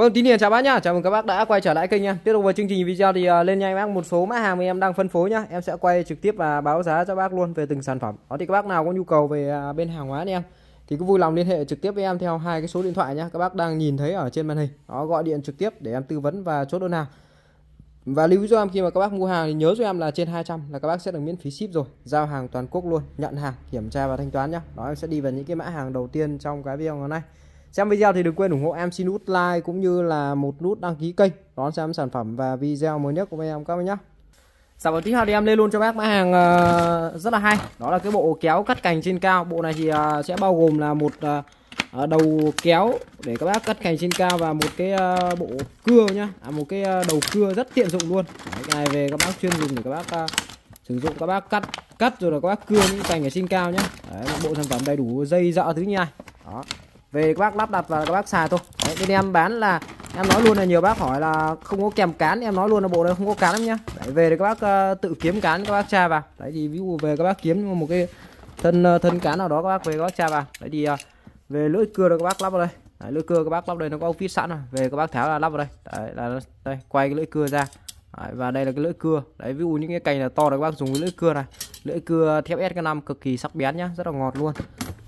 Vâng, tín hiền chào bác nhá. Chào mừng các bác đã quay trở lại kênh nha. Tiếp tục vào chương trình video thì uh, lên nhanh bác một số mã hàng mà em đang phân phối nhá. Em sẽ quay trực tiếp và báo giá cho bác luôn về từng sản phẩm. Đó thì các bác nào có nhu cầu về uh, bên hàng hóa anh em thì cứ vui lòng liên hệ trực tiếp với em theo hai cái số điện thoại nhá. Các bác đang nhìn thấy ở trên màn hình. Đó gọi điện trực tiếp để em tư vấn và chốt đơn hàng. Và lưu ý cho em khi mà các bác mua hàng thì nhớ cho em là trên 200 là các bác sẽ được miễn phí ship rồi. Giao hàng toàn quốc luôn, nhận hàng, kiểm tra và thanh toán nhá. Đó em sẽ đi vào những cái mã hàng đầu tiên trong cái video ngày hôm nay. Xem video thì đừng quên ủng hộ em xin nút like cũng như là một nút đăng ký kênh đón xem sản phẩm và video mới nhất của bên em các bạn nhé. Sản phẩm tiếp theo thì em lên luôn cho bác mã hàng uh, rất là hay. Đó là cái bộ kéo cắt cành trên cao. Bộ này thì uh, sẽ bao gồm là một uh, đầu kéo để các bác cắt cành trên cao và một cái uh, bộ cưa nhá. À, một cái uh, đầu cưa rất tiện dụng luôn. Đấy, cái này về các bác chuyên dùng để các bác uh, sử dụng các bác cắt cắt rồi là các bác cưa những cành ở trên cao nhá. Đấy, một bộ sản phẩm đầy đủ dây dợ thứ như này. Đó về các bác lắp đặt và các bác xài thôi. Đấy, bên em bán là em nói luôn là nhiều bác hỏi là không có kèm cán em nói luôn là bộ này không có cán lắm nhá. Đấy, về thì các bác uh, tự kiếm cán các bác tra vào. Đấy thì ví dụ về các bác kiếm một cái thân uh, thân cán nào đó các bác về các bác tra vào. Đấy thì uh, về lưỡi cưa rồi các bác lắp vào đây. Đấy, lưỡi cưa các bác lắp đây nó có vít sẵn rồi. Về các bác tháo là lắp vào đây. Đấy là đây quay cái lưỡi cưa ra đấy, và đây là cái lưỡi cưa. Đấy ví dụ những cái cành là to là các bác dùng cái lưỡi cưa này. Lưỡi cưa thép S5 cực kỳ sắc bén nhá rất là ngọt luôn.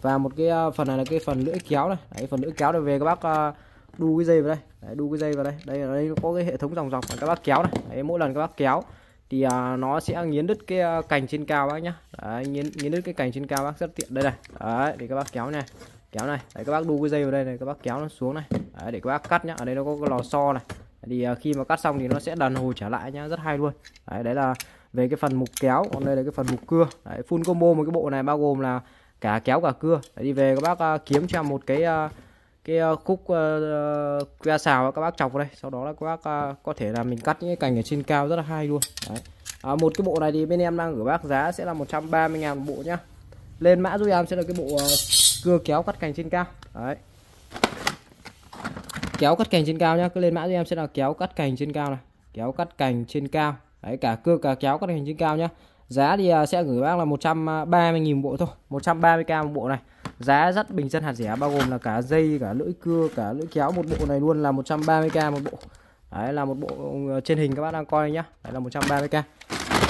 Và một cái ờ, phần này là cái phần lưỡi kéo này. Đấy, phần lưỡi kéo này về các bác ờ, đu cái dây vào đây. Đấy, đu cái dây vào đây. Đây ở đây có cái hệ thống dòng dọc các bác kéo này. Đấy, mỗi lần các bác kéo thì ờ, nó sẽ nghiến đứt cái cành trên cao bác nhá. Đấy, nghiến, nghiến đứt cái cành trên cao bác rất tiện. Đây này. Đấy thì các bác kéo này. Kéo này. Đấy các bác đu cái dây vào đây này các bác kéo nó xuống này. Đấy, để các bác cắt nhá. Ở đây nó có cái lò xo này thì ờ, khi mà cắt xong thì nó sẽ đàn hồi trở lại nhá rất hay luôn. Đấy đấy là về cái phần mục kéo còn đây là cái phần mục cưa. Đấy, full combo một cái bộ này bao gồm là cả kéo cả cưa. Đấy, đi về các bác ờ, kiếm cho một cái ờ, cái khúc uh, que xào các bác chọc vào đây. Sau đó là các bác uh, có thể là mình cắt những cái cành ở trên cao rất là hay luôn. Đấy. À, một cái bộ này thì bên em đang gửi bác giá sẽ là 130 ngàn một bộ nhá lên mã giúp em sẽ là cái bộ uh, cưa kéo cắt cành trên cao. Đấy kéo cắt cành trên cao nhá, cứ lên mã cho em sẽ là kéo cắt cành trên cao này. Kéo cắt cành trên cao. Đấy, cả cưa cả kéo cắt cành trên cao nhá. Giá thì à, sẽ gửi bác là 130.000 bộ thôi 130k một bộ này. Giá rất bình dân hạt rẻ bao gồm là cả dây, cả lưỡi cưa, cả lưỡi kéo một bộ này luôn là 130k một bộ. Đấy, là một bộ ừ, trên hình các bác đang coi nhá. Đấy là 130k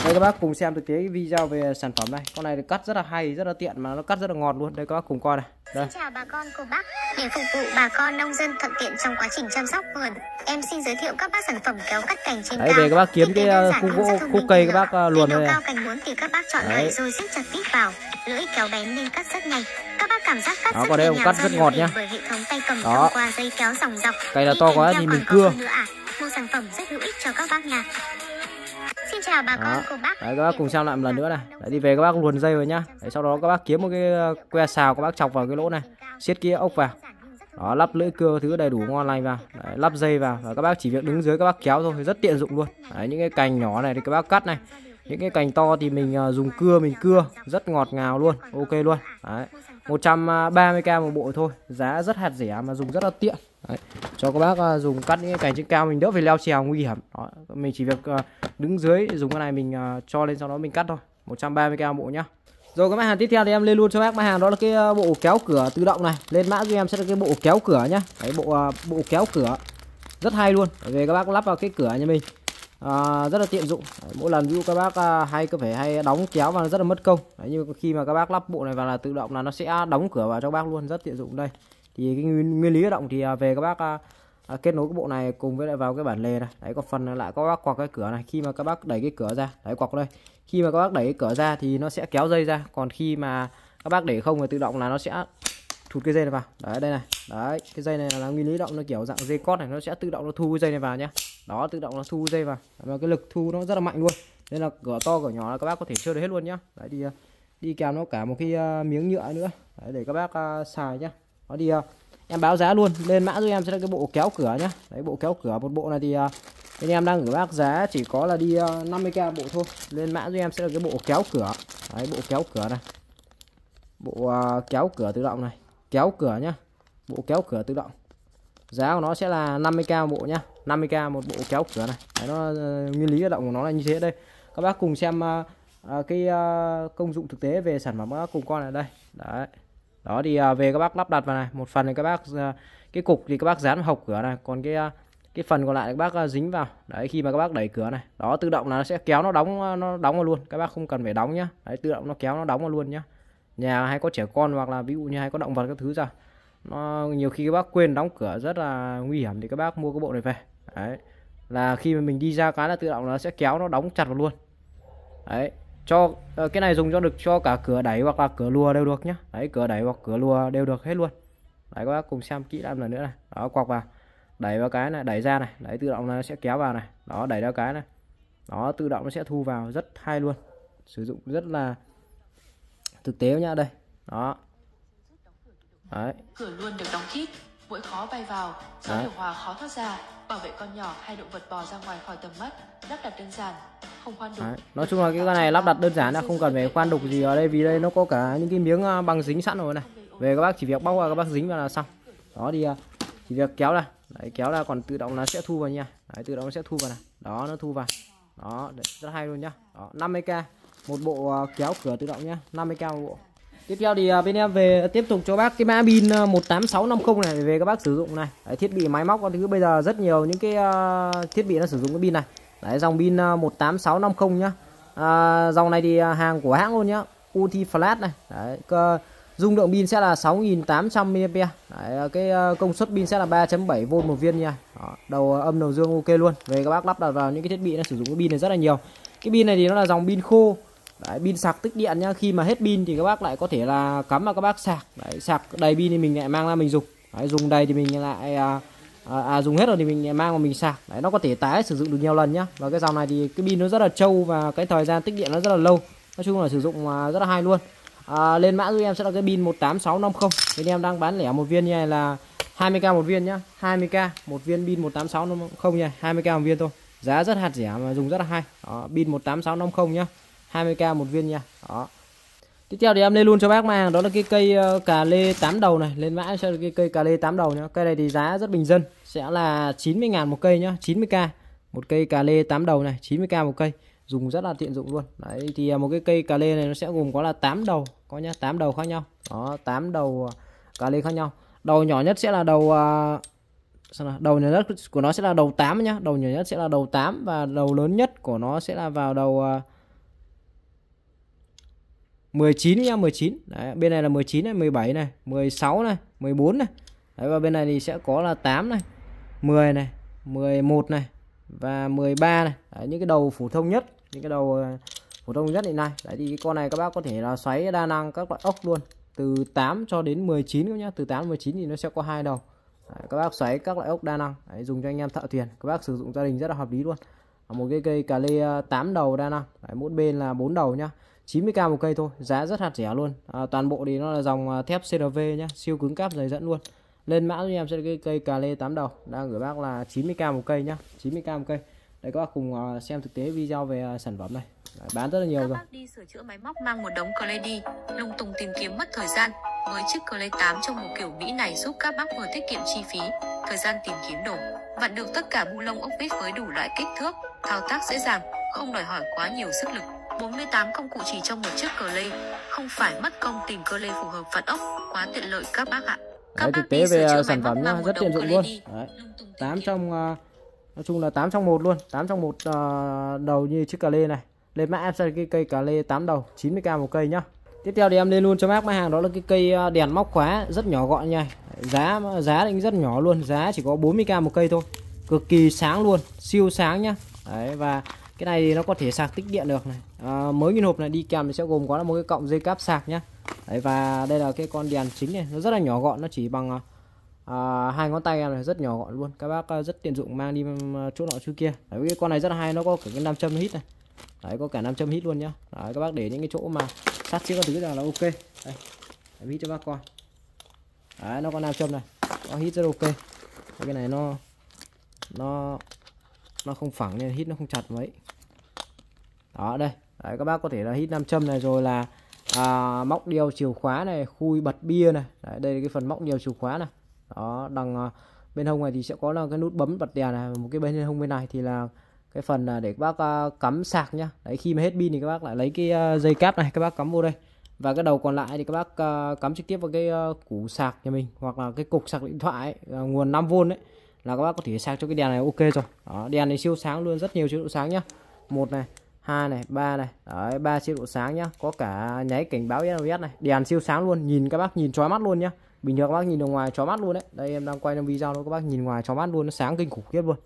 đây các bác cùng xem thực tế video về sản phẩm này. Con này được cắt rất là hay rất là tiện mà nó cắt rất là ngọt luôn. Đây các bác cùng coi này. Đây. Xin chào bà con cô bác. Để phục vụ bà con nông dân thuận tiện trong quá trình chăm sóc vườn em xin giới thiệu các bác sản phẩm kéo cắt cành trên đấy, cao. về các bác kiếm cái ờ, khúc gỗ khúc cây các bác uh, luồn đây cao cành muốn thì các bác chọn gậy rồi xếp chặt tít vào lưỡi kéo bén nên cắt rất nhanh. Các bác cảm giác cắt đó, còn đây ông cắt rất ngọt nhá. bởi hệ thống tay cầm đó. qua dây kéo dòng dọc. Cây là to quá thì mình cưa. à. một sản phẩm rất hữu ích cho các bác nha Xin chào bà con cô bác. Đấy các bác cùng xem lại một lần nữa này. Đấy đi về các bác luồn dây vào nhá. Đấy sau đó các bác kiếm một cái ờ, que xào các bác chọc vào cái lỗ này, siết kia ốc vào. Đó lắp lưỡi cưa thứ đầy đủ ngon lành vào. Đấy, lắp dây vào và các bác chỉ việc đứng dưới các bác kéo thôi, rất tiện dụng luôn. Đấy những cái cành nhỏ này thì các bác cắt này. Những cái cành to thì mình uh, dùng cưa mình cưa rất ngọt ngào luôn, ok luôn. Đấy. 130k một bộ thôi, giá rất hạt rẻ mà dùng rất là tiện. Đấy. Cho các bác uh, dùng cắt những cái cành trên cao mình đỡ phải leo trèo nguy hiểm. Đó. Mình chỉ việc uh, đứng dưới dùng cái này mình uh, cho lên sau đó mình cắt thôi. 130k bộ nhá. Rồi cái mã hàng tiếp theo thì em lên luôn cho bác mã hàng đó là cái bộ kéo cửa tự động này. Lên mã cho em sẽ là cái bộ kéo cửa nhá. cái bộ uh, bộ kéo cửa rất hay luôn. Về các bác lắp vào cái cửa nhà mình à, rất là tiện dụng Đấy, mỗi lần ví dụ các bác à, hay có phải hay đóng kéo vào rất là mất công Đấy, nhưng khi mà các bác lắp bộ này vào là tự động là nó sẽ đóng cửa vào cho bác luôn rất tiện dụng đây thì cái nguyên, nguyên lý động thì à, về các bác à, à, kết nối cái bộ này cùng với lại vào cái bản lề này. Đấy còn phần lại có bác quạt cái cửa này. Khi mà các bác đẩy cái cửa ra đấy quạt đây. Khi mà các bác đẩy cái cửa ra thì nó sẽ kéo dây ra. Còn khi mà các bác để không thì tự động là nó sẽ thụt cái dây này vào. Đấy đây này. Đấy cái dây này là nguyên lý động nó kiểu dạng dây cót này nó sẽ tự động nó thu cái dây này vào nhá. Đó tự động nó thu dây vào. Và cái lực thu nó rất là mạnh luôn. Nên là cửa to cửa nhỏ là các bác có thể chơi được hết luôn nhá. Đấy đi à, đi kèm nó cả một cái à, miếng nhựa nữa. Đấy, để các bác uh, xài nhá nó đi uh, em báo giá luôn. Lên mã giúp em sẽ là cái bộ kéo cửa nhá. Đấy bộ kéo cửa một bộ này thì uh, bên em đang gửi bác giá chỉ có là đi ờ, uh, 50k bộ thôi. Lên mã giúp em sẽ là cái bộ kéo cửa. Đấy bộ kéo cửa này. Bộ uh, kéo cửa tự động này. Kéo cửa nhá. Bộ kéo cửa tự động. Giá của nó sẽ là 50k một bộ nhá. 50k một bộ kéo cửa này. Đấy, nó uh, nguyên lý hoạt động của nó là như thế đây. Các bác cùng xem uh, uh, cái uh, công dụng thực tế về sản phẩm các bác cùng con này đây. Đấy đó thì uh, về các bác lắp đặt vào này một phần thì các bác uh, cái cục thì các bác dán vào hộc cửa này còn cái à, cái phần còn lại các bác dính vào. Đấy khi mà các bác đẩy cửa này đó tự động là nó sẽ kéo nó đóng nó đóng vào luôn. Các bác không cần phải đóng nhá. Đấy tự động nó kéo nó đóng vào luôn nhá. Nhà hay có trẻ con hoặc là ví dụ như hay có động vật các thứ ra nó nhiều khi các bác quên đóng cửa rất là nguy hiểm thì các bác mua cái bộ này về. Đấy là khi mà mình đi ra cái là tự động nó sẽ kéo nó đóng chặt vào luôn. Đấy cho ờ, cái này dùng cho được cho cả cửa đẩy hoặc là cửa lùa đều được nhá. Đấy, cửa đẩy hoặc cửa lùa đều được hết luôn. Đấy, các bác cùng xem kỹ làm lần nữa này. Đó quọc vào. Đẩy vào cái này, đẩy ra này. Đấy, tự động nó sẽ kéo vào này. Đó, đẩy ra cái này. Đó, tự động nó sẽ thu vào. Rất hay luôn. Sử dụng rất là thực tế nhá, đây. Đó. Đấy. Cửa luôn được đóng kín mũi khó bay vào. Gió điều hòa khó thoát ra bảo vệ con nhỏ hay động vật bò ra ngoài khỏi tầm mắt lắp đặt đơn giản không khoan đục. Nói chung là cái con này lắp đặt đơn giản là không cần phải khoan đục gì ở đây vì đây nó có cả những cái miếng à, băng dính sẵn rồi này. Về các bác chỉ việc bóc qua các bác dính vào là xong. Đó thì à, chỉ việc kéo ra. Đấy kéo ra còn tự động nó sẽ thu vào nha. Đấy tự động nó sẽ thu vào này. Đó nó thu vào. Đó đấy, rất hay luôn nhá. Đó 50k một bộ à, kéo cửa tự động nhá. 50k một bộ tiếp theo thì à, bên em về à, tiếp tục cho bác cái mã pin à, 18650 này về các bác sử dụng này. Đấy, thiết bị máy móc có thứ bây giờ rất nhiều những cái uh, thiết bị nó sử dụng cái pin này. Đấy dòng pin 18650 nhá. À, dòng này thì hàng của hãng luôn nhá. Ut Flash này. Đấy, cơ, dung lượng pin sẽ là 6800 mAh. Đấy, cái công suất pin sẽ là 3.7V một viên nha. Đó, đầu âm đầu dương ok luôn. Về các bác lắp đặt vào những cái thiết bị nó sử dụng cái pin này rất là nhiều. Cái pin này thì nó là dòng pin khô đấy, pin sạc tích điện nhá. Khi mà hết pin thì các bác lại có thể là cắm vào các bác sạc. Đấy, sạc đầy pin thì mình lại mang ra mình dùng. Đấy, dùng đầy thì mình lại à, à, à, dùng hết rồi thì mình mang vào mình sạc. Đấy nó có thể tái sử dụng được nhiều lần nhá. Và cái dòng này thì cái pin nó rất là trâu và cái thời gian tích điện nó rất là lâu. Nói chung là sử dụng à, rất là hay luôn. À, lên mã giúp em sẽ là cái pin 18650 bên em đang bán lẻ một viên như này là 20k một viên nhá. 20k một viên pin 18650 nha. 20k một viên thôi. Giá rất hạt rẻ mà dùng rất là hay. Pin 18650 nhá. 20k một viên nha. Đó. Tiếp theo thì em lên luôn cho bác mang đó là cái cây ờ, cà lê 8 đầu này. Lên mã cho cái cây cà lê 8 đầu nhá. Cây này thì giá rất bình dân sẽ là 90.000 một cây nhá 90k một cây cà lê 8 đầu này 90k một cây. Dùng rất là tiện dụng luôn. Đấy thì ờ, một cái cây cà lê này nó sẽ gồm có là 8 đầu có nhá 8 đầu khác nhau. Đó 8 đầu ờ, cà lê khác nhau. Đầu nhỏ nhất sẽ là đầu uh, đầu nhỏ nhất của nó sẽ là đầu 8 nhá. Đầu nhỏ nhất sẽ là đầu 8 và đầu lớn nhất của nó sẽ là vào đầu uh, 19 nhá 19 Đấy, bên này là 19 này 17 này 16 này 14 này. Đấy, và bên này thì sẽ có là 8 này 10 này 11 này và 13 này. Đấy, những cái đầu phổ thông nhất những cái đầu ờ, phổ thông nhất hiện nay. Đấy thì cái con này các bác có thể là xoáy đa năng các loại ốc luôn. Từ 8 cho đến 19 các nhá. Từ 8 đến 19 thì nó sẽ có hai đầu. Đấy, các bác xoáy các loại ốc đa năng. Đấy, dùng cho anh em thợ thuyền. Các bác sử dụng gia đình rất là hợp lý luôn. Một cái cây cà lê ờ, 8 đầu đa năng. Đấy, mỗi bên là 4 đầu nhá. 90k một cây thôi giá rất hạt rẻ luôn. À, toàn bộ thì nó là dòng à, thép CRV nhá siêu cứng cáp dày dẫn luôn. Lên mã cho em sẽ cái cây cà lê 8 đầu đang gửi bác là 90k một cây nhá 90k một cây. Đây các bác cùng à, xem thực tế video về à, sản phẩm này. Đấy, bán rất là nhiều các rồi bác đi sửa chữa máy móc mang một đống clay đi lung tung tìm kiếm mất thời gian. Với chiếc clay 8 trong một kiểu mỹ này giúp các bác vừa tiết kiệm chi phí thời gian tìm kiếm đồ. Vặn được tất cả bu lông ốc vít với đủ loại kích thước thao tác dễ dàng không đòi hỏi quá nhiều sức lực 48 công cụ chỉ trong một chiếc cờ lê. Không phải mất công tìm cơ lê phù hợp vặn ốc. Quá tiện lợi các bác ạ. Các Đấy, thực tế về sản phẩm nhá rất tiện dụng luôn. Đấy. 8 trong uh, nói chung là 8 trong một luôn. 8 trong một uh, đầu như chiếc cà lê này. Lên mã em sẽ cái cây cà lê 8 đầu 90k một cây nhá. Tiếp theo thì em lên luôn cho bác máy hàng đó là cái cây đèn móc khóa rất nhỏ gọn nha. Giá giá thì rất nhỏ luôn giá chỉ có 40k một cây thôi. Cực kỳ sáng luôn siêu sáng nhá. Đấy và cái này thì nó có thể sạc tích điện được này. À, mới nguyên hộp này đi kèm thì sẽ gồm có là một cái cọng dây cáp sạc nhá. Đấy, và đây là cái con đèn chính này nó rất là nhỏ gọn nó chỉ bằng à, hai ngón tay em này rất nhỏ gọn luôn. Các bác à, rất tiện dụng mang đi à, chỗ nọ chỗ kia. Đấy, cái con này rất là hay nó có cả cái nam châm hít này. Đấy, có cả nam châm hít luôn nhá. Đấy, các bác để những cái chỗ mà sát chiếc các thứ là, là ok. Đây Đấy, hít cho bác coi. Đấy, nó có nam châm này. Nó hít rất ok. Đấy, cái này nó nó nó không phẳng nên hít nó không chặt mấy. Đó đây. Đấy, các bác có thể là hít nam châm này rồi là à, móc điều chìa khóa này khui bật bia này. Đấy, đây là cái phần móc điều chìa khóa này. Đó đằng à, bên hông này thì sẽ có là cái nút bấm bật đèn này một cái bên hông bên này thì là cái phần à, để các bác à, cắm sạc nhá. Đấy khi mà hết pin thì các bác lại lấy cái à, dây cáp này các bác cắm vô đây. Và cái đầu còn lại thì các bác cắm trực tiếp vào cái củ sạc nhà mình hoặc là cái cục sạc điện thoại ấy, nguồn 5V đấy là các bác có thể sạc cho cái đèn này ok rồi. Đó, đèn này siêu sáng luôn rất nhiều chế độ sáng nhá. Một này hai này ba này. Đấy ba chế độ sáng nhá. Có cả nháy cảnh báo SOS này. Đèn siêu sáng luôn nhìn các bác nhìn chói mắt luôn nhá. Bình thường các bác nhìn ở ngoài chói mắt luôn đấy. Đây em đang quay trong video đó các bác nhìn ngoài chói mắt luôn nó sáng kinh khủng khiếp luôn.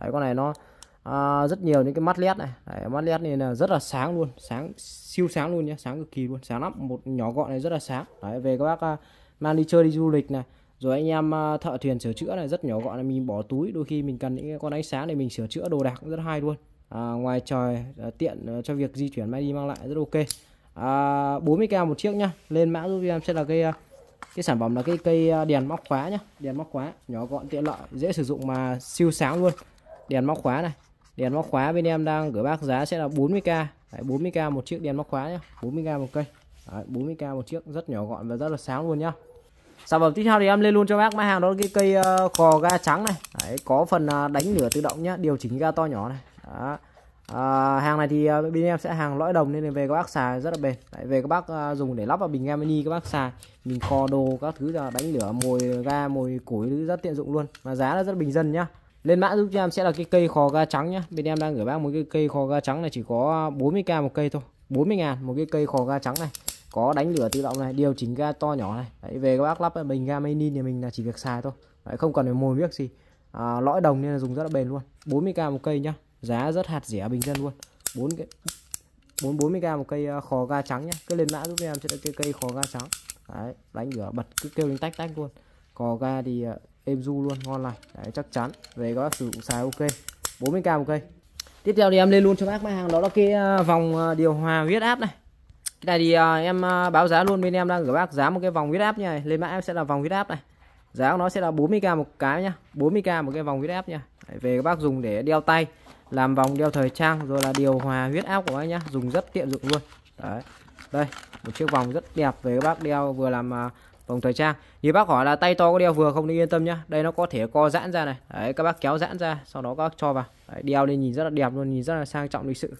Đấy con này nó à, rất nhiều những cái mắt led này. Đấy, mắt led này là rất là sáng luôn sáng siêu sáng luôn nhá, sáng cực kỳ luôn sáng lắm. Một nhỏ gọn này rất là sáng. Đấy về các bác uh, mang đi chơi đi du lịch này rồi anh em à, thợ thuyền sửa chữa này rất nhỏ gọn là mình bỏ túi đôi khi mình cần những con ánh sáng để mình sửa chữa đồ đạc cũng rất hay luôn. À, ngoài trời à, tiện à, cho việc di chuyển mang đi mang lại rất ok. À, 40k một chiếc nhá. Lên mã giúp em sẽ là cái à, cái sản phẩm là cái cây đèn móc khóa nhá. Đèn móc khóa nhỏ gọn tiện lợi dễ sử dụng mà siêu sáng luôn. Đèn móc khóa này. Đèn móc khóa bên em đang gửi bác giá sẽ là 40k Đấy, 40k một chiếc đèn móc khóa nhá. 40k một cây. Đấy, 40k một chiếc rất nhỏ gọn và rất là sáng luôn nhá sản phẩm tiếp theo thì em lên luôn cho bác. Máy hàng đó là cái cây uh, khò ga trắng này. Đấy, có phần uh, đánh lửa tự động nhá điều chỉnh ga to nhỏ này. Đó. À, hàng này thì uh, bên em sẽ hàng lõi đồng nên về các bác xài rất là bền. Đấy, về các bác uh, dùng để lắp vào bình ga mini các bác xài. Mình kho đồ các thứ là đánh lửa mồi ga mồi củi rất tiện dụng luôn. Mà giá là rất bình dân nhá. Lên mã giúp cho em sẽ là cái cây khò ga trắng nhá. Bên em đang gửi bác một cái cây khò ga trắng này chỉ có 40k một cây thôi. 40 ngàn một cái cây khò ga trắng này có đánh lửa tự động này điều chỉnh ga to nhỏ này. Đấy, về các bác lắp bình ga mini thì mình là chỉ việc xài thôi. Đấy, không cần phải mồi biết gì. À, lõi đồng nên là dùng rất là bền luôn. 40k một cây nhá. Giá rất hạt rẻ bình dân luôn. 4 cái 4 40k một cây à, khò ga trắng nhá. Cứ lên mã giúp em sẽ cái cây khò ga trắng. Đấy, đánh lửa bật cứ kêu lên tách tách luôn. Khò ga thì à, êm du luôn ngon lành. Đấy chắc chắn. Về các bác sử dụng xài ok. 40k một cây. Tiếp theo thì em lên luôn cho bác máy hàng đó là cái à, vòng à, điều hòa huyết áp này cái này thì uh, em à, báo giá luôn bên em đang gửi bác giá một cái vòng huyết áp nha, lên mã em sẽ là vòng huyết áp này. Giá của nó sẽ là 40k một cái nhá. 40k một cái vòng huyết áp nha. Đấy, về các bác dùng để đeo tay làm vòng đeo thời trang rồi là điều hòa huyết áp của anh nhá. Dùng rất tiện dụng luôn. Đấy đây một chiếc vòng rất đẹp về các bác đeo vừa làm à, vòng thời trang. Như bác hỏi là tay to có đeo vừa không thì yên tâm nhá. Đây nó có thể co giãn ra này. Đấy các bác kéo giãn ra sau đó các bác cho vào. Đấy, đeo lên nhìn rất là đẹp luôn nhìn rất là sang trọng lịch sự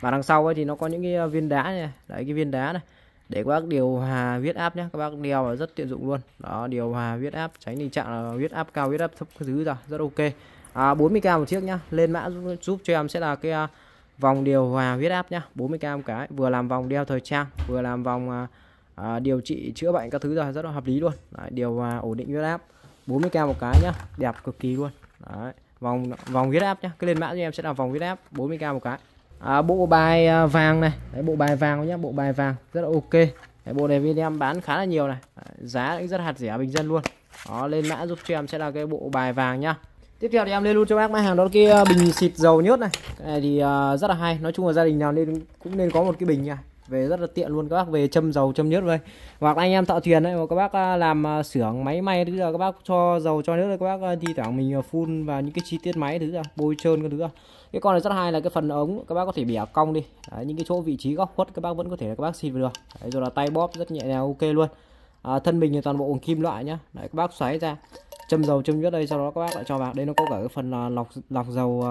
và đằng sau ấy thì nó có những cái ờ, viên đá này đấy cái viên đá này. Để các bác điều hòa huyết áp nhé các bác đeo là rất tiện dụng luôn. Đó điều hòa huyết áp tránh tình trạng là huyết áp cao huyết áp thấp thứ ra rất ok. À, 40k một chiếc nhá lên mã giúp, giúp cho em sẽ là cái uh, vòng điều hòa huyết áp nhá 40k một cái. Vừa làm vòng đeo thời trang vừa làm vòng uh, à, điều trị chữa bệnh các thứ rồi rất là hợp lý luôn. Đấy, điều hòa ổn định huyết áp 40k một cái nhá đẹp cực kỳ luôn. Đấy, vòng vòng huyết áp nhá cái lên mã cho em sẽ là vòng huyết áp 40k một cái à, bộ bài à, vàng này. Đấy, bộ bài vàng nhé, bộ bài vàng. Rất là ok. Đấy, bộ này bên em bán khá là nhiều này. Giá cũng rất hạt rẻ bình dân luôn. Đó lên mã giúp cho em sẽ là cái bộ bài vàng nhá. Tiếp theo thì em lên luôn cho bác mã hàng đó kia à, bình xịt dầu nhớt này. Cái này thì uh, rất là hay. Nói chung là gia đình nào nên cũng nên có một cái bình nha về rất là tiện luôn các bác về châm dầu châm nhớt đây. Hoặc anh em thợ thuyền đấy mà các bác à, làm à, xưởng máy may thứ là các bác cho dầu cho nước các bác à, thi thoảng mình phun vào những cái chi tiết máy thứ ra bôi trơn cái thứ ra. Cái con này rất hay là cái phần ống các bác có thể bẻ cong đi. Đấy, những cái chỗ vị trí góc khuất các bác vẫn có thể các bác xịt được. Đấy, rồi là tay bóp rất nhẹ nhàng ok luôn. À, thân mình thì toàn bộ kim loại nhá. Đấy, các bác xoáy ra châm dầu châm nhớt đây sau đó các bác lại cho vào. Đây nó có cả cái phần lọc lọc dầu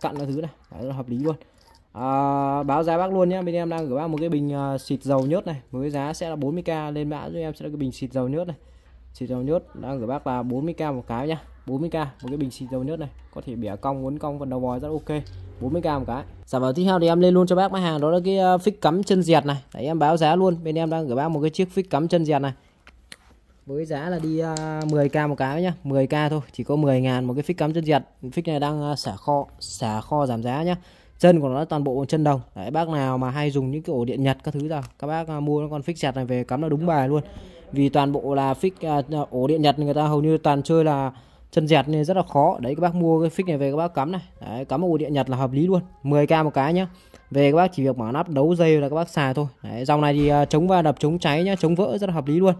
cặn cái thứ này. Đấy, rất là hợp lý luôn à, báo giá bác luôn nhé bên em đang gửi bác một cái bình uh, xịt dầu nhớt này. Với giá sẽ là 40k lên mã cho em sẽ là cái bình xịt dầu nhớt này. Xịt dầu nhớt đang gửi bác là 40k một cái nhá. 40k một cái bình xịt dầu nhớt này. Có thể bẻ cong uốn cong phần đầu vòi rất ok. 40k một cái. Sản phẩm tiếp theo thì em lên luôn cho bác mã hàng đó là cái uh, phích cắm chân dẹt này. Đấy em báo giá luôn. Bên em đang gửi bác một cái chiếc phích cắm chân dẹt này. Với giá là đi à, uh, 10k một cái nhá. 10k thôi. Chỉ có 10 ngàn một cái phích cắm chân dẹt. Phích này đang uh, xả kho xả kho giảm giá nhá chân của nó toàn bộ chân đồng. Đấy bác nào mà hay dùng những cái ổ điện nhật các thứ ra các bác à, mua con phích sẹt này về cắm là đúng bài luôn. Vì toàn bộ là phích uh, à, à, ổ điện nhật người ta hầu như toàn chơi là chân dẹt nên rất là khó. Đấy các bác mua cái phích này về các bác cắm này. Đấy, cắm ổ điện nhật là hợp lý luôn 10k một cái nhá. Về các bác chỉ việc mở nắp đấu dây là các bác xài thôi. Đấy, dòng này thì uh, chống va đập chống cháy nhá chống vỡ rất là hợp lý luôn.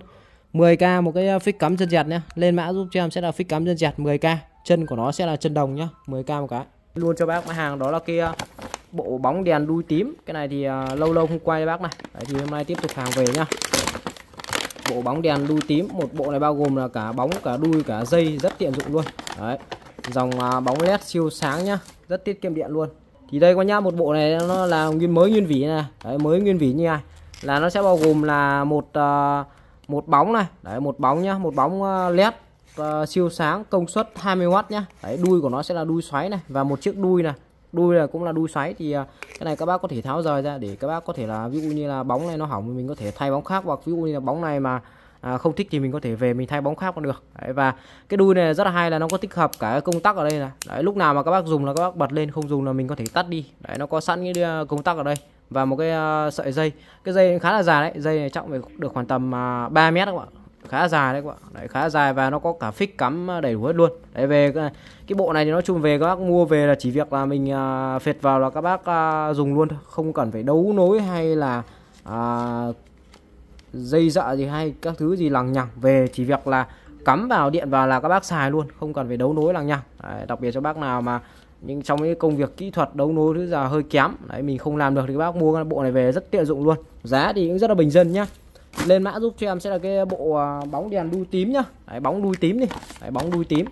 10k một cái phích cắm chân dẹt nhá. Lên mã giúp cho em sẽ là phích cắm chân dẹt 10k chân của nó sẽ là chân đồng nhá 10k một cái luôn cho bác máy hàng đó là cái uh, bộ bóng đèn đuôi tím. Cái này thì uh, lâu lâu không quay cho bác này. Đấy, thì hôm nay tiếp tục hàng về nhá. Bộ bóng đèn đuôi tím một bộ này bao gồm là cả bóng cả đuôi cả dây rất tiện dụng luôn. Đấy dòng uh, bóng led siêu sáng nhá rất tiết kiệm điện luôn. Thì đây có nhá một bộ này nó là nguyên mới nguyên vỉ này. Đấy, mới nguyên vỉ như này. Là nó sẽ bao gồm là một uh, một bóng này. Đấy một bóng nhá một bóng uh, led uh, siêu sáng công suất 20W nhá. Đấy đuôi của nó sẽ là đuôi xoáy này và một chiếc đuôi này. Đuôi là cũng là đuôi xoáy thì uh, cái này các bác có thể tháo rời ra để các bác có thể là ví dụ như là bóng này nó hỏng thì mình có thể thay bóng khác hoặc ví dụ như là bóng này mà à, không thích thì mình có thể về mình thay bóng khác cũng được. Đấy, và cái đuôi này rất là hay là nó có tích hợp cả công tắc ở đây này. Đấy, lúc nào mà các bác dùng là các bác bật lên không dùng là mình có thể tắt đi. Đấy nó có sẵn cái ờ, công tắc ở đây và một cái uh, sợi dây. Cái dây khá là dài đấy dây này trọng phải được khoảng tầm à, uh, 3 mét các bạn khá dài đấy các bạn. Đấy khá dài và nó có cả phích cắm đầy đủ hết luôn. Đấy về cái, cái bộ này thì nói chung về các bác mua về là chỉ việc là mình à, phệt vào là các bác à, dùng luôn thôi. Không cần phải đấu nối hay là à, dây dợ gì hay các thứ gì lằng nhằng. Về chỉ việc là cắm vào điện vào là các bác xài luôn không cần phải đấu nối lằng nhằng. Đấy, đặc biệt cho bác nào mà nhưng trong cái công việc kỹ thuật đấu nối thứ giờ hơi kém đấy mình không làm được thì các bác mua cái bộ này về rất tiện dụng luôn. Giá thì cũng rất là bình dân nhá lên mã giúp cho em sẽ là cái bộ à, bóng đèn đuôi tím nhá. Đấy, bóng đuôi tím đi. Đấy, bóng đuôi tím.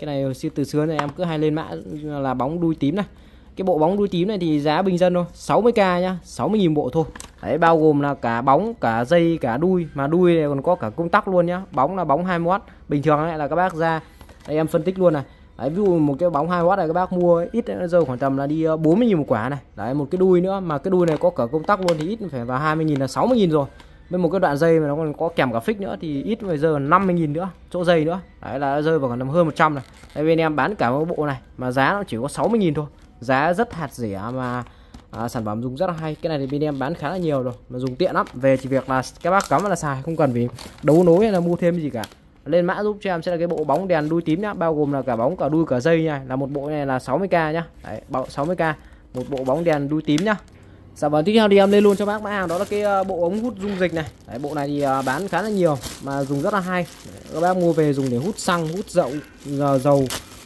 Cái này từ xưa này em cứ hay lên mã là bóng đuôi tím này. Cái bộ bóng đuôi tím này thì giá bình dân thôi 60k nhá 60.000 bộ thôi. Đấy bao gồm là cả bóng cả dây cả đuôi. Mà đuôi này còn có cả công tắc luôn nhá. Bóng là bóng 20W bình thường này là các bác ra đây em phân tích luôn này. Đấy ví dụ một cái bóng 2W này các bác mua ít rơi khoảng tầm là đi à, 40.000 một quả này. Đấy một cái đuôi nữa. Mà cái đuôi này có cả công tắc luôn thì ít phải vào 20.000 là 60.000 rồi bên một cái đoạn dây mà nó còn có kèm cả phích nữa thì ít bây giờ 50.000 nữa chỗ dây nữa. Đấy là rơi vào còn hơn 100 này đây bên em bán cả một bộ này mà giá nó chỉ có 60.000 thôi. Giá rất hạt rẻ mà à, sản phẩm dùng rất là hay. Cái này thì bên em bán khá là nhiều rồi mà dùng tiện lắm. Về chỉ việc là các bác cắm là xài không cần phải đấu nối hay là mua thêm gì cả. Lên mã giúp cho em sẽ là cái bộ bóng đèn đuôi tím nhá bao gồm là cả bóng cả đuôi cả dây nha là một bộ này là 60k nhá. Đấy 60k một bộ bóng đèn đuôi tím nhá sản phẩm tiếp theo thì em lên luôn cho bác mã hàng đó là cái ờ, bộ ống hút dung dịch này. Đấy, bộ này thì ờ, bán khá là nhiều mà dùng rất là hay. Các bác mua về dùng để hút xăng, hút dầu, ờ, dầu,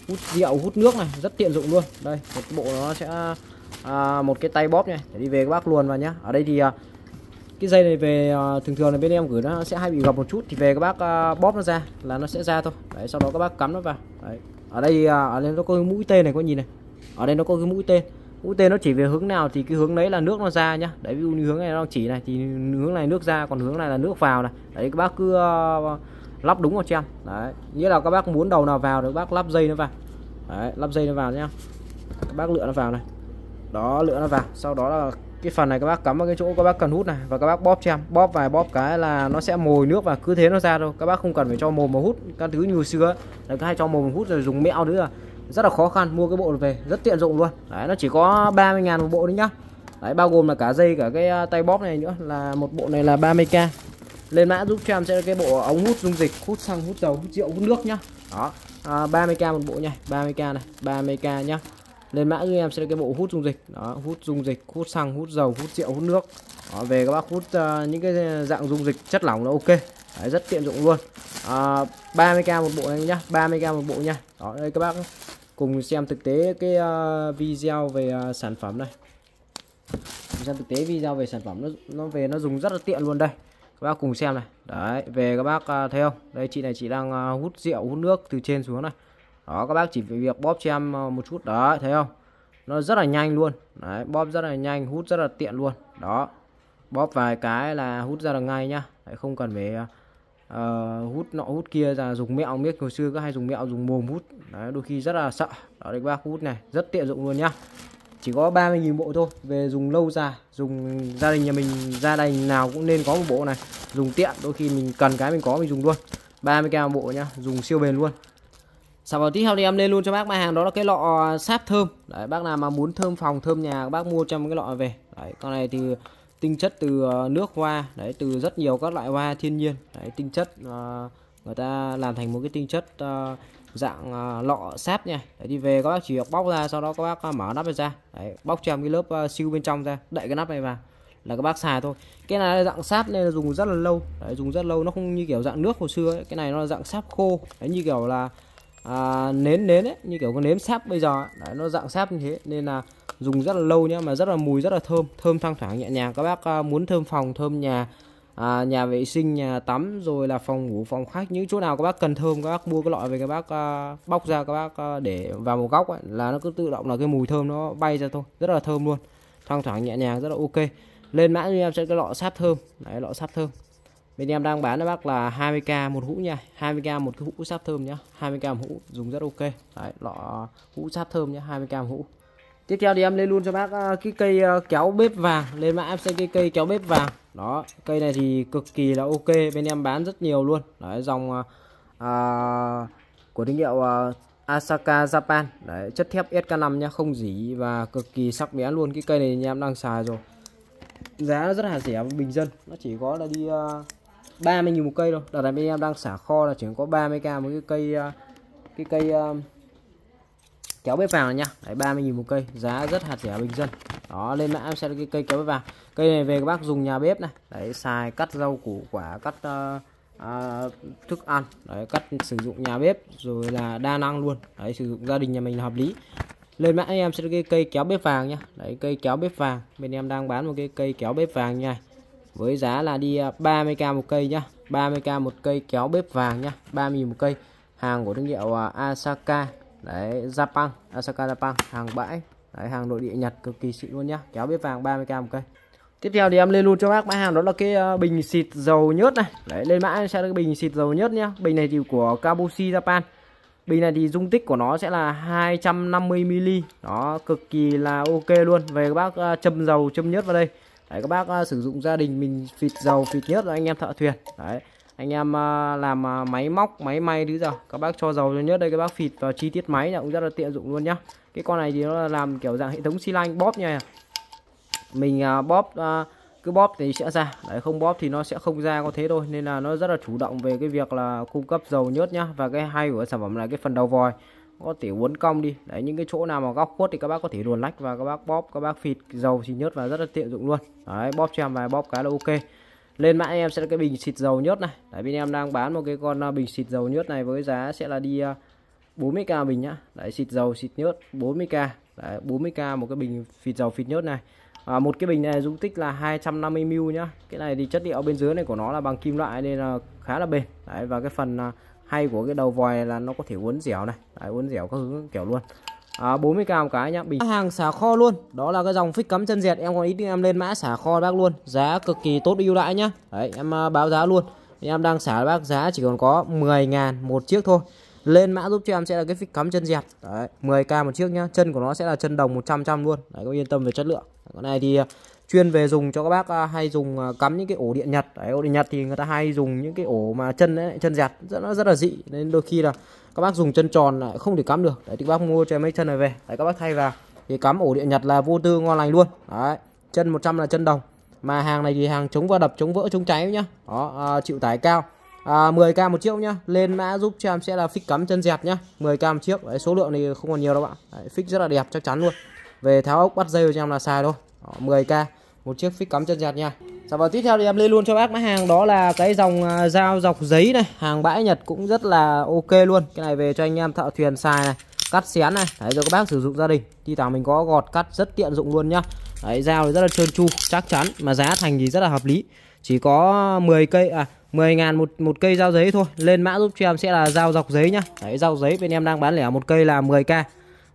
hút rượu, hút nước này, rất tiện dụng luôn. Đây, một bộ nó sẽ à, một cái tay bóp này để đi về các bác luồn vào nhá. Ở đây thì cái dây này về thường thường là bên em gửi nó sẽ hay bị gập một chút thì về các bác bóp nó ra là nó sẽ ra thôi. Đấy, sau đó các bác cắm nó vào. Đấy. Ở đây ở đây nó có cái mũi tên này có nhìn này. Ở đây nó có cái mũi tên mũi tên nó chỉ về hướng nào thì cái hướng đấy là nước nó ra nhá. Đấy ví dụ như hướng này nó chỉ này thì hướng này nước ra còn hướng này là nước vào này. Đấy các bác cứ uh, lắp đúng vào cho em đấy nghĩa là các bác muốn đầu nào vào thì các bác lắp dây nó vào. Đấy lắp dây nó vào nhá. Các bác lựa nó vào này. Đó lựa nó vào. Sau đó là cái phần này các bác cắm vào cái chỗ các bác cần hút này và các bác bóp cho em bóp vài bóp cái là nó sẽ mồi nước và cứ thế nó ra thôi. các bác không cần phải cho mồm mà hút. Các thứ như xưa là cứ hay cho mồm hút rồi dùng mẹo nữa rất là khó khăn mua cái bộ về rất tiện dụng luôn. Đấy nó chỉ có 30 ngàn một bộ đấy nhá. Đấy bao gồm là cả dây cả cái à, tay bóp này nữa là một bộ này là 30k lên mã giúp cho em sẽ là cái bộ ống hút dung dịch hút xăng hút dầu hút rượu hút nước nhá. Đó à, 30k một bộ nha 30k này 30k nhá. Lên mã giúp em sẽ là cái bộ hút dung dịch đó hút dung dịch hút xăng hút dầu hút rượu hút nước. Đó, về các bác hút uh, những cái dạng dung dịch chất lỏng nó ok. Đấy, rất tiện dụng luôn. À, 30k một bộ này nhá 30k một bộ nha đó đây các bác cùng xem thực tế cái uh, video về uh, sản phẩm này xem thực tế video về sản phẩm nó nó về nó dùng rất là tiện luôn đây. Các bác cùng xem này. Đấy về các bác uh, thấy không? Đây chị này chị đang uh, hút rượu hút nước từ trên xuống này. Đó các bác chỉ việc bóp cho em uh, một chút. Đó thấy không? Nó rất là nhanh luôn. Đấy bóp rất là nhanh hút rất là tiện luôn. Đó bóp vài cái là hút ra được ngay nhá. Đấy, không cần phải uh, hút nọ hút kia là dùng mẹo biết hồi xưa có hay dùng mẹo dùng mồm hút. Đấy, đôi khi rất là sợ. Đó đấy bác hút này rất tiện dụng luôn nhá. Chỉ có 30.000 bộ thôi về dùng lâu dài dùng gia đình nhà mình gia đình nào cũng nên có một bộ này. Dùng tiện đôi khi mình cần cái mình có mình dùng luôn. 30k một bộ nhá dùng siêu bền luôn. Sản phẩm tiếp theo thì em lên luôn cho bác mai hàng đó là cái lọ sáp thơm. Đấy bác nào mà muốn thơm phòng thơm nhà bác mua trong cái lọ về. Đấy con này thì tinh chất từ ờ, nước hoa đấy từ rất nhiều các loại hoa thiên nhiên. Đấy tinh chất uh, người ta làm thành một cái tinh chất uh, dạng uh, lọ sáp nha. Đấy đi về các bác chỉ việc bóc ra sau đó các bác mở nắp này ra. Đấy, bóc cho cái lớp uh, siêu bên trong ra đậy cái nắp này vào là các bác xài thôi. Cái này là dạng sáp nên là dùng rất là lâu. Đấy, dùng rất lâu nó không như kiểu dạng nước hồi xưa ấy. cái này nó là dạng sáp khô. Đấy như kiểu là à, nến nến ấy như kiểu con nến sáp bây giờ đấy, nó dạng sáp như thế nên là dùng rất là lâu nhá mà rất là mùi rất là thơm. Thơm thoang thoảng nhẹ nhàng. Các bác à, muốn thơm phòng thơm nhà à, nhà vệ sinh nhà tắm rồi là phòng ngủ phòng khách những chỗ nào các bác cần thơm các bác mua cái loại về các bác à, bóc ra các bác à, để vào một góc ấy, là nó cứ tự động là cái mùi thơm nó bay ra thôi. Rất là thơm luôn. Thoang thoảng nhẹ nhàng rất là ok. Lên mã cho em sẽ cái lọ sáp thơm. Đấy lọ sáp thơm bên em đang bán cho bác là 20k một hũ nha. 20k một cái hũ sáp thơm nhá. 20k một hũ dùng rất ok. Đấy lọ hũ sáp thơm nhá 20k một hũ. Tiếp theo thì em lên luôn cho bác ờ, cái cây ờ, kéo bếp vàng. Lên mã em sẽ cái cây kéo bếp vàng. Đó cây này thì cực kỳ là ok. Bên em bán rất nhiều luôn. Đấy dòng à, của thương hiệu à, Asaka Japan. Đấy chất thép SK5 nhá không dỉ và cực kỳ sắc bén luôn. Cái cây này nhà em đang xài rồi. Giá nó rất là rẻ bình dân. Nó chỉ có là đi uh, 30 000 một cây thôi. Đợt này bên em đang xả kho là chỉ có 30k một cái cây ờ, cái cây um, kéo bếp vàng này nha. Đấy 30 000 một cây. Giá rất hạt rẻ bình dân. Đó lên mã em sẽ cái cây kéo bếp vàng. Cây này về các bác dùng nhà bếp này. Đấy xài cắt rau củ quả cắt uh, à, thức ăn. Đấy cắt sử dụng nhà bếp rồi là đa năng luôn. Đấy sử dụng gia đình nhà mình là hợp lý. Lên mã em sẽ cái cây kéo bếp vàng nhá đấy cây kéo bếp vàng. Bên em đang bán một cái cây kéo bếp vàng nha với giá là đi à, 30k một cây nhá. 30k một cây kéo bếp vàng nhá. 30 một cây. Hàng của thương hiệu à, Asaka. Đấy, Japan. Asaka Japan. Hàng bãi. Đấy, hàng nội địa Nhật cực kỳ xịn luôn nhá. Kéo bếp vàng 30k một cây. Tiếp theo thì em lên luôn cho bác. Mã hàng đó là cái à, bình xịt dầu nhớt này. Đấy, lên mã sẽ là cái bình xịt dầu nhớt nhá. Bình này thì của Kabushi Japan. Bình này thì dung tích của nó sẽ là 250 ml đó cực kỳ là ok luôn. Về các bác châm dầu, châm nhớt vào đây đấy các bác uh, sử dụng gia đình mình phịt dầu phịt nhớt là anh em thợ thuyền. Đấy anh em uh, làm uh, máy móc máy may thứ giờ. Các bác cho dầu cho nhớt đây các bác phịt vào chi tiết máy là cũng rất là tiện dụng luôn nhá. Cái con này thì nó làm kiểu dạng hệ thống xi lanh bóp nha. Mình uh, bóp uh, cứ bóp thì sẽ ra. Đấy không bóp thì nó sẽ không ra có thế thôi. Nên là nó rất là chủ động về cái việc là cung cấp dầu nhớt nhá. Và cái hay của sản phẩm là cái phần đầu vòi có thể uốn cong đi. Đấy những cái chỗ nào mà góc khuất thì các bác có thể luồn lách và các bác bóp các bác phịt dầu xịt nhớt và rất là tiện dụng luôn. Đấy bóp cho em vài bóp cái là ok. Lên mã em sẽ là cái bình xịt dầu nhớt này. Đấy bên em đang bán một cái con à, bình xịt dầu nhớt này với giá sẽ là đi à, 40k bình nhá. Đấy xịt dầu xịt nhớt 40k đấy 40k một cái bình phịt dầu phịt nhớt này. À, một cái bình này dung tích là 250 ml nhá. Cái này thì chất liệu bên dưới này của nó là bằng kim loại nên là khá là bền. Đấy và cái phần à, hay của cái đầu vòi là nó có thể uốn dẻo này. Đấy, uốn dẻo các hướng kiểu luôn. À, 40k một cái nhá bình. Hàng xả kho luôn. Đó là cái dòng phích cắm chân dẹt em còn ý em lên mã xả kho bác luôn. Giá cực kỳ tốt ưu đãi nhá. Đấy em à, báo giá luôn. Em đang xả bác giá chỉ còn có 10 ngàn một chiếc thôi. Lên mã giúp cho em sẽ là cái phích cắm chân dẹt. Đấy 10k một chiếc nhá. Chân của nó sẽ là chân đồng 100 trăm luôn. Đấy có yên tâm về chất lượng. Con này thì à, chuyên về dùng cho các bác à, hay dùng à, cắm những cái ổ điện nhật. Đấy ổ điện nhật thì người ta hay dùng những cái ổ mà chân ấy, chân dẹt rất nó rất là dị. Nên đôi khi là các bác dùng chân tròn lại không thể cắm được. Đấy thì các bác mua cho mấy chân này về. Đấy các bác thay vào thì cắm ổ điện nhật là vô tư ngon lành luôn. Đấy chân 100 là chân đồng. Mà hàng này thì hàng chống va đập chống vỡ chống cháy nhá. Đó à, chịu tải cao. À, 10k một chiếc nhá. Lên mã giúp cho em sẽ là phích cắm chân dẹt nhá. 10k một chiếc đấy, số lượng thì không còn nhiều đâu bạn đấy, phích rất là đẹp chắc chắn luôn. Về tháo ốc bắt dây cho em là xài thôi. Đó, 10k một chiếc phích cắm chân dẹt nha. Dạ và tiếp theo thì em lên luôn cho bác mã hàng. Đó là cái dòng à, dao dọc giấy này. Hàng bãi Nhật cũng rất là ok luôn. Cái này về cho anh em thợ thuyền xài này, cắt xén này. Đấy cho các bác sử dụng gia đình. Thì tảng mình có gọt, cắt rất tiện dụng luôn nhá. Đấy, dao thì rất là trơn tru, chắc chắn. Mà giá thành thì rất là hợp lý. Chỉ có 10 cây à 10 ngàn một một cây dao giấy thôi. Lên mã giúp cho em sẽ là dao dọc giấy nhá. Đấy, dao giấy bên em đang bán lẻ một cây là 10k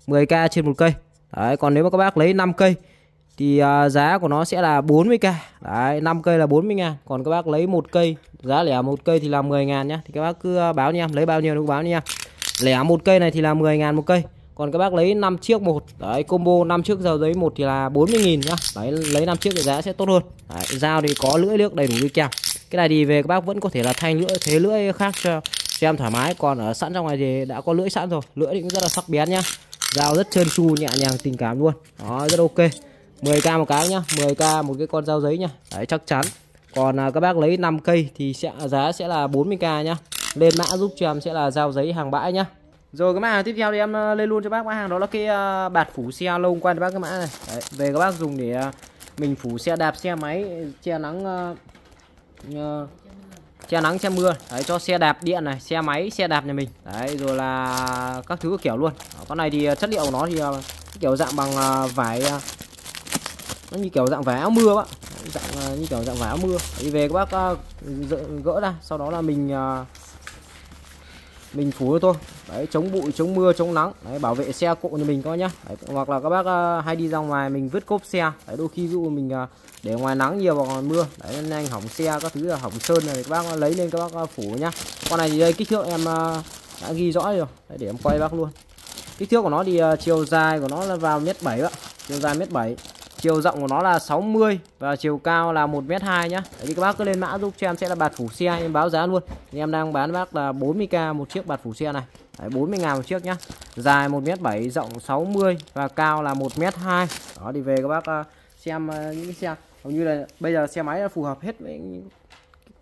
10k trên một cây. Đấy, còn nếu mà các bác lấy 5 cây thì uh, giá của nó sẽ là 40k đấy 5 cây là 40 ngàn. Còn các bác lấy một cây giá lẻ một cây thì là 10 ngàn nhá. Thì các bác cứ à, báo nha lấy bao nhiêu cũng báo nha. Lẻ một cây này thì là 10 ngàn một cây. Còn các bác lấy 5 chiếc một đấy combo 5 chiếc dầu giấy một thì là 40 nghìn nhá. Đấy lấy 5 chiếc thì giá sẽ tốt hơn. Đấy, dao thì có lưỡi nước đầy đủ đi kèm. Cái này thì về các bác vẫn có thể là thay lưỡi thế lưỡi khác cho cho em thoải mái. Còn ở sẵn trong này thì đã có lưỡi sẵn rồi. Lưỡi thì cũng rất là sắc bén nhá. Dao rất trơn tru nhẹ nhàng tình cảm luôn. Đó rất ok. 10k một cái nhá 10k một cái con dao giấy nhá. Đấy chắc chắn. Còn à, các bác lấy 5 cây thì sẽ giá sẽ là 40k nhá. Lên mã giúp cho em sẽ là dao giấy hàng bãi nhá. Rồi cái mã hàng tiếp theo thì em à, lên luôn cho bác. Mã hàng đó là cái uh, bạt phủ xe lông quan cho bác cái mã này. Đấy, về các bác dùng để uh, mình phủ xe đạp xe máy che nắng uh, uh, che nắng che mưa. Đấy cho xe đạp điện này xe máy xe đạp nhà mình. Đấy rồi là các thứ kiểu luôn. Con này thì chất liệu của nó thì kiểu dạng bằng vải nó như kiểu dạng vải áo mưa bạn dạng à, như kiểu dạng vải áo mưa. Đi về các bác uh, gỡ ra sau đó là mình uh, mình phủ thôi đấy chống bụi chống mưa chống nắng. Đấy bảo vệ xe cộ như mình có nhá. Đấy, hoặc là các bác uh, hay đi ra ngoài mình vứt cốp xe. Đấy đôi khi dụ mình uh, để ngoài nắng nhiều hoặc mưa. Đấy nhanh hỏng xe các thứ là hỏng sơn này các bác lấy lên các bác uh, phủ nhá. Con này thì đây kích thước em uh, đã ghi rõ rồi. Đấy, để em quay bác luôn. Kích thước của nó thì uh, chiều dài của nó là vào mét bảy ạ. Chiều dài mét bảy chiều rộng của nó là 60 và chiều cao là 1m2 nhá. Đấy thì các bác cứ lên mã giúp cho em sẽ là bạt phủ xe em báo giá luôn. Thì em đang bán bác là 40k một chiếc bạt phủ xe này. Đấy, 40 ngàn một chiếc nhá. Dài 1m7 rộng 60 và cao là 1m2 đó thì về các bác à, xem à, những cái xe. Hầu như là bây giờ xe máy phù hợp hết với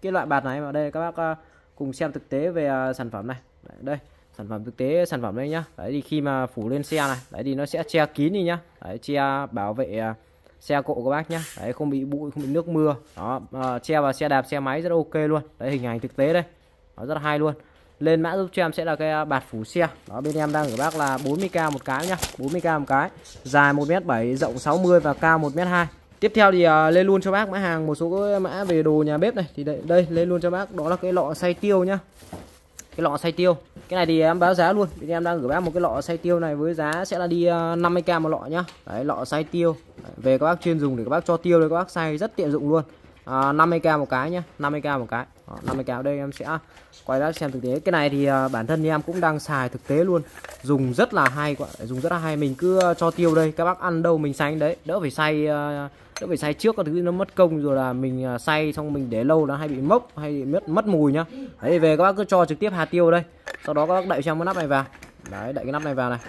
cái loại bạt này. Mà đây các bác à, cùng xem thực tế về sản phẩm này. Đấy, đây sản phẩm thực tế sản phẩm đây nhá. Đấy thì khi mà phủ lên xe này đấy thì nó sẽ che kín đi nhá. Đấy che bảo vệ uh, xe cộ các bác nhá. Đấy không bị bụi không bị nước mưa. Đó uh, che vào xe đạp xe máy rất ok luôn. Đấy hình ảnh thực tế đây. Nó rất hay luôn. Lên mã giúp cho em sẽ là cái à, bạt phủ xe. Đó bên em đang ở bác là 40k một cái nhá. 40k một cái. Dài 1m7 rộng 60 và cao 1m2 tiếp theo thì uh, lên luôn cho bác mã hàng một số cái mã về đồ nhà bếp này. Thì đây, đây lên luôn cho bác. Đó là cái lọ xay tiêu nhá. Cái lọ xay tiêu cái này thì em báo giá luôn. Thì em đang gửi bác một cái lọ xay tiêu này với giá sẽ là đi ờ, 50k một lọ nhá. Đấy lọ xay tiêu. Đấy, về các bác chuyên dùng để các bác cho tiêu đấy các bác xay rất tiện dụng luôn. Ờ, à, 50k một cái nhá 50k một cái. Đó, 50k ở đây em sẽ quay ra xem thực tế. Cái này thì ờ, bản thân em cũng đang xài thực tế luôn. Dùng rất là hay quá dùng rất là hay. Mình cứ cho tiêu đây các bác ăn đâu mình xay đấy. Đỡ phải xay uh, đỡ phải xay trước các thứ nó mất công rồi là mình à, xay xong mình để lâu nó hay bị mốc hay bị mất mất mùi nhá. Đấy về các bác cứ cho trực tiếp hạt tiêu đây. Sau đó các bác đậy trong cái nắp này vào. Đấy đậy cái nắp này vào này.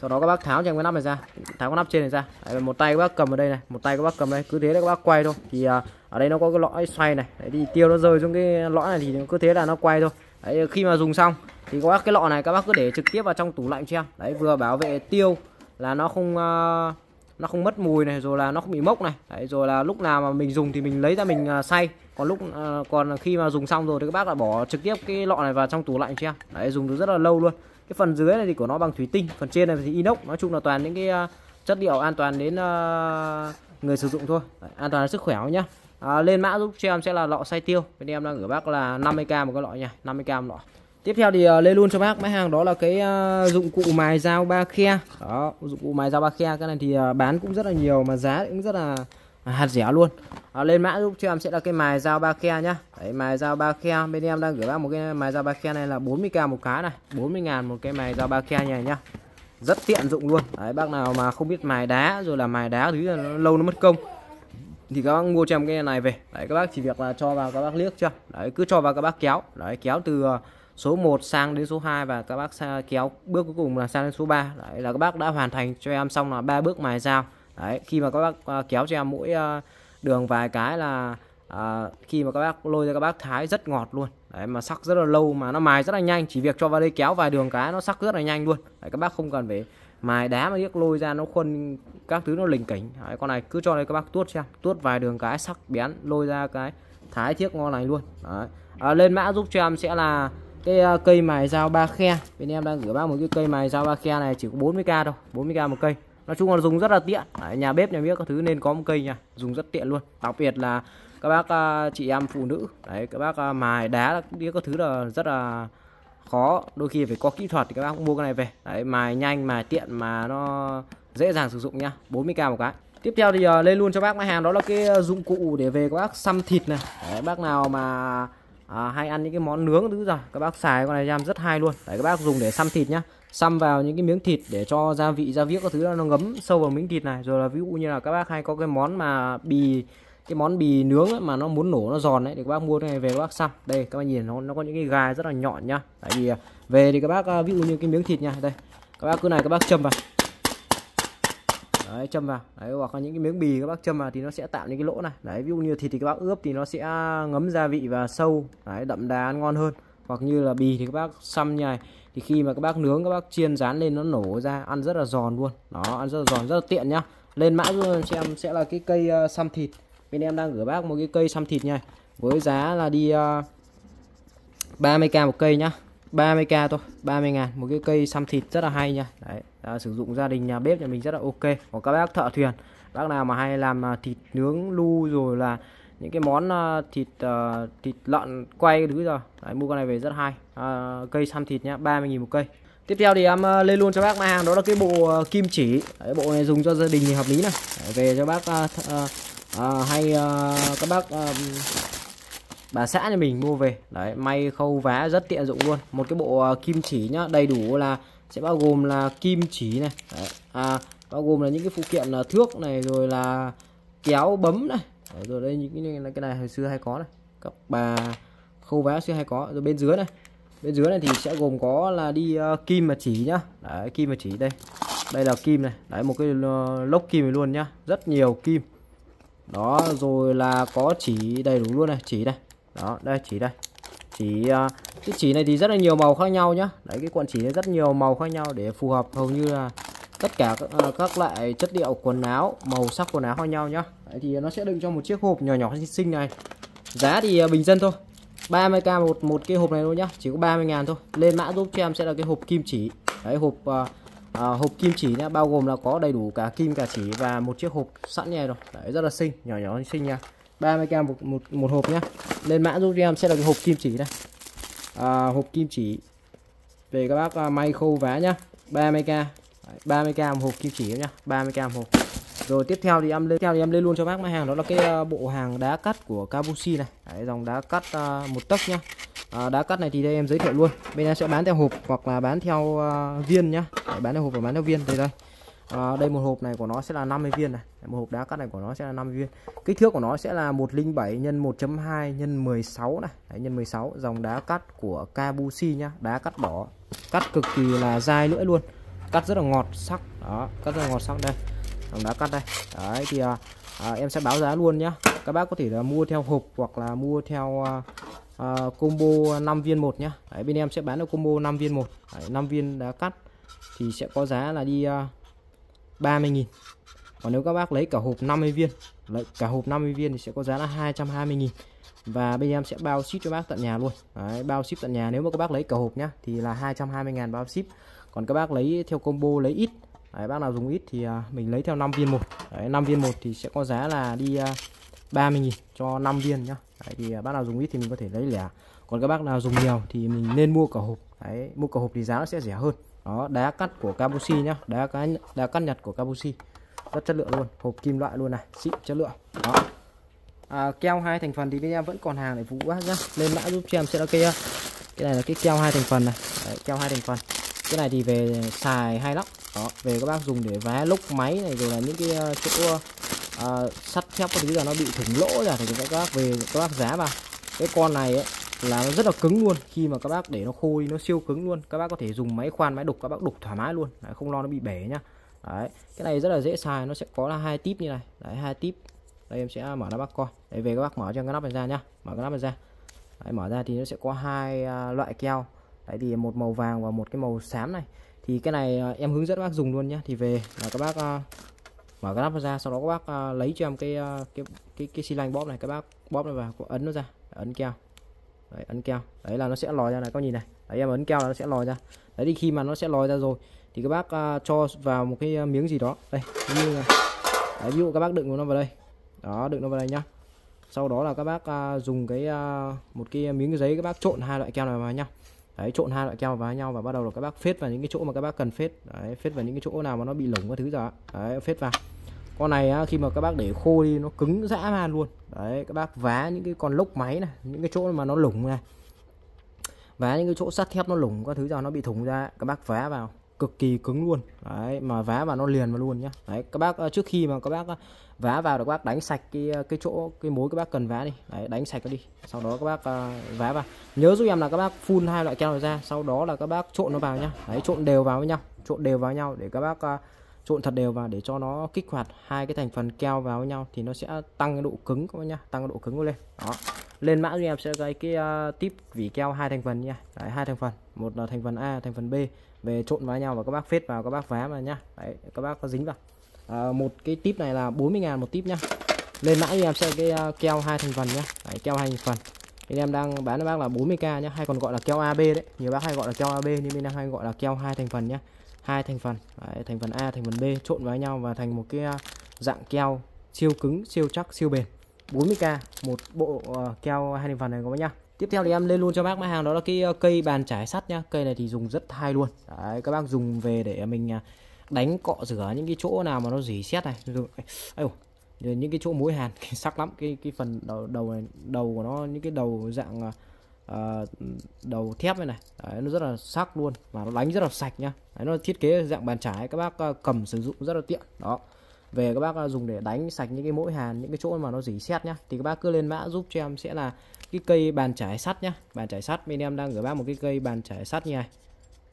Sau đó các bác tháo trong cái nắp này ra. Tháo cái nắp trên này ra. Đấy, một tay các bác cầm ở đây này một tay các bác cầm đây. Cứ thế là các bác quay thôi. Thì à, ở đây nó có cái lõi xoay này. Đấy thì tiêu nó rơi xuống cái lõi này thì cứ thế là nó quay thôi. Đấy khi mà dùng xong thì các bác cái lọ này các bác cứ để trực tiếp vào trong tủ lạnh cho em. Đấy vừa bảo vệ tiêu là nó không uh, nó không mất mùi này rồi là nó không bị mốc này. Đấy, rồi là lúc nào mà mình dùng thì mình lấy ra mình uh, xay. Còn lúc uh, còn khi mà dùng xong rồi thì các bác là bỏ trực tiếp cái lọ này vào trong tủ lạnh cho em đấy dùng được rất là lâu luôn. Cái phần dưới này thì của nó bằng thủy tinh phần trên này thì inox. Nói chung là toàn những cái uh, chất liệu an toàn đến uh, người sử dụng thôi. Đấy, an toàn đến sức khỏe nhá. À, lên mã giúp cho em sẽ là lọ xay tiêu. Bên em đang gửi bác là 50k một cái lọ nha 50k một lọ tiếp theo thì ờ, uh, lên luôn cho bác máy hàng đó là cái uh, dụng cụ mài dao ba khe. Đó dụng cụ mài dao ba khe cái này thì uh, bán cũng rất là nhiều mà giá cũng rất là hạt rẻ luôn. À, lên mã giúp cho em sẽ là cái mài dao ba khe nhá. Đấy mài dao ba khe bên em đang gửi bác một cái mài dao ba khe này là 40k một cái này 40 ngàn một cái mài dao ba khe này nhá. Rất tiện dụng luôn. Đấy bác nào mà không biết mài đá rồi là mài đá thứ là nó lâu nó mất công thì các bác mua cho em cái này về. Đấy các bác chỉ việc là cho vào các bác liếc chưa? Đấy cứ cho vào các bác kéo. Đấy kéo từ số 1 sang đến số 2 và các bác kéo bước cuối cùng là sang đến số 3 đấy là các bác đã hoàn thành cho em xong là ba bước mài dao. Đấy khi mà các bác à, kéo cho em mỗi à, đường vài cái là à, khi mà các bác lôi ra các bác thái rất ngọt luôn. Đấy mà sắc rất là lâu mà nó mài rất là nhanh. Chỉ việc cho vào đây kéo vài đường cái nó sắc rất là nhanh luôn. Đấy, các bác không cần phải mài đá mà biết lôi ra nó khuôn các thứ nó lình kỉnh. Đấy, con này cứ cho đây các bác tuốt xem. Tuốt vài đường cái sắc bén lôi ra cái thái chiếc ngon này luôn. Đấy. À, lên mã giúp cho em sẽ là cái uh, cây mài dao ba khe. Bên em đang gửi bác một cái cây mài dao ba khe này chỉ có 40k thôi 40k một cây. Nói chung là dùng rất là tiện. Đấy, nhà bếp nhà bếp các thứ nên có một cây nha dùng rất tiện luôn. Đặc biệt là các bác uh, chị em phụ nữ. Đấy các bác uh, mài đá đĩa các thứ là rất là khó. Đôi khi phải có kỹ thuật thì các bác cũng mua cái này về. Đấy mài nhanh mài tiện mà nó dễ dàng sử dụng nha. 40k một cái. Tiếp theo thì uh, lên luôn cho bác máy hàng. Đó là cái dụng cụ để về các bác xăm thịt này. Đấy, bác nào mà à, hay ăn những cái món nướng thứ rồi. Các bác xài con này em rất hay luôn. Đấy các bác dùng để xăm thịt nhá. Xăm vào những cái miếng thịt để cho gia vị gia viết các thứ nó ngấm sâu vào miếng thịt này. Rồi là ví dụ như là các bác hay có cái món mà bì cái món bì nướng ấy, mà nó muốn nổ nó giòn đấy thì các bác mua cái này về các bác xăm. Đây các bác nhìn nó nó có những cái gai rất là nhọn nhá. Tại vì à, về thì các bác à, ví dụ như cái miếng thịt nha. Đây các bác cứ này các bác châm vào đấy châm vào. Đấy hoặc là những cái miếng bì các bác châm vào thì nó sẽ tạo những cái lỗ này. Đấy ví dụ như thịt thì các bác ướp thì nó sẽ ngấm gia vị và sâu. Đấy đậm đà ăn ngon hơn. Hoặc như là bì thì các bác xăm như này. Thì khi mà các bác nướng các bác chiên rán lên nó nổ ra ăn rất là giòn luôn. Đó ăn rất là giòn rất là tiện nhá. Lên mã cho em sẽ là cái cây uh, xăm thịt. Bên em đang gửi bác một cái cây xăm thịt nha với giá là đi ờ, uh, 30k một cây nhá. 30k thôi 30 ngàn một cái cây xăm thịt rất là hay nha. Đấy à, sử dụng gia đình nhà bếp nhà mình rất là ok. Của các bác thợ thuyền bác nào mà hay làm à, thịt nướng lu rồi là những cái món à, thịt uh, thịt lợn quay thứ rồi đấy, mua con này về rất hay. À, cây xăm thịt nhá 30.000 một cây. Tiếp theo thì em lên luôn cho bác hàng đó là cái bộ uh, kim chỉ. Đấy, bộ này dùng cho gia đình thì hợp lý này. Đấy, về cho bác uh, uh, uh, hay uh, các bác uh, bà xã nhà mình mua về. Đấy may khâu vá rất tiện dụng luôn. Một cái bộ à, kim chỉ nhá đầy đủ là sẽ bao gồm là kim chỉ này. Đấy, à, bao gồm là những cái phụ kiện là thước này rồi là kéo bấm này. Đấy, rồi đây những cái này, cái này hồi xưa hay có này. Các bà khâu vá xưa hay có. Rồi bên dưới này. Bên dưới này thì sẽ gồm có là đi uh, kim và chỉ nhá. Đấy kim và chỉ đây. Đây là kim này. Đấy một cái uh, lốc kim này luôn nhá. Rất nhiều kim. Đó rồi là có chỉ đầy đủ luôn này. Chỉ này đó đây chỉ đây. Chỉ uh, cái chỉ này thì rất là nhiều màu khác nhau nhá. Đấy cái cuộn chỉ này rất nhiều màu khác nhau để phù hợp hầu như là tất cả các, uh, các loại chất liệu quần áo màu sắc quần áo khác nhau nhá. Đấy thì nó sẽ đựng trong một chiếc hộp nhỏ nhỏ xinh xinh này. Giá thì uh, bình dân thôi. 30k một một cái hộp này thôi nhá. Chỉ có 30 ngàn thôi. Lên mã giúp cho em sẽ là cái hộp kim chỉ. Đấy hộp uh, uh, hộp kim chỉ nhá bao gồm là có đầy đủ cả kim cả chỉ và một chiếc hộp sẵn như này rồi. Đấy rất là xinh nhỏ nhỏ xinh nha. 30k một, một, một hộp nhá. Lên mã giúp em sẽ là cái hộp kim chỉ đây. À, hộp kim chỉ về các bác uh, may khâu vá nhá. 30k 30k một hộp kim chỉ nhá. 30k một hộp. Rồi tiếp theo thì em lên theo thì em lên luôn cho bác mã hàng. Đó là cái uh, bộ hàng đá cắt của Kabushi này. Đấy, dòng đá cắt uh, một tấc nhá. À, đá cắt này thì đây em giới thiệu luôn. Bên em sẽ bán theo hộp hoặc là bán theo uh, viên nhá. Đấy, bán theo hộp và bán theo viên. Đây đây à, đây một hộp này của nó sẽ là 50 viên này. Một hộp đá cắt này của nó sẽ là 50 viên. Kích thước của nó sẽ là 107 nhân 1.2 nhân 16 này. Đấy, nhân 16 dòng đá cắt của Kabushi nhá. Đá cắt đỏ. Cắt cực kỳ là dai lưỡi luôn. Cắt rất là ngọt sắc. Đó cắt rất là ngọt sắc đây. Dòng đá cắt đây. Đấy thì à, à, em sẽ báo giá luôn nhá. Các bác có thể là mua theo hộp hoặc là mua theo à, à, combo 5 viên một nhá. Đấy, bên em sẽ bán được combo 5 viên một. Đấy, 5 viên đá cắt thì sẽ có giá là đi uh, 30.000 còn nếu các bác lấy cả hộp 50 viên lấy cả hộp 50 viên thì sẽ có giá là 220.000 và bên em sẽ bao ship cho bác tận nhà luôn. Đấy, bao ship tận nhà. Nếu mà các bác lấy cả hộp nhá thì là 220.000 bao ship. Còn các bác lấy theo combo lấy ít. Đấy, bác nào dùng ít thì à, mình lấy theo 5 viên một. Đấy, 5 viên một thì sẽ có giá là đi à, 30.000 cho 5 viên nhá. Đấy, thì à, bác nào dùng ít thì mình có thể lấy lẻ. Còn các bác nào dùng nhiều thì mình nên mua cả hộp. Đấy, mua cả hộp thì giá nó sẽ rẻ hơn đó đá cắt của Kabushi nhá. Đá cá đá cắt nhật của Kabushi. Rất chất lượng luôn hộp kim loại luôn này xịn chất lượng. Đó. À, keo hai thành phần thì bên em vẫn còn hàng để phục vụ nhá. Lên mã giúp cho em sẽ là cái cái này là cái keo hai thành phần này. Đấy, keo hai thành phần. Cái này thì về xài hay lắm đó về các bác dùng để vá lốc máy này rồi là những cái ờ, chỗ uh, sắt thép có thứ là nó bị thủng lỗ rồi thì các bác về các bác giá vào. Cái con này ấy, là nó rất là cứng luôn. Khi mà các bác để nó khô đi nó siêu cứng luôn các bác có thể dùng máy khoan máy đục các bác đục thoải mái luôn. Đấy, không lo nó bị bể nhá. Đấy cái này rất là dễ xài nó sẽ có là hai tip như này. Đấy hai tip. Đây em sẽ mở ra bác coi. Đấy về các bác mở cho cái nắp này ra nhá. Mở cái nắp này ra. Đấy, mở ra thì nó sẽ có hai à, loại keo. Đấy thì một màu vàng và một cái màu xám này. Thì cái này à, em hướng dẫn bác dùng luôn nhá. Thì về là các bác à, mở cái nắp ra sau đó các bác lấy cho em cái cái cái cái xi lanh bóp này. Các bác bóp nó vào ấn nó ra ấn keo đấy, ấn keo. Đấy là nó sẽ lòi ra này có nhìn này. Đấy em ấn keo là nó sẽ lòi ra. Đấy thì khi mà nó sẽ lòi ra rồi thì các bác uh, cho vào một cái à, miếng gì đó. Đây như này. đấy, ví dụ các bác đựng nó vào đây. Đó đựng nó vào đây nhá. Sau đó là các bác uh, dùng cái uh, một cái miếng giấy các bác trộn hai loại keo này vào nhau đấy trộn hai loại keo vào nhau và bắt đầu là các bác phết vào những cái chỗ mà các bác cần phết. Đấy phết vào những cái chỗ nào mà nó bị lủng các thứ rồi đấy phết vào con này á, khi mà các bác để khô đi nó cứng dã man luôn. Đấy các bác vá những cái con lốc máy này những cái chỗ mà nó lủng này. Vá những cái chỗ sắt thép nó lủng các thứ ra nó bị thủng ra các bác vá vào cực kỳ cứng luôn. Đấy mà vá vào nó liền vào luôn nhá. Đấy các bác ờ, trước khi mà các bác ờ, vá vào được các bác đánh sạch cái ờ, cái chỗ cái mối các bác cần vá đi. Đấy đánh sạch nó đi. Sau đó các bác uh, vá vào. Nhớ giúp em là các bác phun hai loại keo này ra sau đó là các bác trộn nó vào nhá. Đấy trộn đều vào với nhau trộn đều vào nhau để các bác uh, trộn thật đều vào để cho nó kích hoạt hai cái thành phần keo vào với nhau thì nó sẽ tăng cái độ cứng các bác nhá tăng cái độ cứng lên. Đó. Lên mã cho em sẽ gây cái uh, tip vỉ keo hai thành phần nha. Đấy hai thành phần. Một là thành phần A thành phần B. Về trộn vào nhau và các bác phết vào các bác vá vào nhá. Đấy các bác có dính vào. À, một cái tip này là 40.000 một tip nhá. Lên mã cho em sẽ cái uh, keo hai thành phần nhá. Đấy, keo hai thành phần. Thì em đang bán cho bác là 40k nhá hay còn gọi là keo AB đấy. Nhiều bác hay gọi là keo AB nhưng bên em hay gọi là keo hai thành phần nhá hai thành phần. Đấy, thành phần A thành phần B trộn với nhau và thành một cái à, dạng keo siêu cứng siêu chắc siêu bền. 40k một bộ uh, keo hai thành phần này các bác nhá. Tiếp theo thì em lên luôn cho bác mã hàng đó là cái à, cây bàn trải sắt nhá. Cây này thì dùng rất hay luôn. Đấy các bác dùng về để mình đánh cọ rửa những cái chỗ nào mà nó dỉ xét này. Ây những cái chỗ mối hàn sắc lắm. Cái cái phần đầu đầu này đầu của nó những cái đầu dạng uh, đầu thép này này. Đấy, nó rất là sắc luôn và nó đánh rất là sạch nhá. Đấy, nó thiết kế dạng bàn trái các bác uh, cầm sử dụng rất là tiện. Đó. Về các bác uh, dùng để đánh sạch những cái mỗi hàn những cái chỗ mà nó dỉ xét nhá thì các bác cứ lên mã giúp cho em sẽ là cái cây bàn chải sắt nhá. Bàn chải sắt bên em đang gửi bác một cái cây bàn chải sắt như này.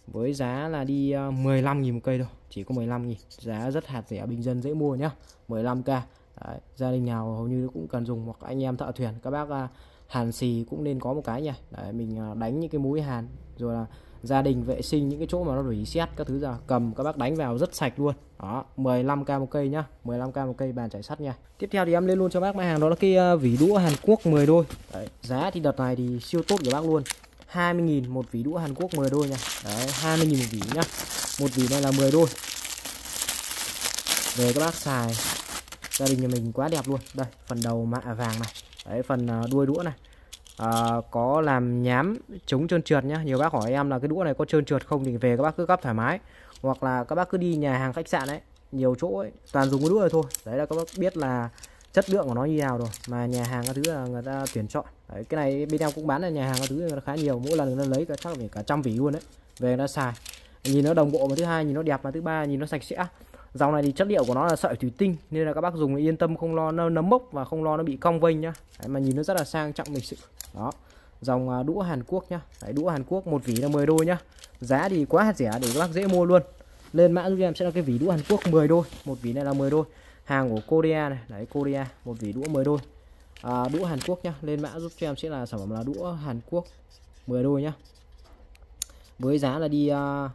Với giá là đi 15.000 một cây thôi chỉ có 15.000 giá rất hạt rẻ bình dân dễ mua nhá. 15k Đấy, gia đình nào hầu như cũng cần dùng hoặc anh em thợ thuyền các bác uh, hàn xì cũng nên có một cái nha Đấy, mình à, đánh những cái mũi hàn rồi là gia đình vệ sinh những cái chỗ mà nó rỉ sét các thứ ra cầm các bác đánh vào rất sạch luôn. Đó 15k một cây nhá 15k một cây bàn chải sắt nha. Tiếp theo thì em lên luôn cho bác máy hàng đó là cái à, vỉ đũa Hàn Quốc 10 đôi. Đấy, giá thì đợt này thì siêu tốt của bác luôn. 20.000 một vỉ đũa Hàn Quốc 10 đôi nha. Đấy 20.000 một vỉ nhá. Một vỉ này là 10 đôi. Về các bác xài gia đình nhà mình quá đẹp luôn. Đây phần đầu mạ vàng này đấy phần à, đuôi đũa này. À, có làm nhám chống trơn trượt nhá. Nhiều bác hỏi em là cái đũa này có trơn trượt không thì về các bác cứ gấp thoải mái. Hoặc là các bác cứ đi nhà hàng khách sạn ấy nhiều chỗ ấy toàn dùng cái đũa này thôi. Đấy là các bác biết là chất lượng của nó như nào rồi. Mà nhà hàng các thứ là người ta tuyển chọn. Đấy, cái này bên em cũng bán ở nhà hàng các thứ khá nhiều. Mỗi lần người ta lấy cả chắc phải cả trăm vỉ luôn đấy. Về nó xài. Nhìn nó đồng bộ mà thứ hai nhìn nó đẹp mà thứ ba nhìn nó sạch sẽ dòng này thì chất liệu của nó là sợi thủy tinh nên là các bác dùng yên tâm không lo nó nấm mốc và không lo nó bị cong vênh nhá. Đấy, mà nhìn nó rất là sang trọng lịch sự. Đó dòng à, đũa Hàn Quốc nhá. Đấy, đũa Hàn Quốc một vỉ là 10 đôi nhá. Giá thì quá rẻ để các bác dễ mua luôn. Lên mã giúp em sẽ là cái vỉ đũa Hàn Quốc 10 đôi một vỉ này là 10 đôi hàng của Korea này đấy Korea một vỉ đũa 10 đôi à, đũa Hàn Quốc nhá lên mã giúp cho em sẽ là sản phẩm là đũa Hàn Quốc 10 đôi nhá. Với giá là đi à, uh,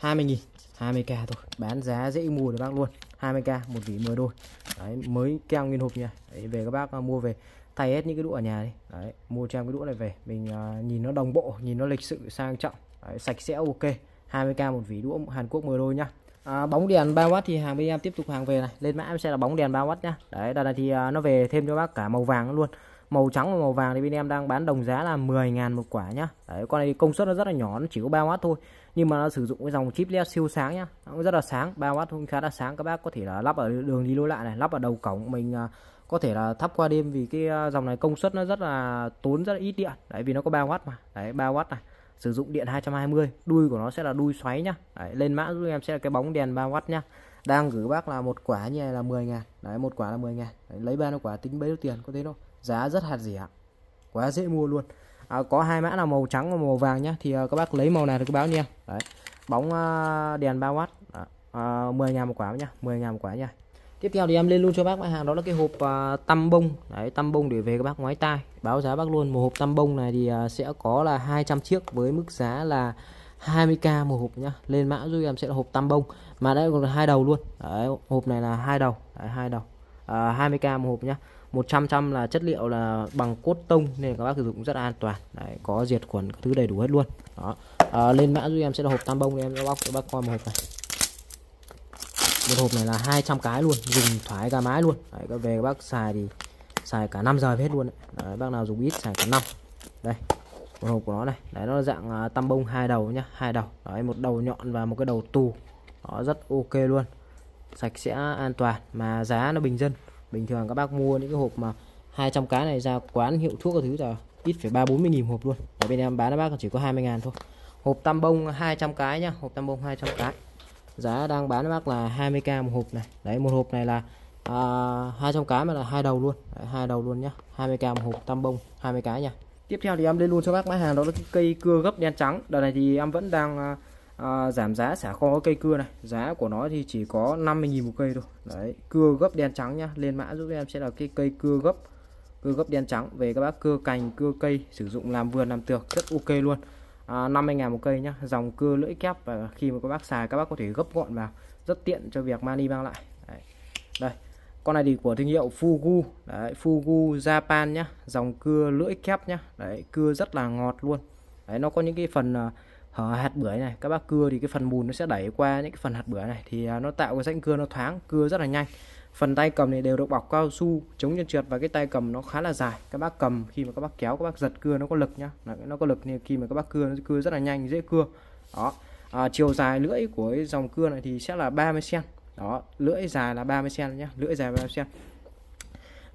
20.000 20k thôi. Bán giá dễ mua được bác luôn. 20k một vỉ 10 đôi. Đấy, mới keo nguyên hộp nha đấy, về các bác à, mua về thay hết những cái đũa ở nhà đi. Đấy, mua cho em cái đũa này về. Mình uh, nhìn nó đồng bộ nhìn nó lịch sự sang trọng. Đấy, sạch sẽ ok. 20k một vỉ đũa Hàn Quốc 10 đôi nhá. À, bóng đèn 3W thì hàng bên em tiếp tục hàng về này. Lên mã em sẽ là bóng đèn 3W nhá. Đấy đợt này thì uh, nó về thêm cho bác cả màu vàng luôn. Màu trắng và màu vàng thì bên em đang bán đồng giá là 10.000 một quả nhá. Đấy con này công suất nó rất là nhỏ nó chỉ có 3W thôi nhưng mà nó sử dụng cái dòng chip led siêu sáng nhá. Nó cũng rất là sáng 3W cũng khá là sáng. Các bác có thể là lắp ở đường đi lối lại này lắp ở đầu cổng mình à, có thể là thắp qua đêm vì cái à, dòng này công suất nó rất là tốn rất là ít điện. Đấy vì nó có 3W mà. Đấy 3W này. Sử dụng điện 220 đuôi của nó sẽ là đuôi xoáy nhá. Đấy, lên mã giúp em sẽ là cái bóng đèn 3W nhá. Đang gửi bác là một quả như này là 10 ngàn. Đấy một quả là 10 ngàn. Đấy, lấy ba quả tính bấy nhiêu tiền có thế đâu. Giá rất hạt rẻ quá dễ mua luôn à, có hai mã là màu trắng và màu vàng nhá. Thì à, các bác lấy màu này thì cứ báo nha đấy bóng à, đèn 3W uh, 10 ngàn một quả nhá 10 ngàn một quả nha. Tiếp theo thì em lên luôn cho bác mã hàng đó là cái hộp à, tăm bông. Đấy tăm bông để về các bác ngoái tai. Báo giá bác luôn một hộp tăm bông này thì à, sẽ có là 200 chiếc với mức giá là 20k một hộp nhá. Lên mã giúp em sẽ là hộp tăm bông mà đây còn là hai đầu luôn. Đấy, hộp này là hai đầu. Đấy, hai đầu. À, 20k một hộp nhá. 100 trăm là chất liệu là bằng cốt tông nên các bác sử dụng rất là an toàn. Đấy, có diệt khuẩn các thứ đầy đủ hết luôn. Đó. À, lên mã giúp em sẽ là hộp tam bông em cho bác cho bác coi một hộp này. Một hộp này là 200 cái luôn dùng thoải cả mái luôn. Đấy, về các bác xài thì xài cả 5 giờ hết luôn đấy. đấy bác nào dùng ít xài cả năm. Đây một hộp của nó này. Đấy nó dạng à, uh, tăm bông hai đầu nhá hai đầu. Đấy một đầu nhọn và một cái đầu tù. Nó rất ok luôn. Sạch sẽ an toàn. Mà giá nó bình dân bình thường các bác mua những cái hộp mà 200 cái này ra quán hiệu thuốc các thứ là ít phải ba bốn mươi nghìn hộp luôn. Ở bên em bán các bác chỉ có 20 ngàn thôi. Hộp tam bông 200 cái nhá hộp tam bông 200 cái. Giá đang bán các bác là 20k một hộp này. Đấy một hộp này là à, 200 cái mà là hai đầu luôn. Đấy, hai đầu luôn nhá 20k một hộp tam bông 20 cái nha. Tiếp theo thì em lên luôn cho bác mã hàng đó là cây cưa gấp đen trắng. Đợt này thì em vẫn đang à, à, giảm giá xả kho cây cưa này. Giá của nó thì chỉ có 50.000 một cây thôi. Đấy cưa gấp đen trắng nhá. Lên mã giúp em sẽ là cái cây cưa gấp cưa gấp đen trắng về các bác cưa cành cưa cây sử dụng làm vườn làm tược rất ok luôn. À, 50 ngàn một cây nhá. Dòng cưa lưỡi kép và khi mà các bác xài các bác có thể gấp gọn vào. Rất tiện cho việc mani mang lại. Đấy. đây con này thì của thương hiệu Fugu. Đấy Fugu Japan nhá. Dòng cưa lưỡi kép nhá. Đấy cưa rất là ngọt luôn. Đấy nó có những cái phần uh, Ờ, hạt bưởi này các bác cưa thì cái phần bùn nó sẽ đẩy qua những cái phần hạt bưởi này. Thì à, nó tạo cái rãnh cưa nó thoáng cưa rất là nhanh. Phần tay cầm này đều được bọc cao su chống chân trượt và cái tay cầm nó khá là dài. Các bác cầm khi mà các bác kéo các bác giật cưa nó có lực nhá. Nó có lực nên khi mà các bác cưa nó cưa rất là nhanh dễ cưa. Đó. À, chiều dài lưỡi của cái dòng cưa này thì sẽ là 30 cm đó lưỡi dài là 30 cm nhá lưỡi dài 30 cm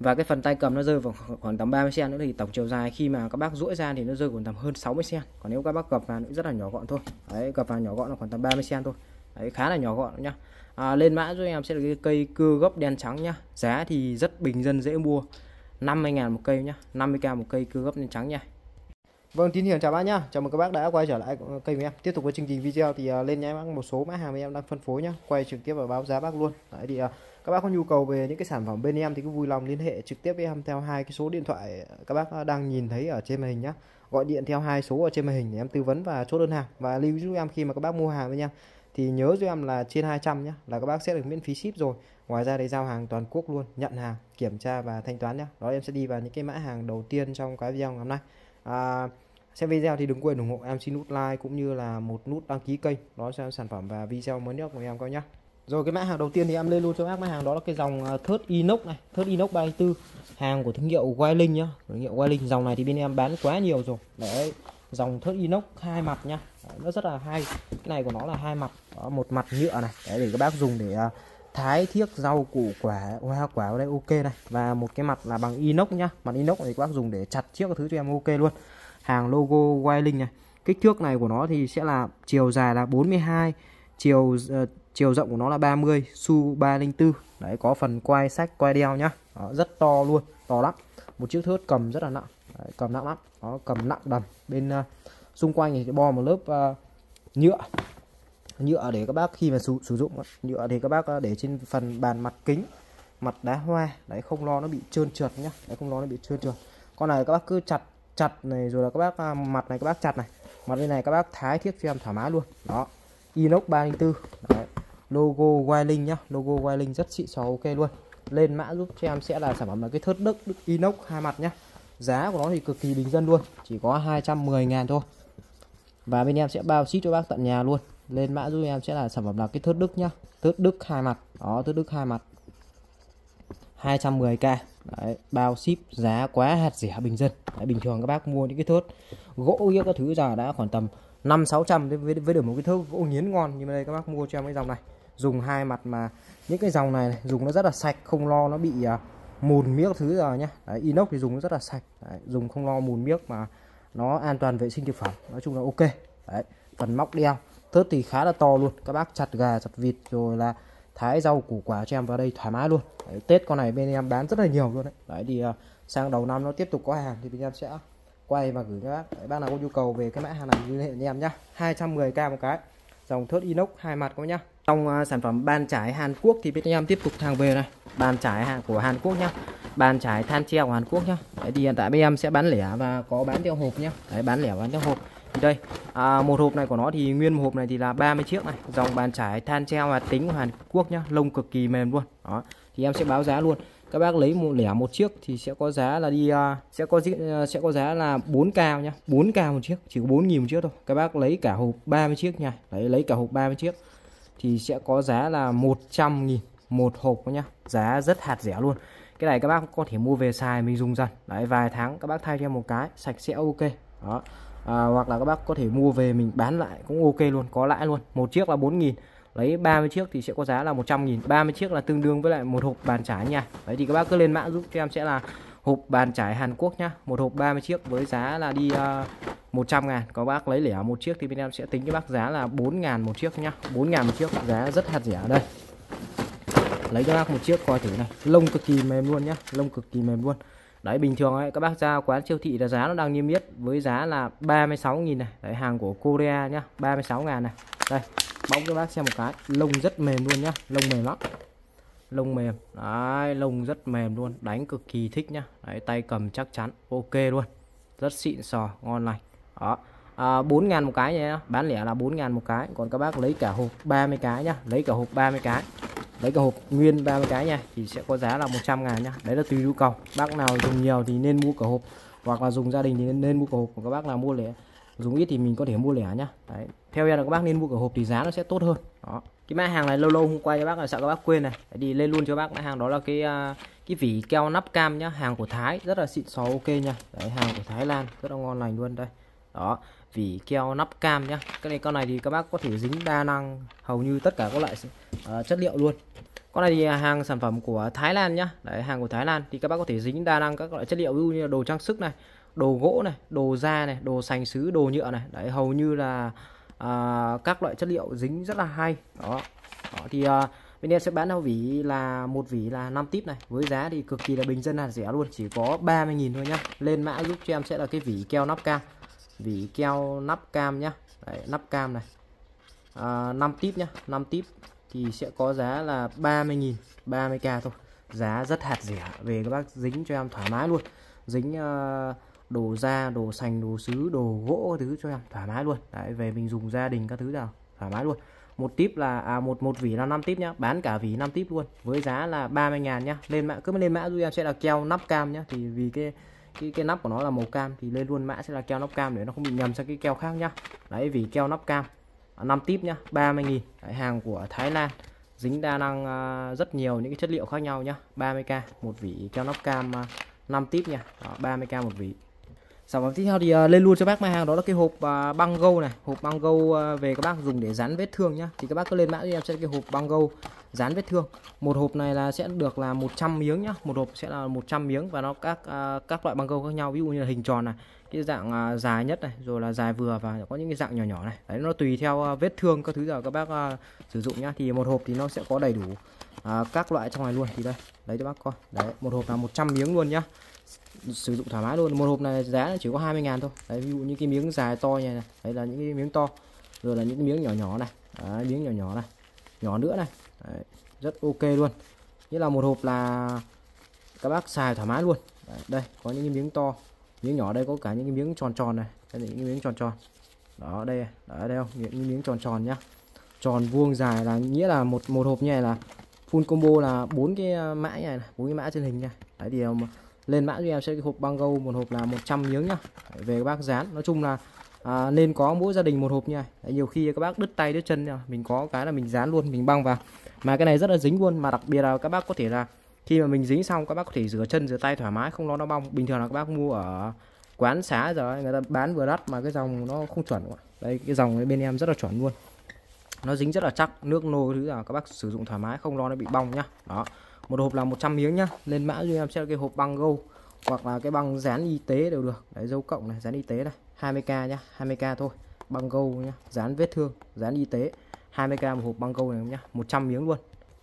và cái phần tay cầm nó rơi vào khoảng tầm 30 cm nữa thì tổng chiều dài khi mà các bác duỗi ra thì nó rơi khoảng tầm hơn 60 cm còn nếu các bác gập vào nó rất là nhỏ gọn thôi. Đấy gập vào nhỏ gọn là khoảng tầm 30 cm thôi. Đấy khá là nhỏ gọn nhá. À, lên mã cho em sẽ là cái cây cưa gốc đen trắng nhá. Giá thì rất bình dân dễ mua. 50.000 một cây nhá. 50k một cây cưa gốc đen trắng nha. Vâng, tín hiệu chào bác nhá. Chào mừng các bác đã quay trở lại kênh của em. Tiếp tục với chương trình video thì uh, lên nhé bác một số mã hàng em đang phân phối nhá. Quay trực tiếp và báo giá bác luôn. Đấy thì uh, các bác có nhu cầu về những cái sản phẩm bên em thì cứ vui lòng liên hệ trực tiếp với em theo hai cái số điện thoại các bác đang nhìn thấy ở trên màn hình nhé Gọi điện theo hai số ở trên màn hình để em tư vấn và chốt đơn hàng và lưu giúp em khi mà các bác mua hàng với em thì nhớ giúp em là trên 200 nhé là các bác sẽ được miễn phí ship rồi. Ngoài ra đây giao hàng toàn quốc luôn, nhận hàng, kiểm tra và thanh toán nhé Đó em sẽ đi vào những cái mã hàng đầu tiên trong cái video ngày hôm nay. À, xem video thì đừng quên ủng hộ em xin nút like cũng như là một nút đăng ký kênh. Đó xem sản phẩm và video mới nhất của em coi nhá rồi cái mã hàng đầu tiên thì em lên luôn cho bác. Mã hàng đó là cái dòng à, thớt inox này thớt inox 34 hàng của thương hiệu Wailing nhá. Thương hiệu Wailing. Dòng này thì bên em bán quá nhiều rồi. Đấy dòng thớt inox hai mặt nhá. Đấy, nó rất là hay. Cái này của nó là hai mặt đó, một mặt nhựa này. Đấy, để các bác dùng để uh, thái thiếc rau củ quả hoa quả ở đây ok này. Và một cái mặt là bằng inox nhá. Mặt inox này các bác dùng để chặt chiếc các thứ cho em ok luôn. Hàng logo Wailing này. Kích thước này của nó thì sẽ là chiều dài là 42 chiều uh, chiều rộng của nó là 30 su 304 đấy có phần quay sách quay đeo nhá. Đó, rất to luôn to lắm. Một chiếc thớt cầm rất là nặng. Đấy, cầm nặng lắm. Nó cầm nặng đầm. Bên uh, xung quanh thì bo một lớp uh, nhựa. Nhựa để các bác khi mà sử, sử dụng nhựa thì các bác ờ, để trên phần bàn mặt kính mặt đá hoa. Đấy không lo nó bị trơn trượt nhá. Đấy không lo nó bị trơn trượt. Con này các bác cứ chặt chặt này rồi là các bác mặt này các bác chặt này. Mặt bên này các bác thái thiết cho em thoải mái luôn. Đó inox 304 Đấy logo Wailing nhá. Logo Wailing rất xịn xò ok luôn. Lên mã giúp cho em sẽ là sản phẩm là cái thớt đức, đức inox hai mặt nhá. Giá của nó thì cực kỳ bình dân luôn chỉ có 210 ngàn thôi. Và bên em sẽ bao ship cho bác tận nhà luôn. Lên mã giúp em sẽ là sản phẩm là cái thớt đức nhá. Thớt đức hai mặt. Đó thớt đức hai mặt. 210k Đấy, bao ship giá quá hạt rẻ bình dân. Đấy, bình thường các bác mua những cái thớt gỗ kia các thứ giờ đã khoảng tầm năm sáu trăm với với được một cái thớt gỗ nghiến ngon. Nhưng mà đây các bác mua cho em cái dòng này dùng hai mặt mà những cái dòng này, này dùng nó rất là sạch không lo nó bị uh, mùn miếc thứ giờ nhá. Đấy, inox thì dùng nó rất là sạch. Đấy, dùng không lo mùn miếc mà nó an toàn vệ sinh thực phẩm. Nói chung là ok. Đấy, phần móc đeo thớt thì khá là to luôn. Các bác chặt gà chặt vịt rồi là thái rau củ quả cho em vào đây thoải mái luôn. Đấy, Tết con này bên em bán rất là nhiều luôn đấy, đấy thì uh, sang đầu năm nó tiếp tục có hàng thì bên em sẽ quay và gửi các bác. Đấy, bác nào có nhu cầu về cái mã hàng này liên hệ với em nhá. 210k một cái. Dòng thớt inox hai mặt có nhá trong ờ, sản phẩm bàn trải Hàn Quốc thì bên em tiếp tục hàng về này bàn trải hàng của Hàn Quốc nhá. Bàn trải than treo của Hàn Quốc nhá. Đấy, thì hiện tại bên em sẽ bán lẻ và có bán theo hộp nhá. Đấy bán lẻ bán theo hộp. Thì đây à, một hộp này của nó thì nguyên một hộp này thì là 30 chiếc này. Dòng bàn trải than treo và tính của Hàn Quốc nhá. Lông cực kỳ mềm luôn. Đó thì em sẽ báo giá luôn. Các bác lấy một lẻ một chiếc thì sẽ có giá là đi uh, sẽ có uh, sẽ có giá là 4k nhá. 4k một chiếc chỉ có 4 nghìn một chiếc thôi. Các bác lấy cả hộp 30 chiếc nha. Đấy lấy cả hộp 30 chiếc thì sẽ có giá là 100 nghìn một hộp nhá. Giá rất hạt rẻ luôn. Cái này các bác có thể mua về xài mình dùng dần. Đấy vài tháng các bác thay cho một cái sạch sẽ ok. Đó. À, hoặc là các bác có thể mua về mình bán lại cũng ok luôn có lãi luôn. Một chiếc là 4 nghìn lấy 30 chiếc thì sẽ có giá là 100 nghìn. 30 chiếc là tương đương với lại một hộp bàn trải nha đấy thì các bác cứ lên mạng giúp cho em sẽ là hộp bàn trải Hàn Quốc nhá. Một hộp 30 chiếc với giá là đi à, uh, 100 ngàn. Có bác lấy lẻ một chiếc thì bên em sẽ tính cho bác giá là 4 ngàn một chiếc nhá. 4 ngàn một chiếc giá rất hạt rẻ ở đây. Lấy cho bác một chiếc coi thử này. Lông cực kỳ mềm luôn nhá lông cực kỳ mềm luôn. Đấy bình thường ấy các bác ra quán siêu thị là giá nó đang niêm yết với giá là 36.000 này. Đấy hàng của Korea nhá 36 ngàn này. Đây bóng cho bác xem một cái. Lông rất mềm luôn nhá lông mềm lắm lông mềm. Đấy lông rất mềm luôn. Đánh cực kỳ thích nhá. Đấy tay cầm chắc chắn. Ok luôn. Rất xịn sò ngon lành. Đó. À, 4 ngàn một cái nhé bán lẻ là 4 ngàn một cái. Còn các bác lấy cả hộp 30 cái nhá. Lấy cả hộp 30 cái. Lấy cả hộp nguyên 30 cái nha. Thì sẽ có giá là 100 ngàn nhá. Đấy là tùy nhu cầu. Bác nào dùng nhiều thì nên mua cả hộp. Hoặc là dùng gia đình thì nên mua cả hộp. Của các bác nào mua lẻ dùng ít thì mình có thể mua lẻ nhá. Đấy. Theo em là các bác nên mua cả hộp thì giá nó sẽ tốt hơn. Đó cái mã hàng này lâu lâu hôm qua cho bác là sợ các bác quên này. Đi lên luôn cho bác mã hàng đó là cái à, cái vỉ keo nắp cam nhá hàng của Thái. Rất là xịn xò ok nha. Đấy hàng của Thái Lan rất là ngon lành luôn đây. Đó vỉ keo nắp cam nhá. Cái này con này thì các bác có thể dính đa năng hầu như tất cả các loại uh, chất liệu luôn. Con này thì à, hàng sản phẩm của Thái Lan nhá. Đấy hàng của Thái Lan thì các bác có thể dính đa năng các loại chất liệu ví dụ như đồ trang sức này đồ gỗ này đồ da này đồ sành sứ đồ nhựa này. Đấy hầu như là à, các loại chất liệu dính rất là hay. Đó, đó thì à, bên em sẽ bán theo vỉ là một vỉ là 5 tip này. Với giá thì cực kỳ là bình dân là rẻ luôn. Chỉ có 30.000 thôi nhá. Lên mã giúp cho em sẽ là cái vỉ keo nắp cam. Vỉ keo nắp cam nhá. Đấy, nắp cam này. À, 5 tip nhá. 5 tip thì sẽ có giá là 30.000 30k thôi. Giá rất hạt rẻ. Về các bác dính cho em thoải mái luôn. Dính uh, đồ da đồ sành đồ sứ đồ gỗ thứ cho em. Thoải mái luôn. Đấy về mình dùng gia đình các thứ nào thoải mái luôn. Một tip là à, một một vỉ là 5 tip nhá. Bán cả vỉ 5 tip luôn. Với giá là 30 ngàn nhá. Lên mã cứ lên mã giúp em sẽ là keo nắp cam nhá. Thì vì cái cái cái nắp của nó là màu cam thì lên luôn mã sẽ là keo nắp cam để nó không bị nhầm sang cái keo khác nhá. Đấy vì keo nắp cam. À, 5 tip nhá 30 nghìn. Đấy, hàng của Thái Lan. Dính đa năng uh, rất nhiều những cái chất liệu khác nhau nhá. 30k một vỉ keo nắp cam à, uh, 5 tip nha Đó, 30k một vỉ sản phẩm tiếp theo thì uh, lên luôn cho bác mai hàng đó là cái hộp uh, băng gâu này. Hộp băng gâu uh, về các bác dùng để dán vết thương nhá. Thì các bác cứ lên mã cho em sẽ cái hộp băng gâu dán vết thương. Một hộp này là sẽ được là 100 miếng nhá. Một hộp sẽ là 100 miếng và nó các uh, các loại băng gâu khác nhau. Ví dụ như là hình tròn này cái dạng uh, dài nhất này rồi là dài vừa và có những cái dạng nhỏ nhỏ này. Đấy nó tùy theo uh, vết thương các thứ giờ các bác uh, sử dụng nhá. Thì một hộp thì nó sẽ có đầy đủ uh, các loại trong này luôn. Thì đây đấy cho bác coi. Đấy một hộp là 100 miếng luôn nhá sử dụng thoải mái luôn. Một hộp này giá chỉ có 20 ngàn thôi. Đấy, ví dụ như cái miếng dài to như này đấy là những cái miếng to. Rồi là những cái miếng nhỏ nhỏ này. Đấy, miếng nhỏ nhỏ này nhỏ nữa này. Đấy, rất ok luôn. Như là một hộp là các bác xài thoải mái luôn. Đấy, đây có những cái miếng to miếng nhỏ đây có cả những cái miếng tròn tròn này. Đây là những cái miếng tròn tròn. Đó đây đó đây không? Những miếng tròn tròn nhá. Tròn vuông dài là nghĩa là một một hộp như này là full combo là bốn cái mã này bốn cái mã trên hình nha. Đấy thì ờ, lên mã cho em sẽ cái hộp băng gâu một hộp là 100 miếng nhá. Về các bác dán. Nói chung là à, nên có mỗi gia đình một hộp nha. Đấy, nhiều khi các bác đứt tay đứt chân nha. mình có cái là mình dán luôn mình băng vào. Mà cái này rất là dính luôn. Mà đặc biệt là các bác có thể là khi mà mình dính xong các bác có thể rửa chân rửa tay thoải mái không lo nó bong. Bình thường là các bác mua ở quán xá rồi người ta bán vừa đắt mà cái dòng nó không chuẩn đây cái dòng bên em rất là chuẩn luôn. Nó dính rất là chắc. Nước nô thứ là các bác sử dụng thoải mái không lo nó bị bong nhá. Đó một hộp là 100 miếng nhá. Lên mã cho em sẽ là cái hộp băng gâu hoặc là cái băng dán y tế đều được. Đấy dấu cộng này dán y tế này. 20k nhá 20k thôi. Băng gâu nhá dán vết thương dán y tế. 20k một hộp băng gâu này nhá 100 miếng luôn.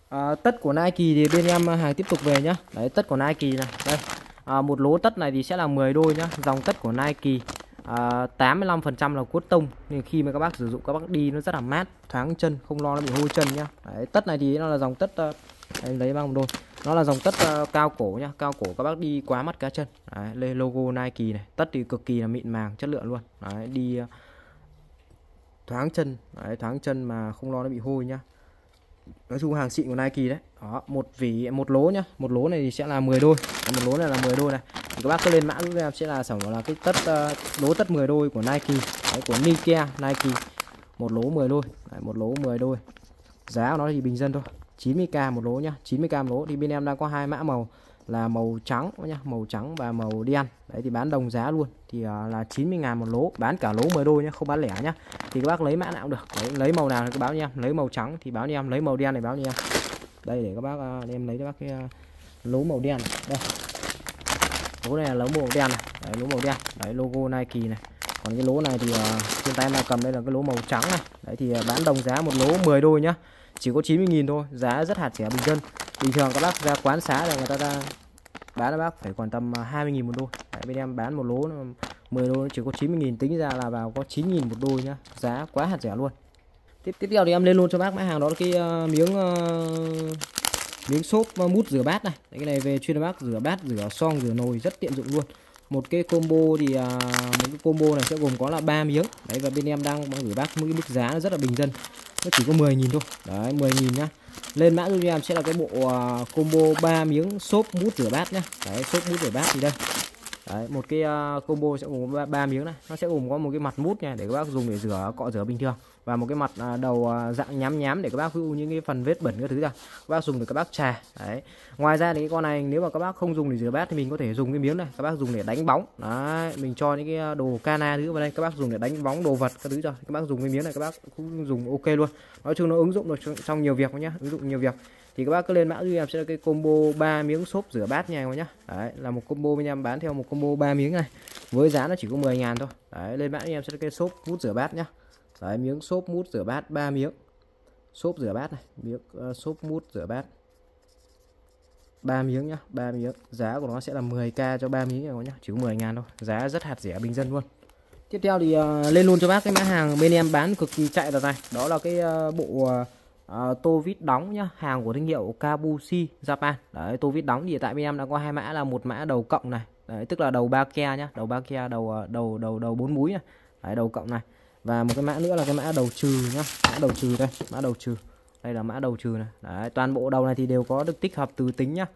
À, tất của Nike thì bên em à, hàng tiếp tục về nhá. Đấy tất của Nike này. Đây. À, một lố tất này thì sẽ là 10 đôi nhá. Dòng tất của Nike à, 85% là cốt tông. Nên khi mà các bác sử dụng các bác đi nó rất là mát thoáng chân không lo nó bị hôi chân nhá. Đấy, tất này thì nó là dòng tất à, uh, em lấy băng đôi. Nó là dòng tất uh, cao cổ nhá. Cao cổ các bác đi quá mắt cá chân. Đấy, lên logo Nike này. Tất thì cực kỳ là mịn màng chất lượng luôn. Đấy, đi uh, thoáng chân. Đấy, thoáng chân mà không lo nó bị hôi nhá. Nói chung hàng xịn của Nike đấy. Đó một vỉ một lố nhá. Một lố này thì sẽ là 10 đôi. Một lố này là 10 đôi này. Thì các bác cứ lên mã giúp em sẽ là sản phẩm là cái tất uh, lố tất 10 đôi của Nike. Đấy, của Nike Nike. Một lố 10 đôi. Đấy, một lố 10 đôi. Giá của nó thì bình dân thôi. 90k một lỗ nhá. 90k một lỗ. Thì bên em đang có hai mã màu là màu trắng nhá màu trắng và màu đen. Đấy thì bán đồng giá luôn. Thì uh, là 90 ngàn một lỗ. Bán cả lỗ 10 đôi nhá không bán lẻ nhá. Thì các bác lấy mã nào cũng được. Đấy, lấy màu nào thì báo nha lấy màu trắng thì báo nha em. Lấy màu đen này báo nha đây để các bác à, uh, em lấy cho bác cái uh, lỗ màu đen này. đây. Lỗ này là lỗ màu đen này. Đấy, lỗ màu đen. Đấy logo Nike này. Còn cái lỗ này thì uh, trên tay em đang cầm đây là cái lỗ màu trắng này. Đấy thì uh, bán đồng giá một lỗ 10 đôi nhá chỉ có 90.000 thôi giá rất hạt rẻ bình dân. Bình thường các bác ra quán xá là người ta ra bán các bác phải còn tầm à, 20.000 một đôi. Đấy, bên em bán một lố 10 đôi chỉ có 90.000 tính ra là vào có 9.000 một đôi nhá. Giá quá hạt rẻ luôn. Tiếp tiếp theo thì em lên luôn cho bác mã hàng đó là cái uh, miếng uh, miếng xốp uh, mút rửa bát này. Đấy, cái này về chuyên bác rửa bát rửa xong rửa nồi rất tiện dụng luôn một cái combo thì à, một cái combo này sẽ gồm có là ba miếng. Đấy và bên em đang gửi bác một cái mức giá rất là bình dân. Nó chỉ có 10.000 thôi. Đấy 10.000 nhá. Lên mã cho em sẽ là cái bộ uh, combo 3 miếng xốp mút rửa bát nhá. Đấy xốp mút rửa bát thì đây. Đấy, một cái uh, combo sẽ gồm ba miếng này. Nó sẽ gồm có một cái mặt mút nha để các bác dùng để rửa cọ rửa bình thường và một cái mặt à, đầu à, dạng nhám nhám để các bác ví dụ những cái phần vết bẩn các thứ ra. Các bác dùng để các bác trà đấy. Ngoài ra thì cái con này nếu mà các bác không dùng để rửa bát thì mình có thể dùng cái miếng này các bác dùng để đánh bóng. Đấy mình cho những cái à, đồ cana thứ vào đây các bác dùng để đánh bóng đồ vật các thứ rồi. Các bác dùng cái miếng này các bác cũng dùng ok luôn. Nói chung nó ứng dụng được trong, nhiều việc nhá ứng dụng nhiều việc. Thì các bác cứ lên mã duy em sẽ là cái combo 3 miếng xốp rửa bát nha các nhá. Đấy là một combo bên em bán theo một combo 3 miếng này. Với giá nó chỉ có 10 ngàn thôi. Đấy lên mã giúp em sẽ là cái xốp hút rửa bát nhá đấy miếng xốp mút rửa bát 3 miếng. Xốp rửa bát này miếng uh, xốp mút rửa bát. 3 miếng nhá 3 miếng. Giá của nó sẽ là 10k cho 3 miếng này nhá chỉ có 10 ngàn thôi. Giá rất hạt rẻ bình dân luôn. Tiếp theo thì uh, lên luôn cho bác cái mã hàng bên em bán cực kỳ chạy đợt này. Đó là cái uh, bộ uh, uh, tô vít đóng nhá hàng của thương hiệu Kabushi Japan. Đấy tô vít đóng thì tại bên em đã có hai mã là một mã đầu cộng này. Đấy, tức là đầu ba ke nhá đầu ba ke đầu đầu đầu đầu bốn múi này. Đấy, đầu cộng này và một cái mã nữa là cái mã đầu trừ nhá. Mã đầu trừ đây mã đầu trừ. Đây là mã đầu trừ này. Đấy, toàn bộ đầu này thì đều có được tích hợp từ tính nhá.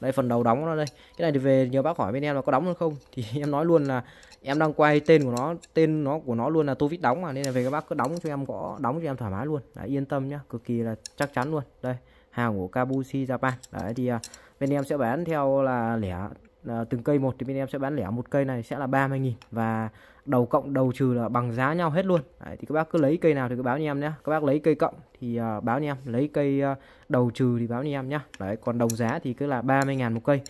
Đây phần đầu đóng nó đây. Cái này thì về nhiều bác hỏi bên em là có đóng hay không. Thì em nói luôn là em đang quay tên của nó tên nó của nó luôn là tô vít đóng mà nên là về các bác cứ đóng cho em có đóng cho em thoải mái luôn. Đấy, yên tâm nhá cực kỳ là chắc chắn luôn. Đây hàng của Kabushi Japan. Đấy thì à, bên em sẽ bán theo là lẻ à, từng cây một. Thì bên em sẽ bán lẻ một cây này sẽ là 30.000 và đầu cộng đầu trừ là bằng giá nhau hết luôn. Đấy, thì các bác cứ lấy cây nào thì cứ báo cho em nhé các bác lấy cây cộng thì uh, báo cho em. Lấy cây uh, đầu trừ thì báo cho em nhé đấy còn đồng giá thì cứ là 30.000 một cây.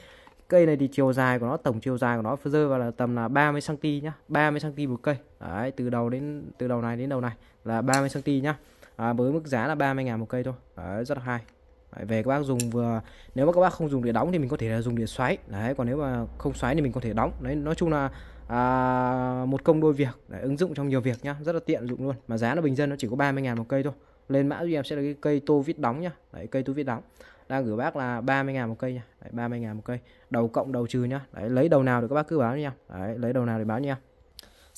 Cây này thì chiều dài của nó tổng chiều dài của nó rơi vào là tầm là 30 cm nhá. 30 cm một cây. Đấy từ đầu đến từ đầu này đến đầu này là 30 cm nhá. À, với mức giá là 30 ngàn một cây thôi. Đấy, rất là hay. Đấy, về các bác dùng vừa nếu mà các bác không dùng để đóng thì mình có thể là dùng để xoáy. Đấy còn nếu mà không xoáy thì mình có thể đóng. Đấy nói chung là à, một công đôi việc để ứng dụng trong nhiều việc nhá rất là tiện dụng luôn. Mà giá nó bình dân nó chỉ có 30 ngàn một cây thôi. Lên mã cho em sẽ là cái cây tô vít đóng nhá. Đấy, cây tô vít đóng. Đang gửi bác là 30 ngàn một cây nhá. Đấy, 30 ngàn một cây. Đầu cộng đầu trừ nhá. Đấy, lấy đầu nào thì các bác cứ báo nha đấy, lấy đầu nào thì báo nha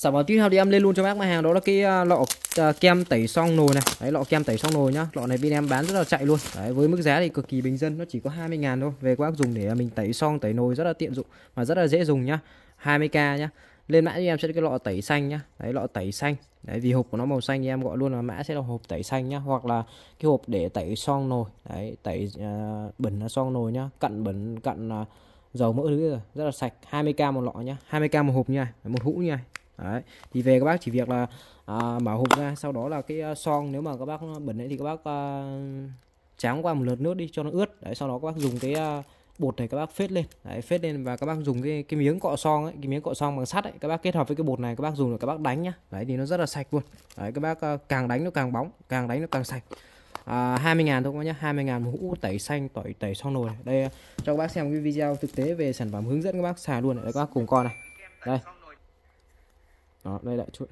sản phẩm tiếp theo thì em lên luôn cho bác mặt hàng đó là cái à, lọ à, kem tẩy xong nồi này. Đấy lọ kem tẩy xong nồi nhá. Lọ này bên em bán rất là chạy luôn. Đấy, với mức giá thì cực kỳ bình dân nó chỉ có 20 ngàn thôi. Về các bác dùng để mình tẩy xong tẩy nồi rất là tiện dụng và rất là dễ dùng nhá. 20k nhá. Lên mã cho em sẽ cái lọ tẩy xanh nhá. Đấy lọ tẩy xanh. Đấy vì hộp của nó màu xanh thì em gọi luôn là mã sẽ là hộp tẩy xanh nhá. Hoặc là cái hộp để tẩy son nồi. Đấy tẩy uh, bẩn son nồi nhá. Cặn bẩn cặn uh, dầu mỡ thứ rồi. Rất là sạch. 20k một lọ nhá. 20k một hộp nha. Một hũ nha. Đấy. Thì về các bác chỉ việc là uh, mở hộp ra. Sau đó là cái uh, son nếu mà các bác bẩn ấy thì các bác uh, tráng qua một lượt nước đi cho nó ướt. Đấy sau đó các bác dùng cái uh, bột này các bác phết lên. Đấy, phết lên và các bác dùng cái cái miếng cọ son ấy cái miếng cọ son bằng sắt ấy các bác kết hợp với cái bột này các bác dùng rồi các bác đánh nhá. Đấy thì nó rất là sạch luôn. Đấy các bác uh, càng đánh nó càng bóng càng đánh nó càng sạch. À, 20 ngàn thôi các nhá 20 ngàn một hũ tẩy xanh tỏi tẩy xong nồi đây cho các bác xem cái video thực tế về sản phẩm hướng dẫn các bác xài luôn này. Các bác cùng con này. Đây. Đó đây lại chút.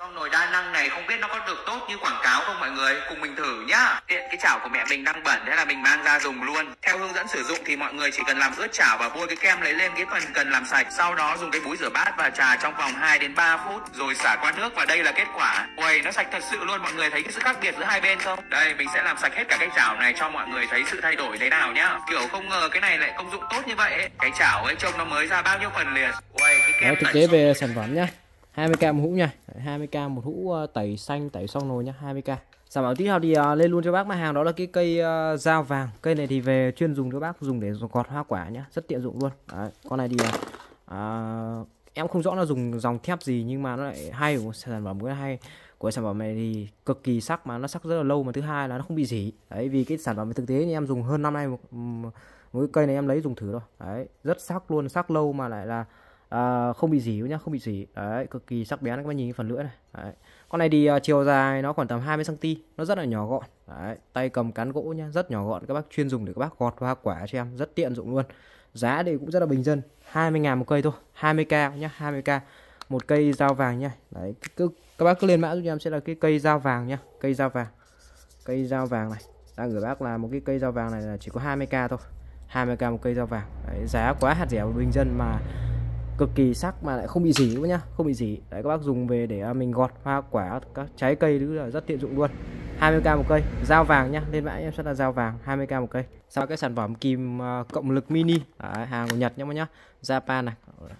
Con nồi đa năng này không biết nó có được tốt như quảng cáo không mọi người? Cùng mình thử nhá. Tiện cái chảo của mẹ mình đang bẩn Thế là mình mang ra dùng luôn. Theo hướng dẫn sử dụng thì mọi người chỉ cần làm ướt chảo Và bôi cái kem lấy lên cái phần cần làm sạch. Sau đó dùng cái búi rửa bát và trà trong vòng 2 đến 3 phút Rồi xả qua nước và đây là kết quả. Ui nó sạch thật sự luôn. Mọi người thấy cái sự khác biệt giữa hai bên không? Đây mình sẽ làm sạch hết cả cái chảo này cho mọi người thấy sự thay đổi thế nào nhá. Kiểu không ngờ cái này lại công dụng tốt như vậy ấy. Cái chảo ấy trông nó mới ra bao nhiêu phần liền. Ui cái kem Đấy, thực tế về sản phẩm nhá 20k một hũ nha. 20k một hũ ờ, tẩy xanh tẩy xong nồi nhá 20k sản phẩm tiếp theo thì uh, lên luôn cho bác mặt hàng đó là cái cây uh, dao vàng. Cây này thì về chuyên dùng cho bác dùng để gọt hoa quả nhá rất tiện dụng luôn. Đấy, con này thì uh, em không rõ là dùng dòng thép gì nhưng mà nó lại hay của sản phẩm cái hay của sản phẩm này thì cực kỳ sắc mà nó sắc rất là lâu mà thứ hai là nó không bị gì đấy vì cái sản phẩm thực tế thì em dùng hơn năm nay một, một cái cây này em lấy dùng thử rồi đấy rất sắc luôn sắc lâu mà lại là à, không bị dỉ nhá không bị dỉ đấy cực kỳ sắc bén các bạn nhìn cái phần lưỡi này. Đấy. con này thì uh, chiều dài nó khoảng tầm 20 cm nó rất là nhỏ gọn. Đấy. tay cầm cán gỗ nhá rất nhỏ gọn các bác chuyên dùng để các bác gọt hoa quả cho em rất tiện dụng luôn. Giá thì cũng rất là bình dân 20 ngàn một cây thôi 20k nhá 20k một cây dao vàng nhá. Đấy cứ các bác cứ lên mã giúp em sẽ là cái cây dao vàng nhá cây dao vàng. Cây dao vàng này đang gửi bác là một cái cây dao vàng này là chỉ có 20k thôi 20k một cây dao vàng. Đấy, giá quá hạt rẻ và bình dân mà cực kỳ sắc mà lại không bị dỉ nhá không bị dỉ. Đấy các bác dùng về để à, mình gọt hoa quả các trái cây thứ là rất tiện dụng luôn. 20k một cây dao vàng nhá lên mã em sẽ là dao vàng 20k một cây. Sau cái sản phẩm kìm à, cộng lực mini Đấy, hàng của Nhật nhá mọi nhá Japan này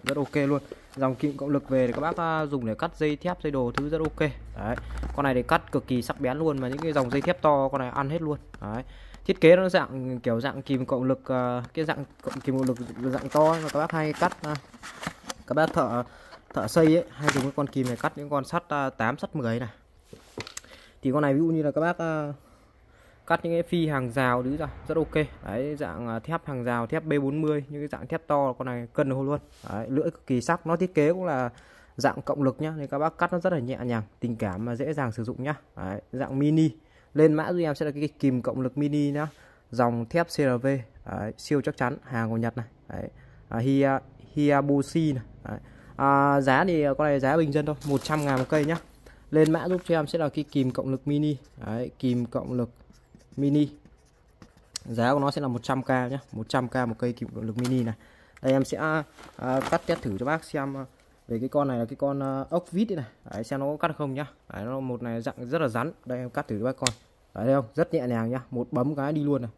rất ok luôn. Dòng kìm cộng lực về thì các bác à, dùng để cắt dây thép dây đồ thứ rất ok. Đấy con này để cắt cực kỳ sắc bén luôn mà những cái dòng dây thép to con này ăn hết luôn. Đấy thiết kế nó dạng kiểu dạng kìm cộng lực uh, cái dạng cộng kìm cộng lực dạng to mà các bác hay cắt uh, các bác thợ thợ xây ấy hay dùng cái con kìm này cắt những con sắt ờ, uh, 8 sắt 10 này. Thì con này ví dụ như là các bác uh, cắt những cái phi hàng rào thứ ra rất ok. Đấy dạng uh, thép hàng rào thép B40 những cái dạng thép to con này cân được luôn. Đấy, lưỡi cực kỳ sắc. Nó thiết kế cũng là dạng cộng lực nhá nên các bác cắt nó rất là nhẹ nhàng tình cảm mà dễ dàng sử dụng nhá. Đấy, dạng mini lên mã giúp em sẽ là cái kìm cộng lực mini nhá. Dòng thép CRV đấy, siêu chắc chắn. Hàng của Nhật này. Đấy. À, Hia, Hiabushi này. Đấy. À, giá thì con này giá bình dân thôi 100 ngàn một cây nhá. Lên mã giúp cho em sẽ là cái kìm cộng lực mini. Đấy, kìm cộng lực mini. Giá của nó sẽ là 100k nhé 100k một cây kìm cộng lực mini này. Đây em sẽ à, cắt test thử cho bác xem à, về cái con này là cái con uh, ốc vít này. Đấy, xem nó có cắt không nhá. Đấy, nó một này dạng rất là rắn. Đây em cắt thử bác con đấy thấy không? Rất nhẹ nhàng nhá. Một bấm cái đi luôn này.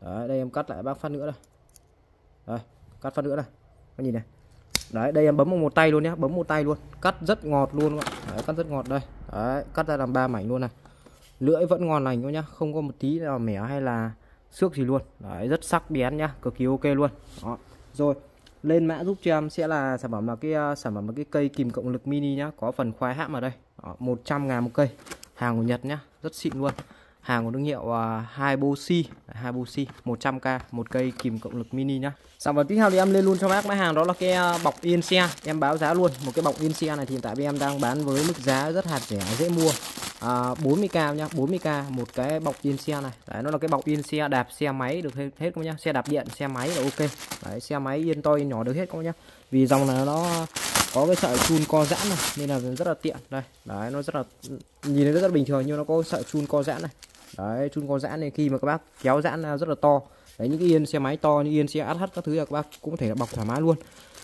Đấy đây em cắt lại bác phát nữa đây. Đấy, cắt phát nữa đây. Các nhìn này. Đấy đây em bấm một tay luôn nhé bấm một tay luôn. Cắt rất ngọt luôn đấy, cắt rất ngọt đây. Đấy cắt ra làm ba mảnh luôn này. Lưỡi vẫn ngon lành thôi nhá. Không có một tí nào mẻ hay là xước gì luôn. Đấy rất sắc bén nhá. Cực kỳ ok luôn. Đó. Rồi lên mã giúp cho em sẽ là sản phẩm là cái uh, sản phẩm là cái cây kìm cộng lực mini nhá có phần khoái hãm ở đây. Đó, 100 ngàn một cây hàng của Nhật nhá rất xịn luôn hàng của thương hiệu à, uh, Hiboshi Hiboshi 100k một cây kìm cộng lực mini nhá. Sản phẩm tiếp theo thì em lên luôn cho bác. Mã hàng đó là cái à, bọc yên xe em báo giá luôn. Một cái bọc yên xe này thì hiện tại em đang bán với mức giá rất hạt rẻ dễ mua. À, 40k nhá 40k một cái bọc yên xe này. Đấy nó là cái bọc yên xe đạp xe máy được hết, hết nhá? Xe đạp điện xe máy là ok. Đấy xe máy yên to yên nhỏ được hết không nhá? Vì dòng này nó có cái sợi chun co giãn này nên là rất là tiện. Đây đấy nó rất là nhìn nó rất là bình thường nhưng nó có sợi chun co giãn này đấy chun có giãn này khi mà các bác kéo giãn à, rất là to. Đấy những cái yên xe máy to như yên xe SH các thứ là các bác cũng có thể là bọc thoải mái luôn.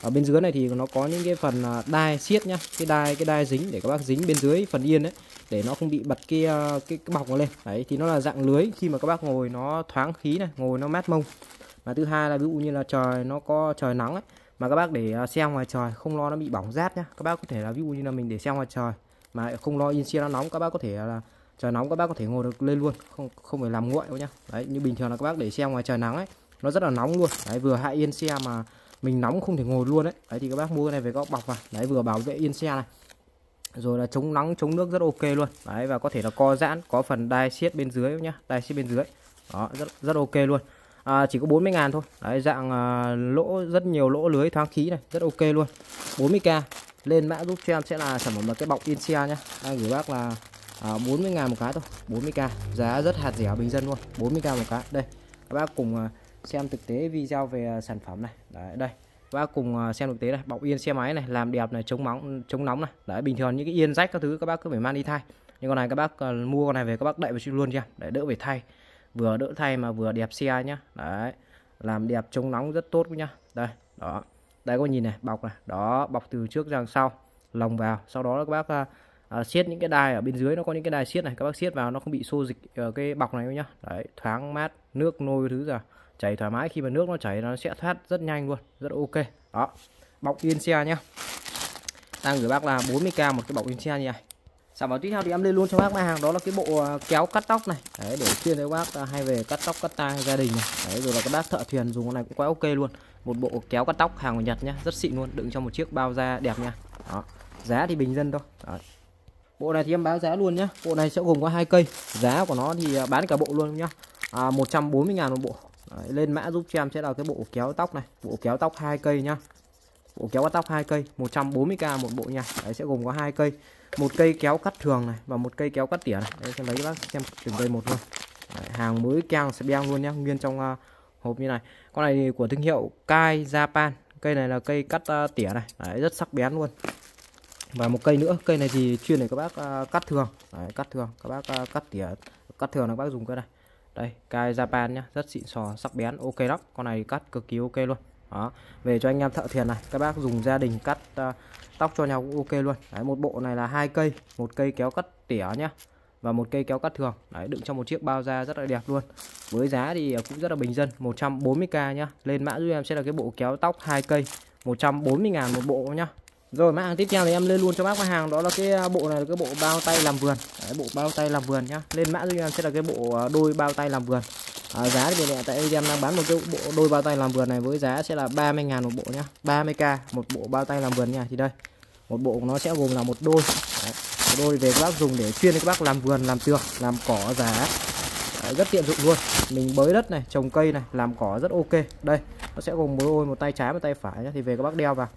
Ở bên dưới này thì nó có những cái phần à, đai siết nhá cái đai cái đai dính để các bác dính bên dưới phần yên đấy để nó không bị bật cái à, cái, cái bọc nó lên. Đấy thì nó là dạng lưới khi mà các bác ngồi nó thoáng khí này ngồi nó mát mông. Và thứ hai là ví dụ như là trời nó có trời nắng ấy mà các bác để xe ngoài trời không lo nó bị bỏng rát nhá. Các bác có thể là ví dụ như là mình để xe ngoài trời mà không lo yên xe nó nóng các bác có thể là trời nóng các bác có thể ngồi được lên luôn không không phải làm nguội đâu nhá. Đấy như bình thường là các bác để xe ngoài trời nắng ấy nó rất là nóng luôn. Đấy vừa hạ yên xe mà mình nóng không thể ngồi luôn đấy đấy thì các bác mua cái này về các bọc vào. Đấy vừa bảo vệ yên xe này. Rồi là chống nắng chống nước rất ok luôn. Đấy và có thể là co giãn có phần đai siết bên dưới nhá đai siết bên dưới. Đó rất rất ok luôn. À, chỉ có 40 ngàn thôi. Đấy dạng à, lỗ rất nhiều lỗ lưới thoáng khí này rất ok luôn. 40k lên mã giúp cho em sẽ là sản phẩm là cái bọc Insia nhá. Đang gửi bác là à, 40 ngàn một cái thôi 40k giá rất hạt rẻ bình dân luôn 40k một cái. Đây các bác cùng à, xem thực tế video về à, sản phẩm này. Đấy đây các bác cùng à, xem thực tế này. Bọc yên xe máy này làm đẹp này chống móng, chống nóng này. Đấy bình thường những cái yên rách các thứ các bác cứ phải mang đi thay. Nhưng con này các bác mua con này về các bác đậy vào luôn cho để đỡ phải thay. Vừa đỡ thay mà vừa đẹp xe nhá. Đấy làm đẹp chống nóng rất tốt nhá. Đây đó. Đây có nhìn này bọc này. Đó bọc từ trước ra sau lồng vào. Sau đó các bác uh, uh, siết những cái đai ở bên dưới nó có những cái đai siết này các bác siết vào nó không bị xô dịch ở cái bọc này nhá. Đấy thoáng mát nước nôi thứ ra chảy thoải mái khi mà nước nó chảy nó sẽ thoát rất nhanh luôn rất ok. Đó bọc yên xe nhá. Đang gửi bác là 40k một cái bọc yên xe như này. Sản phẩm tiếp theo thì em lên luôn cho bác ba hàng đó là cái bộ ờ, kéo cắt tóc này. Đấy để chuyên cho bác à, hay về cắt tóc cắt tai gia đình này. Đấy rồi là các bác thợ thuyền dùng cái này cũng quá ok luôn. Một bộ kéo cắt tóc hàng của nhật nhá rất xịn luôn đựng trong một chiếc bao da đẹp nha. Đó giá thì bình dân thôi. Đấy bộ này thì em báo giá luôn nhá. Bộ này sẽ gồm có hai cây. Giá của nó thì à, bán cả bộ luôn nhá. À, 140 ngàn một bộ. Đấy, lên mã giúp cho em sẽ là cái bộ kéo tóc này. Bộ kéo tóc hai cây nhá. Bộ kéo cắt tóc hai cây 140k một bộ nha. Đấy sẽ gồm có hai cây. Một cây kéo cắt thường này và một cây kéo cắt tỉa này. Đây xem lấy bác xem từng cây một luôn. Đấy, hàng mới keng sẽ beng luôn nhá. Nguyên trong uh, hộp như này. Con này thì của thương hiệu Kai Japan. Cây này là cây cắt uh, tỉa này. Đấy, rất sắc bén luôn và một cây nữa cây này thì chuyên để các bác à, cắt thường. Đấy, cắt thường. Các bác à, cắt tỉa cắt thường là các bác dùng cái này. Đây cai Japan nhá rất xịn sò sắc bén ok lắm. Con này cắt cực kỳ ok luôn. Đó về cho anh em thợ thuyền này các bác dùng gia đình cắt à, tóc cho nhau cũng ok luôn. Đấy một bộ này là hai cây một cây kéo cắt tỉa nhá và một cây kéo cắt thường. Đấy đựng trong một chiếc bao da rất là đẹp luôn. Với giá thì cũng rất là bình dân 140k nhá. Lên mã giúp em sẽ là cái bộ kéo tóc hai cây 140 ngàn một bộ nhá rồi mã hàng tiếp theo thì em lên luôn cho bác mã hàng. Đó là cái à, bộ này là cái bộ bao tay làm vườn. Đấy, bộ bao tay làm vườn nhá. Lên mã giúp em sẽ là cái bộ à, đôi bao tay làm vườn. À, giá thì hiện tại em đang bán một cái bộ đôi bao tay làm vườn này với giá sẽ là 30 ngàn một bộ nhá. 30k một bộ bao tay làm vườn nha. Thì đây một bộ nó sẽ gồm là một đôi. Đấy, một đôi về các bác dùng để chuyên các bác làm vườn làm tược làm cỏ giá. Đấy, rất tiện dụng luôn. Mình bới đất này trồng cây này làm cỏ rất ok. Đây nó sẽ gồm một đôi một tay trái một tay phải nhá. Thì về các bác đeo vào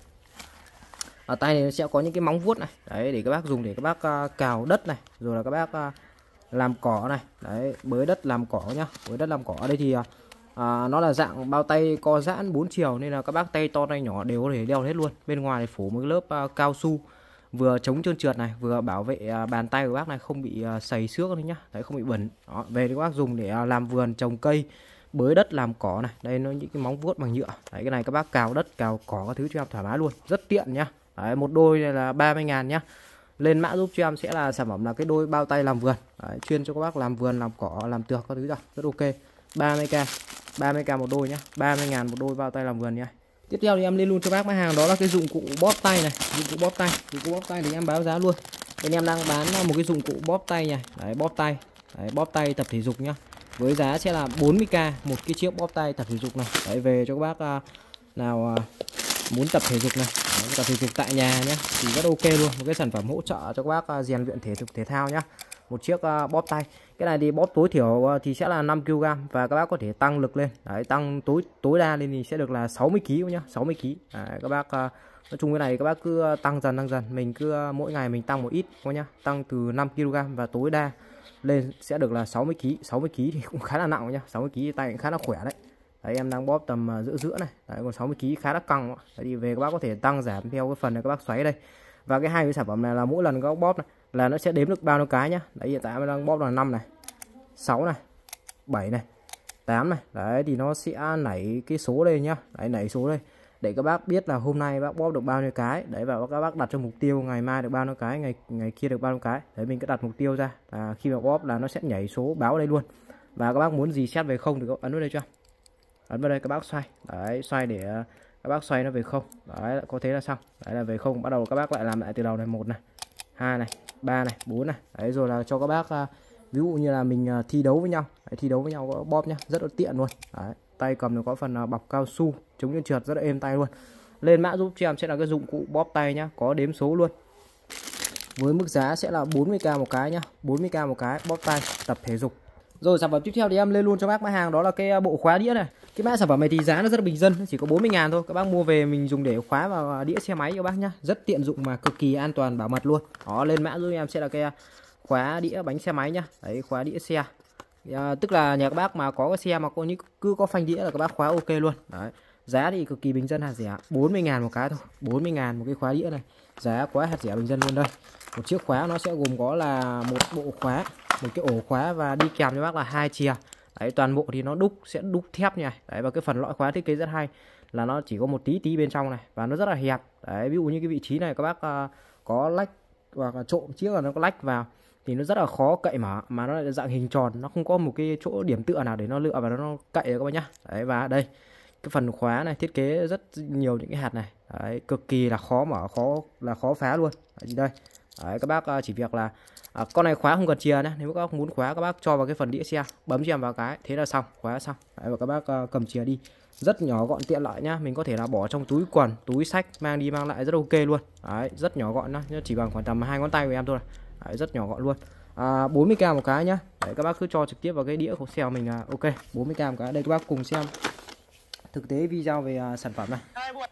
ở tay này sẽ có những cái móng vuốt này. Đấy để các bác dùng để các bác uh, cào đất này rồi là các bác uh, làm cỏ này. Đấy bới đất làm cỏ nhá. Bới đất làm cỏ. Ở đây thì uh, nó là dạng bao tay co giãn 4 chiều nên là các bác tay to tay nhỏ đều có thể đeo hết luôn. Bên ngoài thì phủ một lớp uh, cao su vừa chống trơn trượt này vừa bảo vệ uh, bàn tay của bác này không bị uh, sầy xước đấy nhá. Đấy không bị bẩn. Đó, về thì các bác dùng để uh, làm vườn trồng cây bới đất làm cỏ này. Đây nó những cái móng vuốt bằng nhựa. Đấy cái này các bác cào đất cào cỏ các thứ cho em thoải mái luôn. Rất tiện nhá. Đấy, một đôi này là 30 ngàn nhá. Lên mã giúp cho em sẽ là sản phẩm là cái đôi bao tay làm vườn. Đấy, chuyên cho các bác làm vườn làm cỏ làm tược các thứ rồi. Rất ok. 30k 30k một đôi nhá. 30 ngàn một đôi bao tay làm vườn nhá. Tiếp theo thì em lên luôn cho bác mã hàng đó là cái dụng cụ bóp tay này. Dụng cụ bóp tay dụng cụ bóp tay thì em báo giá luôn. Bên em đang bán một cái dụng cụ bóp tay này. Đấy, bóp tay. Đấy, bóp tay tập thể dục nhá. Với giá sẽ là 40k một cái chiếc bóp tay tập thể dục này. Đấy, về cho các bác à, nào à, muốn tập thể dục này tập thể dục tại nhà nhé thì rất ok luôn một cái sản phẩm hỗ trợ cho các bác à, rèn luyện thể dục thể thao nhé một chiếc à, bóp tay. Cái này thì bóp tối thiểu à, thì sẽ là 5 kg và các bác có thể tăng lực lên. Đấy tăng tối tối đa lên thì sẽ được là 60 kg nhá 60 kg đấy, các bác nói chung cái này các bác cứ tăng dần tăng dần. Mình cứ mỗi ngày mình tăng một ít thôi nhá tăng từ 5 kg và tối đa lên sẽ được là 60 kg 60 kg thì cũng khá là nặng nhá 60 kg thì tay cũng khá là khỏe đấy. Đấy em đang bóp tầm à, giữa giữa này. Đấy còn 60 kg khá là căng Đấy, thì về các bác có thể tăng giảm theo cái phần này các bác xoáy đây. Và cái hai cái sản phẩm này là mỗi lần các bác bóp này là nó sẽ đếm được bao nhiêu cái nhá. Đấy hiện tại em đang bóp là 5 này 6 này 7 này 8 này. Đấy thì nó sẽ nảy cái số đây nhá. Đấy nảy số đây để các bác biết là hôm nay bác bóp được bao nhiêu cái. Đấy và các bác đặt cho mục tiêu ngày mai được bao nhiêu cái ngày ngày kia được bao nhiêu cái. Đấy mình cứ đặt mục tiêu ra. Là khi mà bóp là nó sẽ nhảy số báo đây luôn. Và các bác muốn gì xét về không thì các ấn vào đây cho ấn vào đây các bác xoay. Đấy xoay để ờ, các bác xoay nó về không. Đấy có thế là xong. Đấy là về không. Bắt đầu các bác lại làm lại từ đầu này. Một này hai này ba này bốn này. Đấy rồi là cho các bác ờ, ví dụ như là mình ờ, thi đấu với nhau. Đấy, thi đấu với nhau có bóp nhá rất là tiện luôn. Đấy, tay cầm nó có phần bọc cao su chống như trượt rất là êm tay luôn. Lên mã giúp cho em sẽ là cái dụng cụ bóp tay nhá có đếm số luôn. Với mức giá sẽ là 40k một cái nhá 40k một cái bóp tay tập thể dục rồi sản phẩm tiếp theo thì em lên luôn cho bác mã hàng đó là cái à, bộ khóa đĩa này. Cái mã sản phẩm này thì giá nó rất là bình dân chỉ có 40 ngàn thôi. Các bác mua về mình dùng để khóa vào à, đĩa xe máy cho bác nhá. Rất tiện dụng mà cực kỳ an toàn bảo mật luôn. Đó lên mã giúp em sẽ là cái à, khóa đĩa bánh xe máy nhá. Đấy khóa đĩa xe. À, tức là nhà các bác mà có cái xe mà có như cứ có phanh đĩa là các bác khóa ok luôn. Đấy giá thì cực kỳ bình dân hạt rẻ 40 ngàn một cái thôi 40 ngàn một cái khóa đĩa này. Giá quá hạt rẻ bình dân luôn đây một chiếc khóa nó sẽ gồm có là một bộ khóa một cái ổ khóa và đi kèm cho bác là hai chìa. Đấy toàn bộ thì nó đúc sẽ đúc thép nha đấy và cái phần lõi khóa thiết kế rất hay là nó chỉ có một tí tí bên trong này và nó rất là hẹp. Đấy ví dụ như cái vị trí này các bác uh, có lách hoặc là trộm chiếc là nó có lách vào thì nó rất là khó cậy mở mà nó lại dạng hình tròn nó không có một cái chỗ điểm tựa nào để nó lựa và nó cậy các bác nhá. Đấy và đây cái phần khóa này thiết kế rất nhiều những cái hạt này. Đấy, cực kỳ là khó mở khó là khó phá luôn. Đấy, đây đấy, các bác uh, chỉ việc là à, con này khóa không cần chìa nhé nếu các bác muốn khóa các bác cho vào cái phần đĩa xe bấm cho em vào cái thế là xong khóa xong. Đấy, và các bác uh, cầm chìa đi. Rất nhỏ gọn tiện lợi nhá. Mình có thể là bỏ trong túi quần túi sách mang đi mang lại rất ok luôn. Đấy, rất nhỏ gọn nhá. Chỉ bằng khoảng tầm hai ngón tay của em thôi. Đấy, rất nhỏ gọn luôn. À, 40k một cái nhá. Đấy, các bác cứ cho trực tiếp vào cái đĩa của xe mình là ok 40k một cái. Đây các bác cùng xem thực tế video về uh, sản phẩm này.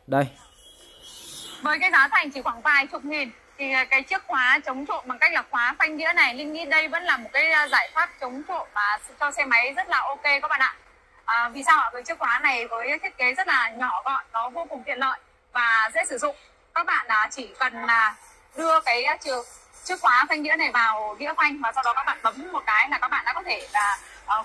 Đây. Với cái giá thành chỉ khoảng vài chục nghìn thì à, cái chiếc khóa chống trộm bằng cách là khóa phanh đĩa này linh nghĩ đây vẫn là một cái à, giải pháp chống trộm mà cho xe máy rất là ok các bạn ạ. À, vì sao ạ? Với chiếc khóa này với thiết kế rất là nhỏ gọn nó vô cùng tiện lợi và dễ sử dụng. Các bạn là chỉ cần là đưa cái à, chiếc chiếc khóa phanh đĩa này vào đĩa phanh và sau đó các bạn bấm một cái là các bạn đã có thể là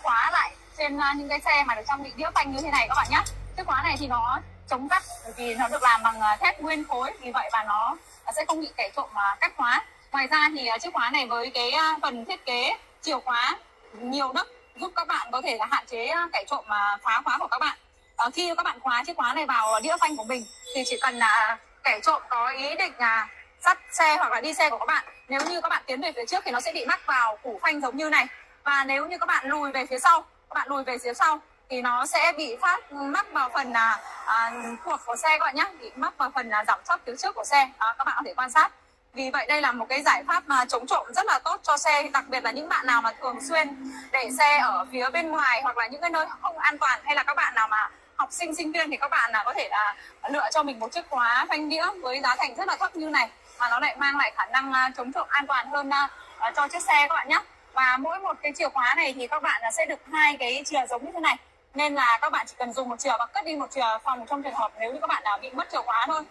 khóa lại trên những cái xe mà được trang bị đĩa phanh như thế này các bạn nhé chiếc khóa này thì nó chống cắt vì nó được làm bằng thép nguyên khối vì vậy và nó sẽ không bị kẻ trộm à, cắt khóa. Ngoài ra thì à, chiếc khóa này với cái à, phần thiết kế chìa khóa nhiều nấc giúp các bạn có thể là hạn chế kẻ trộm phá khóa của các bạn. Ờ, khi các bạn khóa chiếc khóa này vào đĩa phanh của mình thì chỉ cần là kẻ trộm có ý định là dắt xe hoặc là đi xe của các bạn. Nếu như các bạn tiến về phía trước thì nó sẽ bị mắc vào củ phanh giống như này. Và nếu như các bạn lùi về phía sau, các bạn lùi về phía sau thì nó sẽ bị phát mắc vào phần là à, thuộc của xe các bạn nhé bị mắc vào phần là giảm sóc phía trước của xe. Đó, các bạn có thể quan sát. Vì vậy đây là một cái giải pháp mà chống trộm rất là tốt cho xe đặc biệt là những bạn nào mà thường xuyên để xe ở phía bên ngoài hoặc là những cái nơi không an toàn hay là các bạn nào mà học sinh sinh viên thì các bạn là có thể là lựa cho mình một chiếc khóa phanh đĩa với giá thành rất là thấp như này mà nó lại mang lại khả năng à, chống trộm an toàn hơn à, à, cho chiếc xe các bạn nhé và mỗi một cái chìa khóa này thì các bạn sẽ được hai cái chìa giống như thế này nên là các bạn chỉ cần dùng một chìa và cất đi một chìa phòng trong trường hợp nếu như các bạn nào bị mất chìa khóa thôi.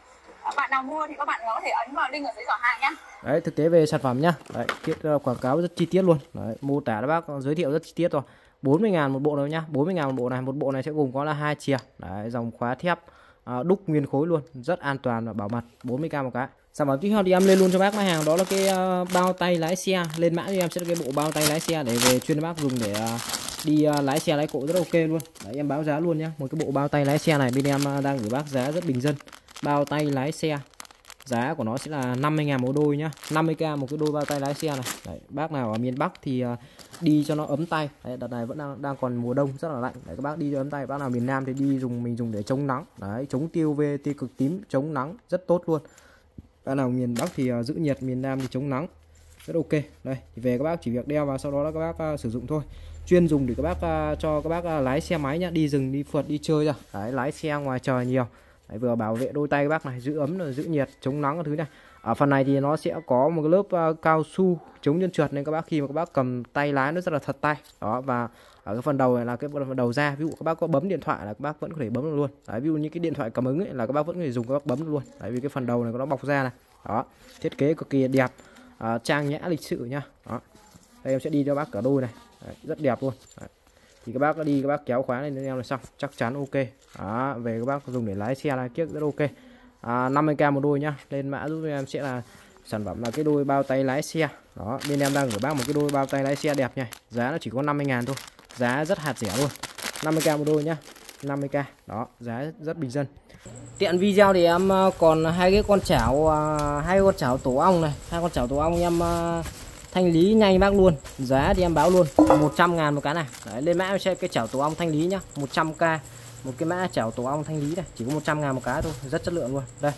À, bạn nào mua thì các bạn có thể ấn vào link ở dưới giỏ hàng nhé đấy thực tế về sản phẩm nhá. Đấy tiết ờ, quảng cáo rất chi tiết luôn. Đấy, mô tả các bác giới thiệu rất chi tiết rồi. 40 ngàn một bộ đâu nhá. 40 ngàn một bộ này. Một bộ này sẽ gồm có là hai chìa. Đấy, dòng khóa thép à, đúc nguyên khối luôn. Rất an toàn và bảo mật. 40k một cái. Sản phẩm tiếp theo thì em lên luôn cho bác máy hàng. Đó là cái uh, bao tay lái xe. Lên mã thì em sẽ cái bộ bao tay lái xe để về chuyên bác dùng để uh, đi uh, lái xe lái cộ rất ok luôn. Đấy, em báo giá luôn nhé một cái bộ bao tay lái xe này bên em uh, đang gửi bác giá rất bình dân. Bao tay lái xe. Giá của nó sẽ là 50 ngàn một đôi nhá. 50k một cái đôi bao tay lái xe này. Đấy, bác nào ở miền Bắc thì uh, đi cho nó ấm tay. Đấy, đợt này vẫn đang đang còn mùa đông rất là lạnh. Đấy, các bác đi cho ấm tay. Bác nào miền Nam thì đi dùng mình dùng để chống nắng. Đấy, chống tiêu UV tia cực tím chống nắng rất tốt luôn. Bác nào miền Bắc thì uh, giữ nhiệt miền Nam thì chống nắng rất ok. Đây thì về các bác chỉ việc đeo vào sau đó là các bác uh, sử dụng thôi chuyên dùng để các bác uh, cho các bác uh, lái xe máy nhá đi rừng đi phượt đi chơi ra đấy lái xe ngoài trời nhiều. Đấy, vừa bảo vệ đôi tay các bác này giữ ấm rồi giữ nhiệt chống nắng các thứ này. Ở phần này thì nó sẽ có một cái lớp uh, cao su chống chân trượt nên các bác khi mà các bác cầm tay lái nó rất là thật tay. Đó và ở cái phần đầu này là cái phần đầu ra ví dụ các bác có bấm điện thoại là các bác vẫn có thể bấm được luôn. Đấy, ví dụ như cái điện thoại cảm ứng ấy là các bác vẫn có thể dùng các bác bấm được luôn. Đấy vì cái phần đầu này nó bọc ra này. Đó thiết kế cực kỳ đẹp à, trang nhã lịch sự nhá. Đó đây em sẽ đi cho bác cả đôi này đấy, rất đẹp luôn. Đấy. thì các bác đi các bác kéo khóa lên em là xong chắc chắn ok. Đó, về các bác dùng để lái xe là kiếc rất ok. À, 50k một đôi nhá lên mã giúp em sẽ là sản phẩm là cái đôi bao tay lái xe. Đó bên em đang gửi bác một cái đôi bao tay lái xe đẹp nhỉ giá nó chỉ có 50 ngàn thôi giá rất hạt rẻ luôn. 50k một đôi nhá 50k đó giá rất bình dân. Tiện video thì em à, còn hai cái con chảo à, hai con chảo tổ ong này hai con chảo tổ ong em à, thanh lý nhanh bác luôn giá thì em báo luôn 100 ngàn một cái này. Đấy, lên mã sẽ cái chảo tổ ong thanh lý nhá 100k một cái mã chảo tổ ong thanh lý này chỉ có 100 ngàn một cái thôi rất chất lượng luôn. Đây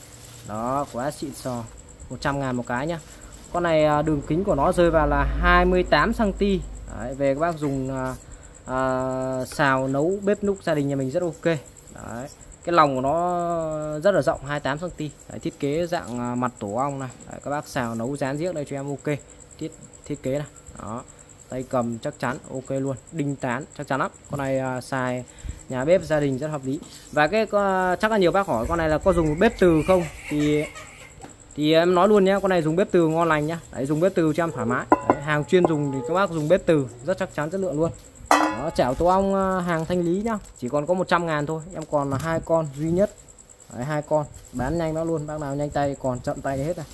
đó quá xịn sò 100 ngàn một cái nhá. Con này à, đường kính của nó rơi vào là 28 cm Đấy, về các bác dùng à, à, xào nấu bếp núc gia đình nhà mình rất ok. Đấy. cái lòng của nó rất là rộng 28 cm Đấy, thiết kế dạng à, mặt tổ ong này. Đấy, các bác xào nấu rán giếc đây cho em ok thiết thiết kế này đó tay cầm chắc chắn ok luôn đinh tán chắc chắn lắm. Con này à, xài nhà bếp gia đình rất hợp lý. Và cái uh, chắc là nhiều bác hỏi con này là có dùng bếp từ không? Thì thì em nói luôn nhé con này dùng bếp từ ngon lành nhá. Đấy, dùng bếp từ cho em thoải mái. Đấy, hàng chuyên dùng thì các bác dùng bếp từ rất chắc chắn chất lượng luôn. Đó, chảo tổ ong à, hàng thanh lý nhá. Chỉ còn có 100 ngàn thôi em còn là hai con duy nhất. Hai con bán nhanh nó luôn bác nào nhanh tay còn chậm tay hết này.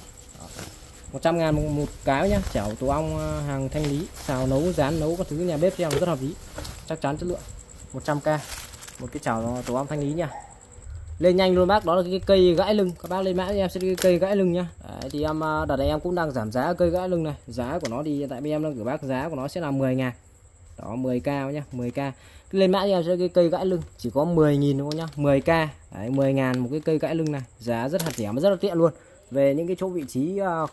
100 ngàn một, một cái nhá. Chảo tổ ong à, hàng thanh lý. Xào nấu rán nấu các thứ nhà bếp cho em rất hợp lý. Chắc chắn chất lượng. 100k một cái chảo tổ ong thanh lý nha lên nhanh luôn bác. Đó là cái cây gãi lưng. Các bác lên mã em sẽ cái cây gãi lưng nhá. Đấy, thì em à, đợt này em cũng đang giảm giá cây gãi lưng này. Giá của nó thì tại bên em đang gửi bác giá của nó sẽ là 10 ngàn. Đó 10k nhá 10k lên mã em sẽ cái cây gãi lưng. Chỉ có 10.000 thôi nhá 10k Đấy, 10 ngàn một cái cây gãi lưng này. Giá rất hạt rẻ mà rất là tiện luôn. Về những cái chỗ vị trí uh,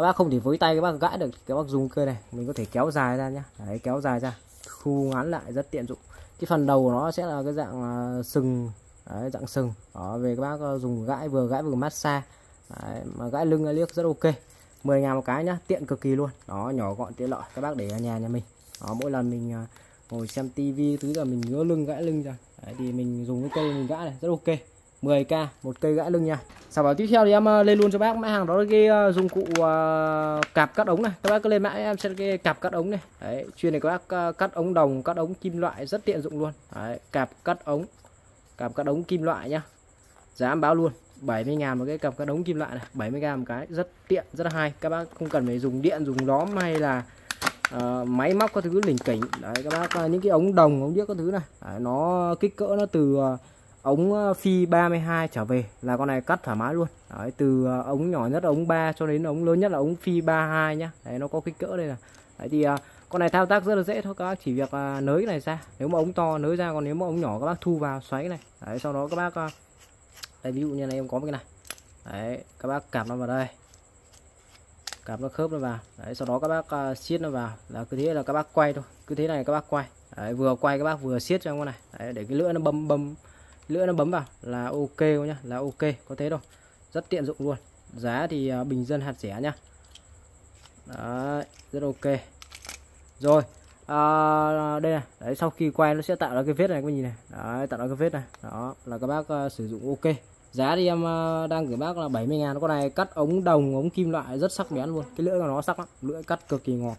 các bác không thể với tay các bác gãi được các bác dùng cây này mình có thể kéo dài ra nhá. Đấy, kéo dài ra khu ngắn lại rất tiện dụng. Cái phần đầu của nó sẽ là cái dạng à, sừng. Đấy, dạng sừng. Đó về các bác ờ, dùng gãi vừa gãi vừa massage. Đấy, mà gãi lưng liếc rất ok. 10 ngàn một cái nhá tiện cực kỳ luôn. Đó nhỏ gọn tiện lợi các bác để ở nhà nhà mình. Đó, mỗi lần mình à, ngồi xem tivi thứ là mình ngứa lưng gãi lưng ra. Đấy, thì mình dùng cái cây mình gãi này rất ok. 10k một cây gãi lưng nha sản phẩm tiếp theo thì em ờ, lên luôn cho bác mã hàng đó là cái ờ, dụng cụ ờ, cạp cắt ống này. Các bác cứ lên mã em sẽ cái cạp cắt ống này. Đấy chuyên này các bác cắt ống đồng cắt ống kim loại rất tiện dụng luôn. Đấy, cạp cắt ống cạp cắt ống kim loại nhá. Giá em báo luôn 70 ngàn một cái cặp cắt ống kim loại này 70 ngàn một cái rất tiện rất là hay. Các bác không cần phải dùng điện dùng đóm hay là uh, máy móc các thứ lỉnh kỉnh. Đấy các bác uh, những cái ống đồng ống điếc các thứ này đấy, nó kích cỡ nó từ uh, ống ờ, phi 32 trở về là con này cắt thoải mái luôn. Đấy, từ ờ, ống nhỏ nhất ống 3 cho đến ống lớn nhất là ống phi 32 nhá. Đấy nó có kích cỡ đây là đấy thì ờ, con này thao tác rất là dễ thôi các bác. Chỉ việc nới cái này ra. Nếu mà ống to nới ra còn nếu mà ống nhỏ các bác thu vào xoáy cái này. Đấy sau đó các bác đây ví dụ như này em có cái này. Đấy các bác cạp nó vào đây. Cạp nó khớp nó vào. Đấy sau đó các bác uh, siết nó vào. Là cứ thế là các bác quay thôi. Cứ thế này các bác quay. Đấy, vừa quay các bác vừa siết cho con này. Đấy, để cái lưỡi nó bấm bấm lưỡi nó bấm vào là ok nhá là ok có thế đâu rất tiện dụng luôn. Giá thì à, bình dân hạt rẻ nhá. Đấy, rất ok. Rồi à, đây này. Đấy sau khi quay nó sẽ tạo ra cái vết này các nhìn này. Đấy tạo ra cái vết này. Đó là các bác uh, sử dụng ok. Giá thì em uh, đang gửi bác là 70 ngàn. Con này cắt ống đồng ống kim loại rất sắc bén luôn. Cái lưỡi của nó sắc lắm. Lưỡi cắt cực kỳ ngọt.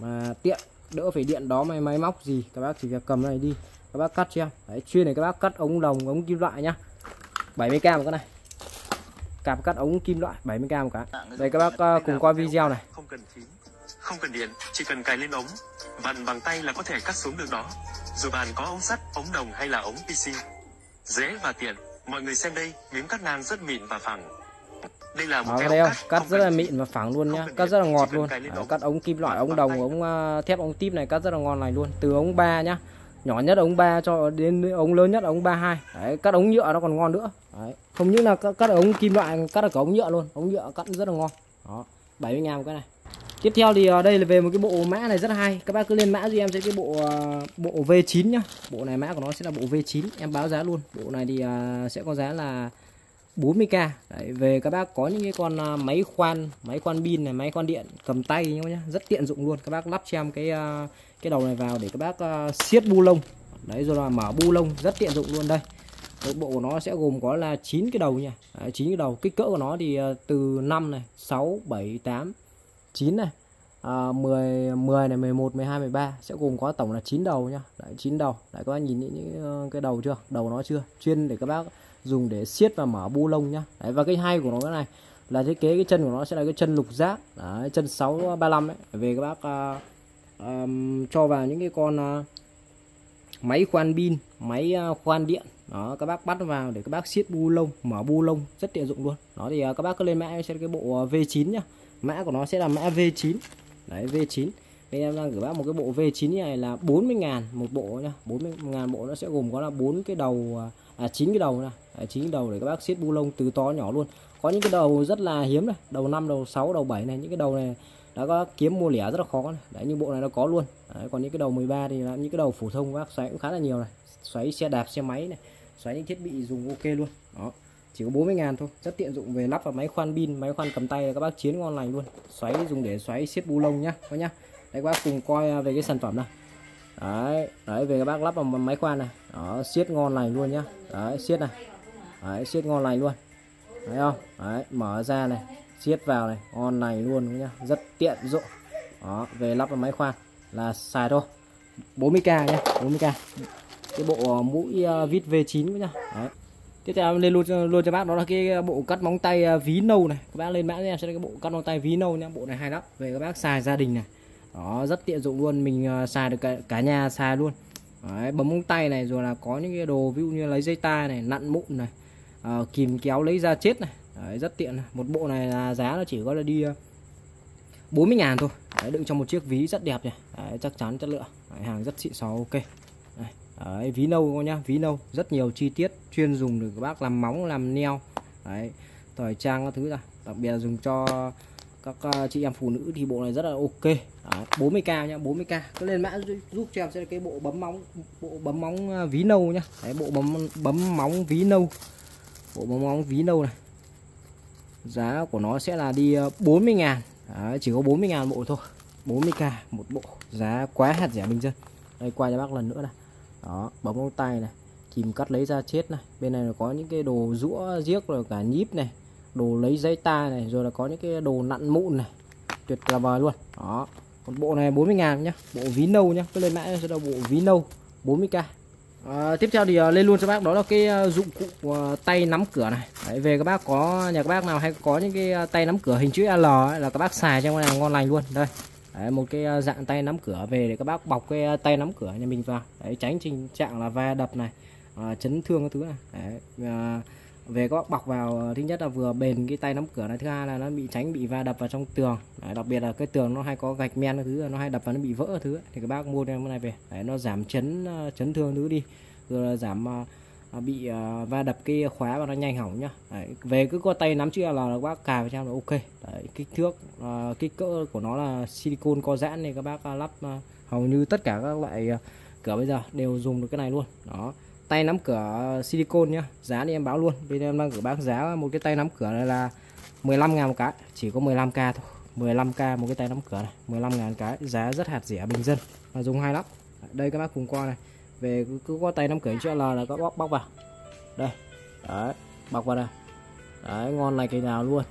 Mà tiện đỡ phải điện đó máy máy móc gì. Các bác chỉ việc cầm này đi các bác cắt cho em đấy chuyên này các bác cắt ống đồng ống kim loại nhá. 70k một con này. Cạp cắt ống kim loại 70k một cái. Đây các bác uh, cùng coi video này. không cần phím không cần điện chỉ cần cài lên ống. Vặn bằng tay là có thể cắt xuống được đó. Dù bàn có ống sắt ống đồng hay là ống pc dễ và tiện. Mọi người xem đây miếng cắt ngang rất mịn và phẳng. Đây là một cái đây không? cắt, cắt rất là mịn và phẳng luôn nhá. cắt rất là ngọt luôn. ống. cắt ống kim loại ống đồng ống uh, thép ống tip này cắt rất là ngon này luôn. Từ ống 3 nhá nhỏ nhất ống 3 cho đến ống lớn nhất ống 32 đấy cắt ống nhựa nó còn ngon nữa. Đấy. Không những là cắt, cắt ống kim loại cắt được cả ống nhựa luôn. Ống nhựa cắt rất là ngon. Đó 70 ngàn một cái này. Tiếp theo thì ờ, đây là về một cái bộ mã này rất hay. Các bác cứ lên mã cho em sẽ cái bộ ờ, bộ V9 nhá. Bộ này mã của nó sẽ là bộ V9 em báo giá luôn. Bộ này thì ờ, sẽ có giá là 40k Đấy, về các bác có những cái con máy khoan máy khoan pin này máy khoan điện cầm tay nhá rất tiện dụng luôn. Các bác lắp cho em cái cái đầu này vào để các bác à, siết bu lông. Đấy rồi là mở bu lông rất tiện dụng luôn đây. Đấy, bộ của nó sẽ gồm có là 9 cái đầu nha. Đấy, 9 cái đầu. Kích cỡ của nó thì uh, từ 5 này 6 7 8 9 này à, 10 10 này 11 12 13 sẽ gồm có tổng là 9 đầu nhá đấy 9 đầu. Đấy các bác nhìn những, những cái đầu chưa? Đầu nó chưa? Chuyên để các bác dùng để siết và mở bu lông nhá. Đấy, và cái hay của nó cái này là thiết kế cái chân của nó sẽ là cái chân lục giác. Đấy, chân 635 ấy. Về các bác um, cho vào những cái con uh, máy khoan pin máy uh, khoan điện. Đó các bác bắt vào để các bác siết bu lông mở bu lông rất tiện dụng luôn. Đó thì uh, các bác cứ lên mã sẽ cái bộ uh, V9 nhá. Mã của nó sẽ là mã V9 đấy V9 Bên em đang gửi bác một cái bộ V9 này là 40 ngàn một bộ nhá. 40 ngàn bộ nó sẽ gồm có là bốn cái đầu à, à 9 cái đầu này. À, 9 cái đầu để các bác siết bu lông từ to nhỏ luôn. Có những cái đầu rất là hiếm này. Đầu 5 đầu 6 đầu 7 này. Những cái đầu này đã có kiếm mua lẻ rất là khó này. đấy nhưng bộ này nó có luôn. Đấy, còn những cái đầu 13 thì là những cái đầu phổ thông các bác xoáy cũng khá là nhiều này. Xoáy xe đạp xe máy này. Xoáy những thiết bị dùng ok luôn. Đó chỉ có 40 ngàn thôi. Rất tiện dụng về lắp vào máy khoan pin máy khoan cầm tay là các bác chiến ngon lành luôn. Xoáy dùng để xoáy siết bu lông nhá các nhá. Đây các bác cùng coi à, về cái sản phẩm này đấy đấy về các bác lắp vào máy khoan này. Đó siết ngon lành luôn nhá. Đấy siết này. Đấy siết ngon lành luôn. Thấy không? Đấy mở ra này siết vào này. On này luôn nhá. Rất tiện dụng. Đó về lắp vào máy khoan là xài thôi. 40k nhá 40k cái bộ ờ, mũi ờ, vít V9 nhá. Đấy. Tiếp theo lên luôn luôn cho bác. Đó là cái ờ, bộ cắt móng tay ví nâu này. Các bác lên mã cho em sẽ là cái bộ cắt móng tay ví nâu nhá. Bộ này hay lắm. Về các bác xài gia đình này. Đó rất tiện dụng luôn. Mình xài được cả, cả nhà xài luôn. Đấy, bấm móng tay này rồi là có những cái đồ ví dụ như lấy dây tai này nặn mụn này uh, kìm kéo lấy ra chết này. Đấy, rất tiện. Một bộ này là giá nó chỉ có là đi ờ, 40 ngàn thôi. Đấy, đựng trong một chiếc ví rất đẹp này Đấy, chắc chắn chất lượng. Đấy, hàng rất xịn sò ok. Đấy, Đấy, ví nâu nhá ví nâu. Rất nhiều chi tiết chuyên dùng được các bác làm móng làm neo. Đấy, thời trang các thứ ra. Đặc biệt là dùng cho các ờ, chị em phụ nữ thì bộ này rất là ok. Đấy, 40k nhá 40k cứ lên mã giúp- cho em sẽ là cái bộ bấm móng bộ bấm móng ờ, ví nâu nhá. Đấy, bộ bấm bấm móng ví nâu. Bộ bấm móng ví nâu này giá của nó sẽ là đi ờ, 40 ngàn. Đấy, chỉ có 40 ngàn bộ thôi. 40k một bộ. Giá quá hạt rẻ bình dân. Đây qua cho bác lần nữa này. Đó bấm móng tay này. Kìm cắt lấy ra chết này. Bên này là có những cái đồ rũa giếc rồi cả nhíp này. Đồ lấy giấy ta này. Rồi là có những cái đồ nặn mụn này. Tuyệt là vời luôn. Đó. Còn bộ này 40 ngàn nhá. Bộ ví nâu nhá. Cứ lên mã sẽ là bộ ví nâu 40k À, tiếp theo thì uh, lên luôn cho bác. Đó là cái uh, dụng cụ uh, tay nắm cửa này. Đấy, về các bác có nhà các bác nào hay có những cái uh, tay nắm cửa hình chữ L ấy, là các bác xài cho con này ngon lành luôn. Đây. Đấy, một cái uh, dạng tay nắm cửa về để các bác bọc cái uh, tay nắm cửa nhà mình vào. Đấy, tránh tình trạng là va đập này uh, chấn thương các thứ này. Đấy, uh, về có bọc vào ờ, thứ nhất là vừa bền cái tay nắm cửa này thứ hai là nó bị tránh bị va đập vào trong tường. Đấy, đặc biệt là cái tường nó hay có gạch men thứ nó hay đập vào nó bị vỡ thứ thì các bác mua em cái này về. Đấy, nó giảm chấn ờ, chấn thương thứ đi rồi là giảm uh, bị uh, va đập cái khóa và nó nhanh hỏng nhá. Đấy, về cứ có tay nắm chữ là các bác cài vào trong là ok. Đấy, kích thước uh, kích cỡ của nó là silicon co giãn thì các bác lắp hầu như tất cả các loại cửa bây giờ đều dùng được cái này luôn. Đó tay nắm cửa silicon nhá. Giá thì em báo luôn. Bên em đang gửi bác giá một cái tay nắm cửa này là 15 ngàn một cái. Chỉ có 15k thôi. 15k một cái tay nắm cửa này. 15 ngàn cái. Giá rất hạt rẻ bình dân. Mà dùng hay lắm. Đây các bác cùng coi này. Về cứ, cứ có tay nắm cửa chữ là là các bóc bóc vào. Đây. Đấy. Bọc vào đây. Đấy ngon này cái nào luôn.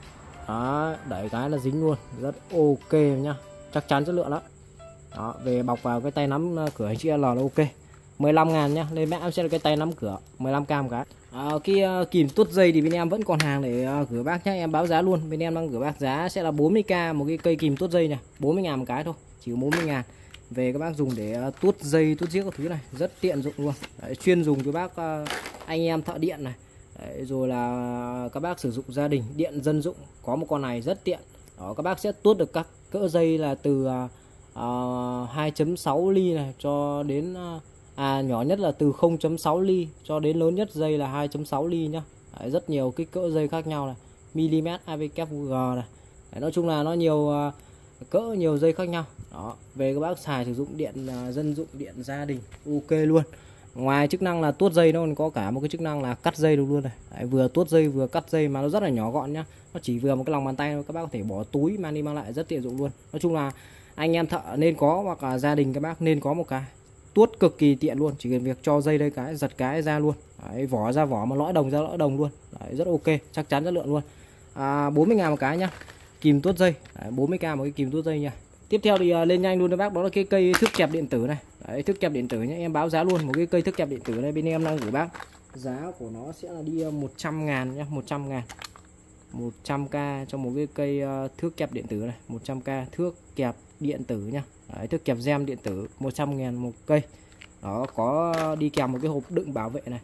Đó đẩy cái là dính luôn. Rất ok nhá. Chắc chắn chất lượng lắm. Đó về bọc vào cái tay nắm ờ, cửa hình chữ L là ok. 15 ngàn nhá. Lên mẹ em sẽ là cái tay nắm cửa 15k một cái. À, cái uh, kìm tuốt dây thì bên em vẫn còn hàng để uh, gửi bác nhá. Em báo giá luôn. Bên em đang gửi bác giá sẽ là 40k một cái cây kìm tuốt dây này. 40 ngàn một cái thôi chỉ 40 ngàn. Về các bác dùng để uh, tuốt dây tuốt giếc các thứ này rất tiện dụng luôn. Đấy, chuyên dùng cho bác uh, anh em thợ điện này. Đấy, rồi là các bác sử dụng gia đình điện dân dụng có một con này rất tiện. Đó các bác sẽ tuốt được các cỡ dây là từ uh, uh, 2.6 ly này cho đến uh, à nhỏ nhất là từ 0.6 ly cho đến lớn nhất dây là 2.6 ly nhá. Đấy, rất nhiều kích cỡ dây khác nhau này. Mm avkg này. Đấy, nói chung là nó nhiều à, cỡ nhiều dây khác nhau. Đó về các bác xài sử dụng điện à, dân dụng điện gia đình ok luôn. Ngoài chức năng là tuốt dây nó còn có cả một cái chức năng là cắt dây được luôn này. Đấy, vừa tuốt dây vừa cắt dây mà nó rất là nhỏ gọn nhá. Nó chỉ vừa một cái lòng bàn tay thôi các bác có thể bỏ túi mang đi mang lại rất tiện dụng luôn. Nói chung là anh em thợ nên có hoặc là gia đình các bác nên có một cái tuốt cực kỳ tiện luôn. Chỉ cần việc cho dây đây cái giật cái ra luôn. Đấy, vỏ ra vỏ mà lõi đồng ra lõi đồng luôn. Đấy, rất ok chắc chắn chất lượng luôn. À, 40 ngàn một cái nhá. Kìm tuốt dây. Đấy, 40k một cái kìm tuốt dây nha. Tiếp theo thì à, lên nhanh luôn các bác. Đó là cái cây thước kẹp điện tử này. Đấy, thước kẹp điện tử nhé em báo giá luôn. Một cái cây thước kẹp điện tử này bên em đang gửi bác. Giá của nó sẽ là đi à, 100 ngàn nhá. 100 ngàn. 100k cho một cái cây à, thước kẹp điện tử này. 100k thước kẹp điện tử nhá. Đấy, thước kẹp gem điện tử 100 ngàn một cây. Đó có đi kèm một cái hộp đựng bảo vệ này.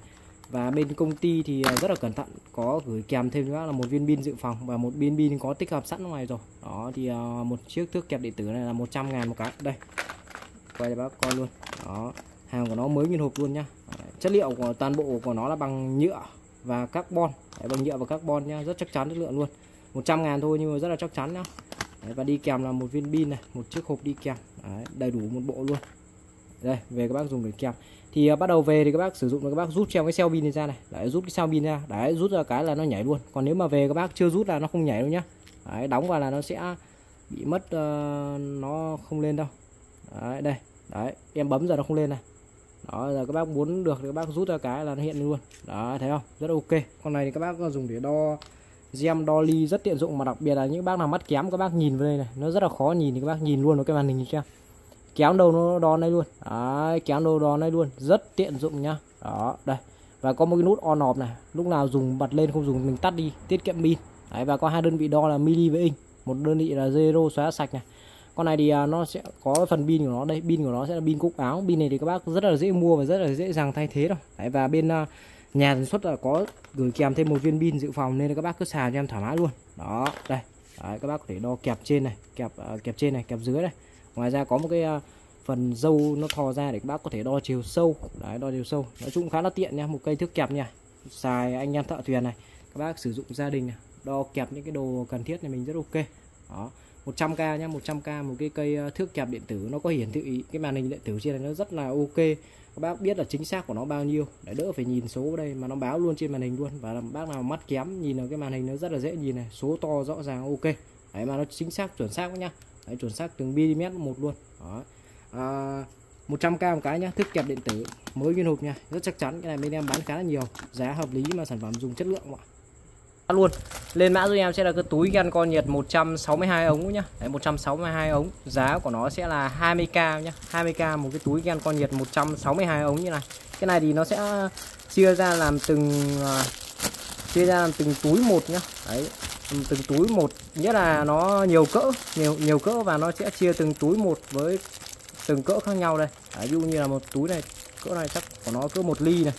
Và bên công ty thì à, rất là cẩn thận có gửi kèm thêm nữa là một viên pin dự phòng và một viên pin có tích hợp sẵn ngoài rồi. Đó thì à, một chiếc thước kẹp điện tử này là 100 ngàn một cái. Đây quay cho bác coi luôn. Đó hàng của nó mới nguyên hộp luôn nhá. Chất liệu của toàn bộ của nó là bằng nhựa và carbon. Đấy, bằng nhựa và carbon nhá rất chắc chắn chất lượng luôn. 100 ngàn thôi nhưng mà rất là chắc chắn nhá. Đấy, và đi kèm là một viên pin này một chiếc hộp đi kèm. Đấy, đầy đủ một bộ luôn. Đây về các bác dùng để kèm. Thì uh, bắt đầu về thì các bác sử dụng là các bác rút treo cái xeo pin này ra này. Đấy rút cái xeo pin ra. Đấy rút ra cái là nó nhảy luôn. Còn nếu mà về các bác chưa rút là nó không nhảy đâu nhá. Đấy đóng vào là nó sẽ bị mất uh, nó không lên đâu. Đấy đây. Đấy em bấm giờ nó không lên này. Đó giờ các bác muốn được thì các bác rút ra cái là nó hiện luôn. Đó thấy không? Rất ok. Con này thì các bác dùng để đo gem đo ly rất tiện dụng mà đặc biệt là những bác nào mắt kém các bác nhìn vào đây này nó rất là khó nhìn thì các bác nhìn luôn vào cái màn hình chưa kéo đầu nó đo này luôn. Đấy, kéo đầu đo này luôn. Rất tiện dụng nhá. Đó đây. Và có một cái nút on off này. Lúc nào dùng bật lên không dùng mình tắt đi tiết kiệm pin. Đấy và có hai đơn vị đo là mili với inch. Một đơn vị là zero xóa sạch này. Con này thì à, nó sẽ có phần pin của nó. Đây pin của nó sẽ là pin cúc áo. Pin này thì các bác rất là dễ mua và rất là dễ dàng thay thế đâu đấy, và bên uh, nhà sản xuất là có gửi kèm thêm một viên pin dự phòng nên là các bác cứ xài cho em thoải mái luôn. Đó đây. Đấy, các bác có thể đo kẹp trên này kẹp uh, kẹp trên này kẹp dưới này. Ngoài ra có một cái uh, phần dâu nó thò ra để các bác có thể đo chiều sâu. Đấy đo chiều sâu. Nói chung khá là tiện nha một cây thước kẹp nha. Xài anh em thợ thuyền này các bác sử dụng gia đình này đo kẹp những cái đồ cần thiết này mình rất ok. Đó 100k nhá 100k một cái cây ờ, thước kẹp điện tử nó có hiển thị cái màn hình điện tử trên này nó rất là ok các bác biết là chính xác của nó bao nhiêu. Để đỡ phải nhìn số đây mà nó báo luôn trên màn hình luôn. Và bác nào mắt kém nhìn vào cái màn hình nó rất là dễ nhìn này. Số to rõ ràng ok. Đấy mà nó chính xác chuẩn xác nhá. Đấy, chuẩn xác từng mm một luôn. Đó. À, 100k một cái nhá thức kẹp điện tử mới nguyên hộp nha. Rất chắc chắn cái này bên em bán khá là nhiều. Giá hợp lý mà sản phẩm dùng chất lượng ạ luôn. Lên mã giúp em sẽ là cái túi gan con nhiệt 162 ống nhá. Đấy, 162 ống. Giá của nó sẽ là 20k nhá. 20k một cái túi gan con nhiệt 162 ống như này. Cái này thì nó sẽ chia ra làm từng uh, chia ra làm từng túi một nhá. Đấy từng túi một. Nghĩa là nó nhiều cỡ nhiều nhiều cỡ và nó sẽ chia từng túi một với từng cỡ khác nhau đây. Đấy, ví dụ như là một túi này cỡ này chắc của nó cỡ một ly này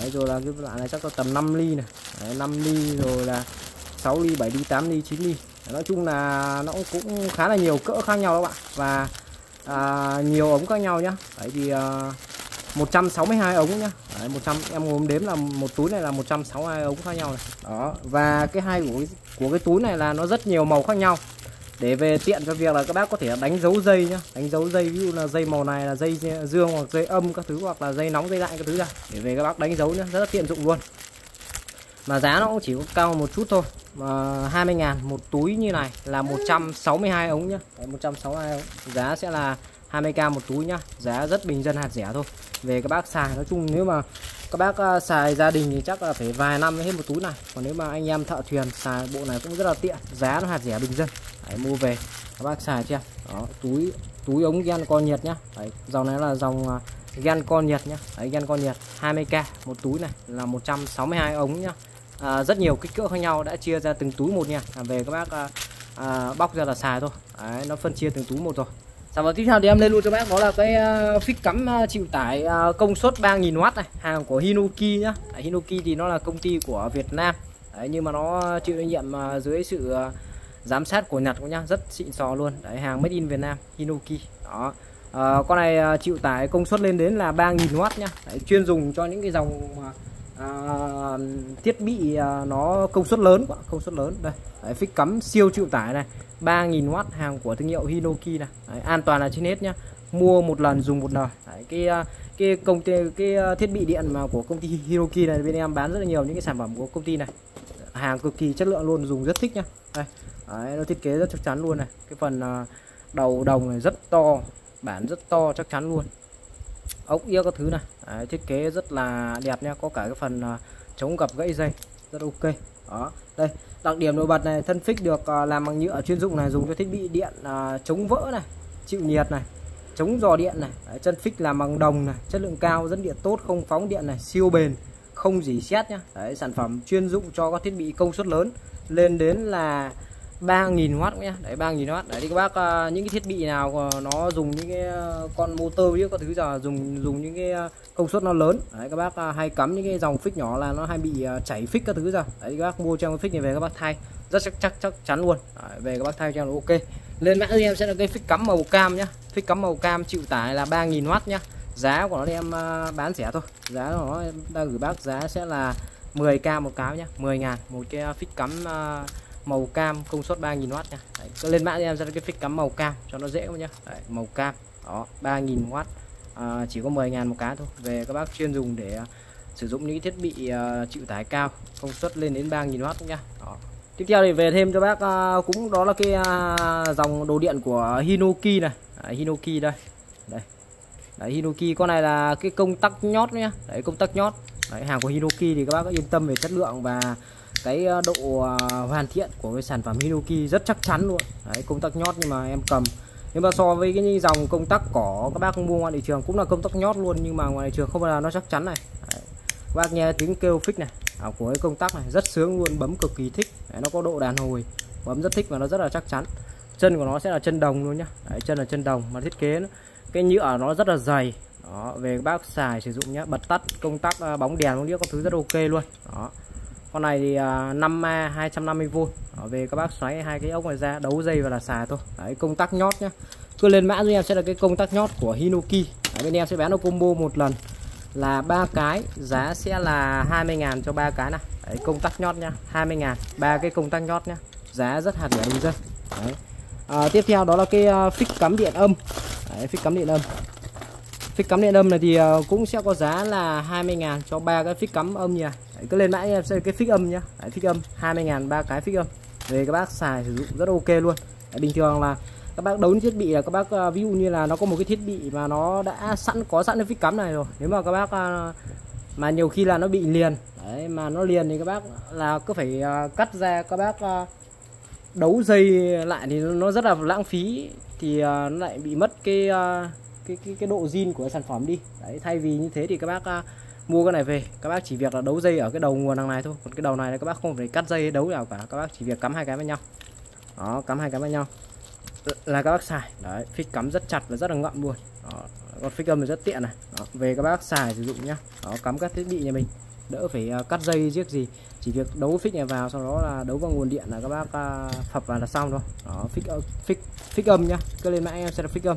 đấy, rồi là cái loại này chắc có tầm 5 ly này. Đấy, 5 ly rồi là 6 ly 7 ly 8 ly 9 ly. Đấy, nói chung là nó cũng khá là nhiều cỡ khác nhau các bạn. Và à, nhiều ống khác nhau nhá. Đấy thì à, 162 ống nhá. Đấy, 100 em ngồi đếm là một túi này là 162 ống khác nhau này. Đó và cái hai của của cái túi này là nó rất nhiều màu khác nhau để về tiện cho việc là các bác có thể đánh dấu dây nhá. Đánh dấu dây ví dụ là dây màu này là dây dương hoặc dây âm các thứ hoặc là dây nóng dây lạnh các thứ ra. Để về các bác đánh dấu nhá rất là tiện dụng luôn. Mà giá nó cũng chỉ có cao một chút thôi. Mà 20 ngàn một túi như này là 162 ống nhá. Đấy, 162 ống. Giá sẽ là 20k một túi nhá. Giá rất bình dân hạt rẻ thôi. Về các bác xài nói chung nếu mà các bác uh, xài gia đình thì chắc là phải vài năm mới hết một túi này. Còn nếu mà anh em thợ thuyền xài bộ này cũng rất là tiện giá nó hạt rẻ bình dân. Hãy mua về các bác xài chưa? Đó túi túi ống gen con nhiệt nhá. Đấy, dòng này là dòng à, uh, gan con nhiệt nhá. Đấy, gen con nhiệt 20k một túi này là 162 ống nhá. À, rất nhiều kích cỡ khác nhau đã chia ra từng túi một nha. À, về các bác à, à, bóc ra là xài thôi. Đấy, nó phân chia từng túi một rồi sản phẩm tiếp theo thì em lên luôn cho bác đó là cái ờ, phích cắm ờ, chịu tải ờ, công suất 3000W này hàng của Hinoki nhá. Đấy, Hinoki thì nó là công ty của Việt Nam. Đấy, nhưng mà nó chịu trách nhiệm dưới sự giám sát của Nhật cũng nhá rất xịn sò luôn. Đấy, hàng made in Việt Nam Hinoki. Đó. À, con này chịu tải công suất lên đến là 3000W nhá. Đấy, chuyên dùng cho những cái dòng uh, à, thiết bị à, nó công suất lớn công suất lớn. Đây Đấy, phích cắm siêu chịu tải này 3.000W hàng của thương hiệu Hinoki này. Đấy, an toàn là trên hết nhá. Mua một lần dùng một đời. Đấy, cái à, cái công ty cái à, thiết bị điện mà của công ty Hinoki này bên em bán rất là nhiều những cái sản phẩm của công ty này. Hàng cực kỳ chất lượng luôn dùng rất thích nhá. Đây Đấy, nó thiết kế rất chắc chắn luôn này. Cái phần à, đầu đồng này rất to bản rất to chắc chắn luôn ốc yếc các thứ này. Đấy, thiết kế rất là đẹp nha có cả cái phần uh, chống gập gãy dây rất ok. Đó đây đặc điểm nổi bật này thân phích được uh, làm bằng nhựa chuyên dụng này dùng cho thiết bị điện uh, chống vỡ này chịu nhiệt này chống dò điện này. Đấy, chân phích làm bằng đồng này chất lượng cao dẫn điện tốt không phóng điện này siêu bền không dỉ xét nhá. Đấy, sản phẩm chuyên dụng cho các thiết bị công suất lớn. Lên đến là 3.000W nhé đấy 3.000W đấy thì các bác uh, những cái thiết bị nào nó dùng những cái à, con motor với các thứ giờ dùng dùng những cái à, công suất nó lớn. Đấy các bác uh, hay cắm những cái dòng phích nhỏ là nó hay bị uh, chảy phích các thứ giờ. Đấy các bác mua trong cái phích này về các bác thay. Rất chắc chắc chắc chắn luôn. Đấy, về các bác thay cho nó ok. Lên mã em sẽ là cái phích cắm màu cam nhá. Phích cắm màu cam chịu tải là 3.000W nhá. Giá của nó thì em bán rẻ thôi. Giá của nó em đang gửi bác giá sẽ là 10k một cáo nhá. 10 ngàn một cái phích cắm uh, màu cam công suất 3.000W nha. Đấy, cứ lên mạng em ra cái phích cắm màu cam cho nó dễ không nhá. Đấy, màu cam đó 3.000W à, chỉ có 10.000 một cái thôi. Về các bác chuyên dùng để uh, sử dụng những thiết bị uh, chịu tải cao công suất lên đến 3.000W nha đó. tiếp theo thì về thêm cho bác uh, cũng đó là cái uh, dòng đồ điện của Hinoki này. Đấy, Hinoki đây. Đây. Đấy, Hinoki con này là cái công tắc nhót nhá. Đấy công tắc nhót. Đấy, hàng của Hinoki thì các bác yên tâm về chất lượng và cái ờ, độ ờ, hoàn thiện của cái sản phẩm Hinoki rất chắc chắn luôn. Đấy công tắc nhót nhưng mà em cầm. Nhưng mà so với cái dòng công tắc cỏ các bác mua ngoài thị trường cũng là công tắc nhót luôn nhưng mà ngoài thị trường không bao giờ nó chắc chắn này. Đấy. các bác nghe tiếng kêu phích này à, của cái công tắc này rất sướng luôn bấm cực kỳ thích. Đấy, nó có độ đàn hồi bấm rất thích và nó rất là chắc chắn. Chân của nó sẽ là chân đồng luôn nhá. Đấy, chân là chân đồng mà thiết kế nó, cái nhựa nó rất là dày. Đó về các bác xài sử dụng nhá bật tắt công tắc ờ, bóng đèn bóng đĩa các thứ rất ok luôn. Đó con này thì 5A 250V ở về các bác xoáy hai cái ốc này ra đấu dây và là xài thôi. Đấy công tắc nhót nhá. Cứ lên mã giúp em sẽ là cái công tắc nhót của Hinoki. Đấy, bên em sẽ bán được combo một lần. Là ba cái giá sẽ là 20.000 cho ba cái này đấy, công tắc nhót nhá 20.000 ba cái công tắc nhót nhá. Giá rất hạt rẻ bình dân. Đấy. À, tiếp theo đó là cái uh, phích cắm điện âm. Đấy, phích cắm điện âm phích cắm điện âm này thì ờ, cũng sẽ có giá là 20.000 cho ba cái phích cắm âm nha. Đấy, cứ lên mãi em sẽ cái phích âm nhá. Đấy, phích âm 20.000 ba cái phích âm. Về các bác xài sử dụng rất ok luôn. Đấy, bình thường là các bác đấu thiết bị là các bác ờ, ví dụ như là nó có một cái thiết bị mà nó đã sẵn có sẵn cái phích cắm này rồi. Nếu mà các bác ờ, mà nhiều khi là nó bị liền đấy mà nó liền thì các bác là cứ phải cắt ra các bác đấu dây lại thì nó rất là lãng phí. Thì nó lại bị mất cái, cái cái cái độ zin của sản phẩm đi. Đấy thay vì như thế thì các bác à, mua cái này về. Các bác chỉ việc là đấu dây ở cái đầu nguồn đằng này thôi. Còn cái đầu này là các bác không phải cắt dây đấu nào cả. Các bác chỉ việc cắm hai cái với nhau. Đó cắm hai cái với nhau. Là các bác xài. Đấy phích cắm rất chặt và rất là ngậm luôn. Đó. còn phích âm thì rất tiện này. Đó. về các bác xài sử dụng nhá. Đó cắm các thiết bị nhà mình. Đỡ phải uh, cắt dây giết gì. Chỉ việc đấu phích này vào sau đó là đấu vào nguồn điện là các bác uh, phập vào là xong thôi. Đó phích phích phích âm nhá. Cứ lên mạng em sẽ là phích âm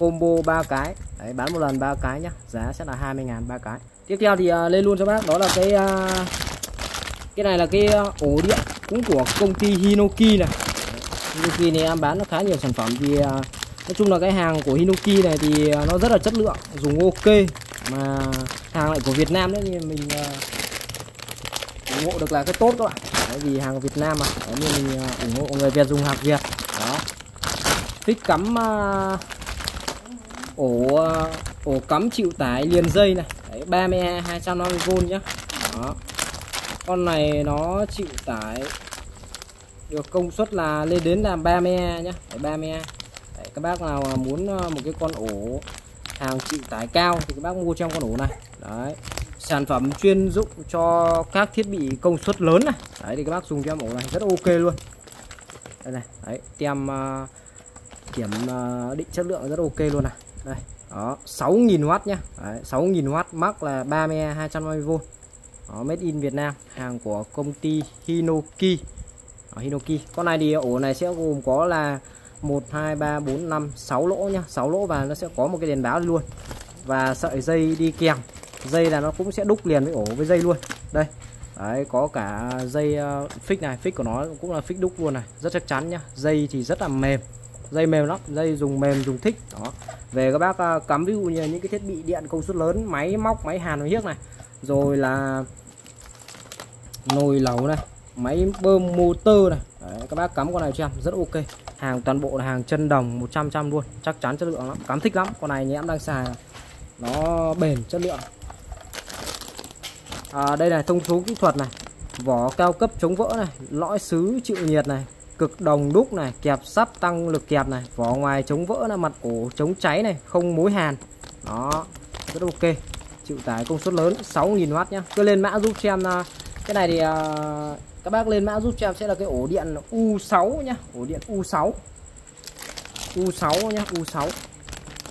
combo ba cái. Đấy bán một lần ba cái nhá. Giá sẽ là 20 ngàn ba cái. Tiếp theo thì uh, lên luôn cho bác. Đó là cái uh, cái này là cái à, ổ điện cũng của công ty Hinoki này. Hinoki này em bán nó khá nhiều sản phẩm thì uh, nói chung là cái hàng của Hinoki này thì nó rất là chất lượng dùng ok. Mà hàng lại của Việt Nam đấy thì mình uh, ủng hộ được là cái tốt các bạn đấy, vì hàng của Việt Nam mà. Đấy, nên mình uh, ủng hộ người Việt dùng hàng Việt. Đó. Tích cắm uh, ổ ờ, ổ cắm chịu tải liền dây này. Đấy, 32 250V nhá. Đó. Con này nó chịu tải được công suất là lên đến là 32 nhá. Đấy, 32 đấy, các bác nào muốn ờ, một cái con ổ hàng chịu tải cao thì các bác mua trong con ổ này. Đấy. Sản phẩm chuyên dụng cho các thiết bị công suất lớn này. Đấy thì các bác dùng cho ổ này rất ok luôn. Đây này đấy tem uh, kiểm uh, định chất lượng rất ok luôn này đây. Đó 6.000W nhá. 6.000W mắc là 32 250V đó, made in Việt Nam hàng của công ty Hinoki. Đó, Hinoki. Con này thì ổ này sẽ gồm có là 1 2 3 4 5 6 lỗ nhá. 6 lỗ và nó sẽ có một cái đèn báo luôn. Và sợi dây đi kèm. Dây là nó cũng sẽ đúc liền với ổ với dây luôn. Đây. Đấy có cả dây uh, fix này. Fix của nó cũng là fix đúc luôn này. Rất chắc chắn nhá. Dây thì rất là mềm dây mềm lắm dây dùng mềm dùng thích. Đó. Về các bác à, cắm ví dụ như những cái thiết bị điện công suất lớn máy móc máy hàn máy hiếc này. Rồi là nồi lẩu này máy bơm motor này. Đấy, các bác cắm con này cho em rất ok. Hàng toàn bộ là hàng chân đồng 100 trăm luôn chắc chắn chất lượng lắm. Cắm thích lắm con này thì em đang xài nó bền chất lượng. À, đây này thông số kỹ thuật này. Vỏ cao cấp chống vỡ này lõi sứ chịu nhiệt này cực đồng đúc này kẹp sắt tăng lực kẹp này vỏ ngoài chống vỡ là mặt cổ chống cháy này không mối hàn. Đó rất ok. Chịu tải công suất lớn 6.000W nhá. Cứ lên mã giúp cho em à, cái này thì uh, các bác lên mã giúp cho em sẽ là cái ổ điện U6 nhá. Ổ điện U6 U6 nhá U6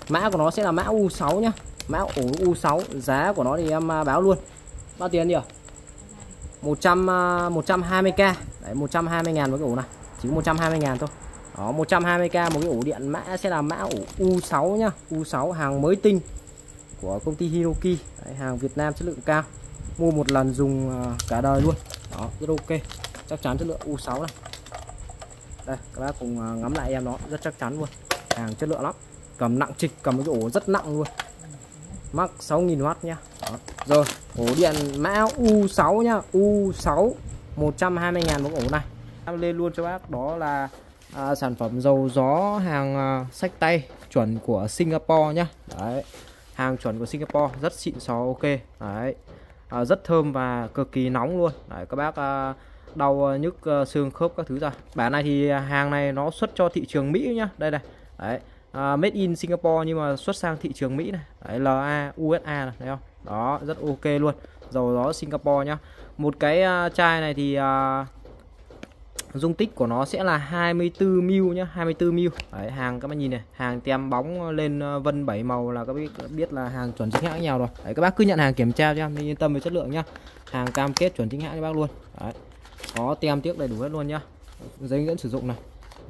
mã của nó sẽ là mã U6 nhá. Mã ổ U6 giá của nó thì em à, báo luôn. Bao tiền nhỉ 100 120k đấy 120 ngàn với cái ổ này chỉ 120 ngàn thôi. Đó 120k một cái ổ điện mã sẽ là mã ổ U6 nhá. U6 hàng mới tinh của công ty Hinoki đấy, hàng Việt Nam chất lượng cao. Mua một lần dùng à, cả đời luôn. Đó rất ok. Chắc chắn chất lượng U6 này. Đây các bác cùng à, ngắm lại em nó. Rất chắc chắn luôn. Hàng chất lượng lắm. Cầm nặng trịch cầm cái ổ rất nặng luôn. Mắc 6.000W nhá. Đó. rồi ổ điện mã U6 nhá. U6 120.000 một ổ này lên luôn cho bác. Đó là à, sản phẩm dầu gió hàng à, sách tay chuẩn của Singapore nhá. Đấy hàng chuẩn của Singapore rất xịn sò ok. Đấy à, rất thơm và cực kỳ nóng luôn. Đấy, các bác à, đau à, nhức à, xương khớp các thứ ra bản này thì hàng này nó xuất cho thị trường Mỹ nhá. Đây này đấy à, made in Singapore nhưng mà xuất sang thị trường Mỹ này. Đấy, LA USA này thấy không? Đó rất ok luôn. Dầu gió Singapore nhá. Một cái uh, chai này thì uh, dung tích của nó sẽ là 24 ml nhá 24 ml đấy, hàng các bạn nhìn này hàng tem bóng lên ờ, vân 7 màu là các bác biết là hàng chuẩn chính hãng nhau rồi. Đấy, các bác cứ nhận hàng kiểm tra cho em yên tâm về chất lượng nhá. Hàng cam kết chuẩn chính hãng cho bác luôn. Đấy. có tem tiếc đầy đủ hết luôn nhá. Giấy dẫn sử dụng này.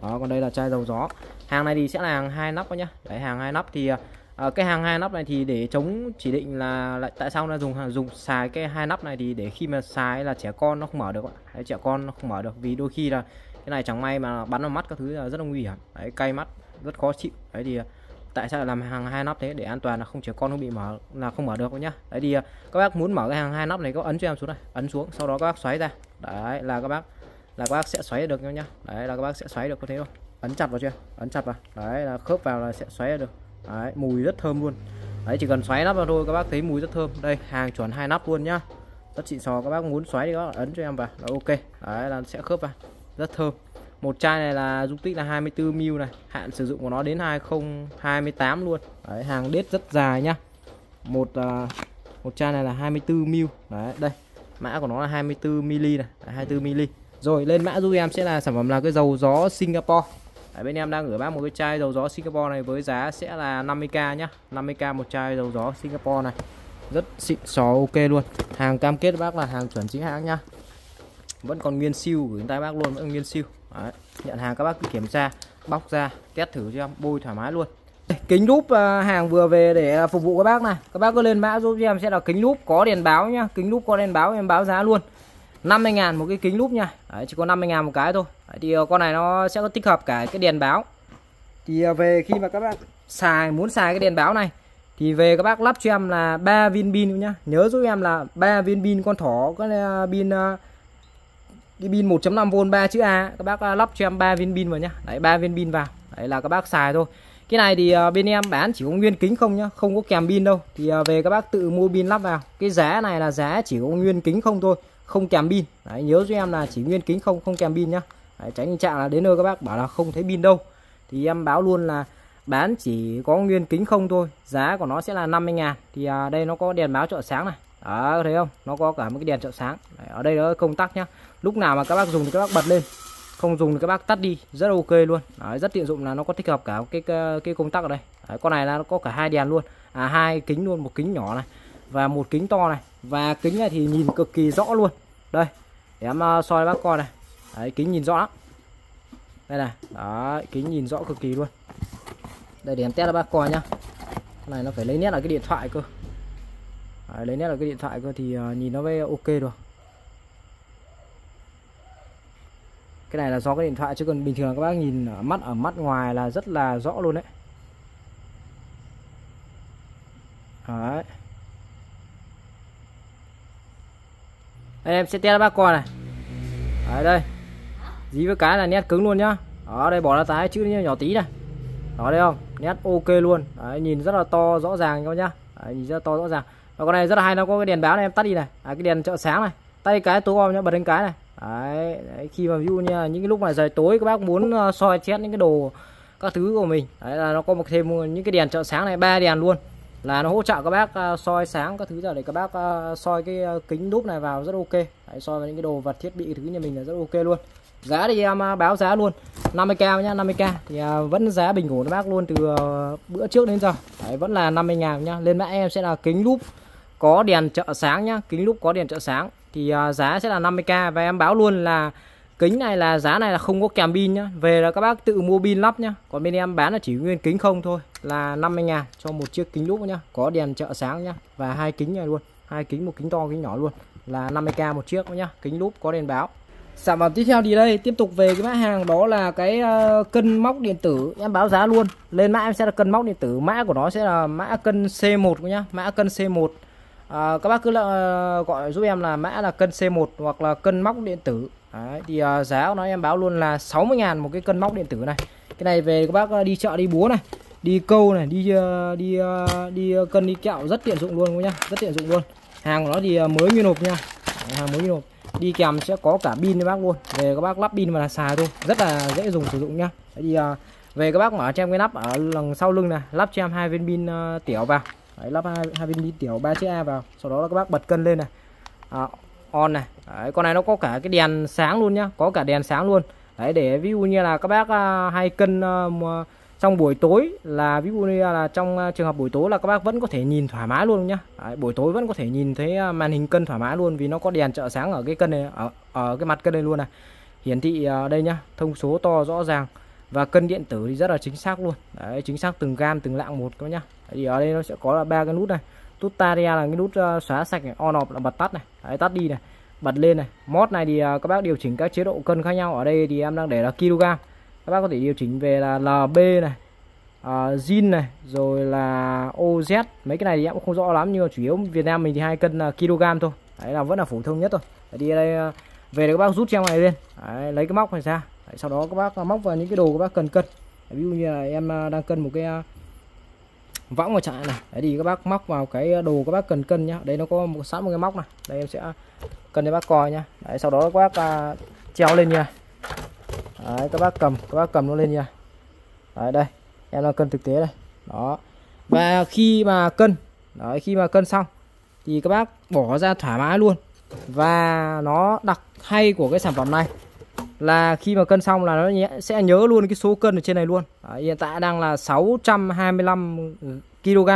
Đó còn đây là chai dầu gió. Hàng này thì sẽ là hàng hai nắp nhá. Đấy hàng hai nắp thì ờ, à, cái hàng hai nắp này thì để chống chỉ định là lại tại sao nó dùng dùng xài cái hai nắp này thì để khi mà xài là trẻ con nó không mở được đấy, trẻ con nó không mở được vì đôi khi là cái này chẳng may mà bắn vào mắt các thứ là rất là nguy hiểm. Đấy cay mắt rất khó chịu. Đấy thì tại sao làm hàng hai nắp thế? Để an toàn là không trẻ con không bị mở là không mở được nhá. Đấy thì các bác muốn mở cái hàng hai nắp này có ấn cho em xuống này. Ấn xuống sau đó các bác xoáy ra. Đấy là các bác là các bác sẽ xoáy được nhá. Đấy là các bác sẽ xoáy được có thế không ấn chặt vào chưa ấn chặt vào. Đấy là khớp vào là sẽ xoáy được đấy, mùi rất thơm luôn. Đấy chỉ cần xoáy nắp vào thôi các bác thấy mùi rất thơm. Đây hàng chuẩn hai nắp luôn nhá. Rất xịn sò các bác muốn xoáy thì các bác ấn cho em vào là ok. Đấy là sẽ khớp vào. Rất thơm. Một chai này là dung tích là 24 ml này. Hạn sử dụng của nó đến 2028 luôn. Đấy hàng đết rất dài nhá. Một uh, một chai này là 24 ml. Đấy đây mã của nó là 24 ml này. Đấy, 24 ml. Rồi lên mã giúp em sẽ là sản phẩm là cái dầu gió Singapore. Đấy, bên em đang gửi bác một cái chai dầu gió Singapore này với giá sẽ là 50k nhá. 50k một chai dầu gió Singapore này. Rất xịn sò ok luôn. Hàng cam kết bác là hàng chuẩn chính hãng nhá. Vẫn còn nguyên siêu gửi tay bác luôn vẫn nguyên siêu. Đấy. nhận hàng các bác cứ kiểm tra bóc ra test thử cho em bôi thoải mái luôn. Kính lúp à, hàng vừa về để à, phục vụ các bác này. Các bác cứ lên mã giúp em sẽ là kính lúp có đèn báo nhá. Kính lúp có đèn báo em báo giá luôn. 50 ngàn một cái kính lúp nha. Đấy, chỉ có 50 ngàn một cái thôi. Đấy, thì ờ, con này nó sẽ có tích hợp cả cái đèn báo. Thì ờ, về khi mà các bác xài muốn xài cái đèn báo này thì về các bác lắp cho em là 3 viên pin nhá. Nhớ giúp em là 3 viên pin con thỏ có ờ, pin cái pin 1.5V 3 chữ A. Các bác lắp cho em 3 viên pin vào nhá. Đấy 3 viên pin vào. Đấy là các bác xài thôi. Cái này thì bên em bán chỉ có nguyên kính không nhá không có kèm pin đâu. Thì về các bác tự mua pin lắp vào. Cái giá này là giá chỉ có nguyên kính không thôi không kèm pin. Đấy nhớ cho em là chỉ nguyên kính không không kèm pin nhá. Đấy, tránh tình trạng là đến nơi các bác bảo là không thấy pin đâu. Thì em báo luôn là bán chỉ có nguyên kính không thôi giá của nó sẽ là 50 ngàn. Thì à, đây nó có đèn báo trợ sáng này. Đó thấy không? Nó có cả một cái đèn trợ sáng. Đấy, ở đây nó công tắc nhá. Lúc nào mà các bác dùng thì các bác bật lên. Không dùng thì các bác tắt đi rất ok luôn. Đấy, rất tiện dụng là nó có thích hợp cả cái cái, cái công tắc ở đây. Đấy, con này là nó có cả hai đèn luôn. À hai kính luôn một kính nhỏ này và một kính to này. Và kính này thì nhìn cực kỳ rõ luôn. Đây để em ờ, soi bác coi này. Đấy, kính nhìn rõ lắm. Đây này đó kính nhìn rõ cực kỳ luôn. Đây để em test cho bác coi nhá. Cái này nó phải lấy nét là cái điện thoại cơ. Đấy, lấy nét là cái điện thoại cơ thì ờ, nhìn nó mới ok được. Cái này là do cái điện thoại chứ còn bình thường các bác nhìn ở mắt ở mắt ngoài là rất là rõ luôn đấy. Đấy. Đây em sẽ test bác con này. Đấy đây. Dí với cái là nét cứng luôn nhá. Ở đây bỏ ra tái chữ nhỏ tí này đó đây không? Nét ok luôn. Đấy, nhìn rất là to rõ ràng các nhá. Đấy, nhìn rất là to rõ ràng. Và con này rất là hay nó có cái đèn báo này em tắt đi này. À, cái đèn trợ sáng này. Tắt đi cái tối om nhá bật lên cái này. Đấy, đấy khi mà ví dụ như những cái lúc mà trời tối các bác muốn ờ, soi xét những cái đồ các thứ của mình. Đấy là nó có một thêm những cái đèn trợ sáng này ba đèn luôn là nó hỗ trợ các bác uh, soi sáng các thứ giờ để các bác uh, soi cái uh, kính đúp này vào rất ok. Đấy, soi vào những cái đồ vật thiết bị thứ nhà mình là rất ok luôn. Giá thì em báo giá luôn. 50k nhá 50k thì vẫn giá bình ổn các bác luôn từ bữa trước đến giờ. Đấy, vẫn là 50 ngàn nhá. Lên mã em sẽ là kính lúp có đèn trợ sáng nhá. Kính lúp có đèn trợ sáng. Thì giá sẽ là 50k và em báo luôn là kính này là giá này là không có kèm pin nhá. Về là các bác tự mua pin lắp nhá. Còn bên em bán là chỉ nguyên kính không thôi là 50 ngàn cho một chiếc kính lúp nhá. Có đèn trợ sáng nhá và hai kính này luôn. Hai kính một kính to kính nhỏ luôn. Là 50k một chiếc nhá kính lúp có đèn báo. Sản phẩm tiếp theo thì đây tiếp tục về cái mã hàng đó là cái uh, cân móc điện tử. Em báo giá luôn lên mã em sẽ là cân móc điện tử. Mã của nó sẽ là mã cân C1 nhá mã cân C1 à, các bác cứ là, uh, gọi giúp em là mã là cân C1 hoặc là cân móc điện tử. Đấy, thì uh, giá của nó em báo luôn là 60 ngàn một cái cân móc điện tử này. Cái này về các bác à, đi chợ đi búa này đi câu này đi uh, đi uh, đi uh, cân đi kẹo rất tiện dụng luôn nhá rất tiện dụng luôn. Hàng của nó thì mới nguyên hộp nha. Hàng mới nguyên hộp đi kèm sẽ có cả pin cho bác luôn. Về các bác lắp pin và là xài thôi rất là dễ dùng sử dụng nhá. Thì uh, về các bác mở cho em cái nắp ở lần sau lưng này lắp cho em hai viên pin uh, tiểu vào. Đấy, lắp hai, hai viên pin tiểu ba chiếc A vào. Sau đó là các bác bật cân lên này. À, on này. Đấy, con này nó có cả cái đèn sáng luôn nhá có cả đèn sáng luôn. Đấy để ví dụ như là các bác à, hay cân à, trong buổi tối là ví dụ như là trong à, trường hợp buổi tối là các bác vẫn có thể nhìn thoải mái luôn nhá. Đấy, buổi tối vẫn có thể nhìn thấy màn hình cân thoải mái luôn vì nó có đèn trợ sáng ở cái cân này ở, ở cái mặt cân này luôn này. Hiển thị ở đây nhá thông số to rõ ràng và cân điện tử thì rất là chính xác luôn. Đấy, chính xác từng gam từng lạng một các nhá. Thì ở đây nó sẽ có là ba cái nút này. Nút taria là cái nút xóa sạch này on off là bật tắt này. Đấy, tắt đi này bật lên này. Mod này thì à, các bác điều chỉnh các chế độ cân khác nhau. Ở đây thì em đang để là kg các bác có thể điều chỉnh về là lb này uh, zin này rồi là oz mấy cái này thì em cũng không rõ lắm nhưng mà chủ yếu việt nam mình thì hai cân là kg thôi. Đấy là vẫn là phổ thông nhất thôi. Đi đây à, về để các bác rút trang này lên. Đấy, lấy cái móc này ra. Đấy, sau đó các bác móc vào những cái đồ các bác cần cân. Ví dụ như là em đang cân một cái võng vào chạy này. Đấy thì các bác móc vào cái đồ các bác cần cân nhá. Đây nó có một sẵn một cái móc này. Đây em sẽ cân cho bác coi nhá. Đấy sau đó các bác à, treo lên nha. Đấy các bác cầm các bác cầm nó lên nha. Đấy đây em đang cân thực tế đây. Đó. Và khi mà cân đấy khi mà cân xong thì các bác bỏ ra thoải mái luôn. Và nó đặc hay của cái sản phẩm này là khi mà cân xong là nó sẽ nhớ luôn cái số cân ở trên này luôn. Đấy, hiện tại đang là 625 ừ, kg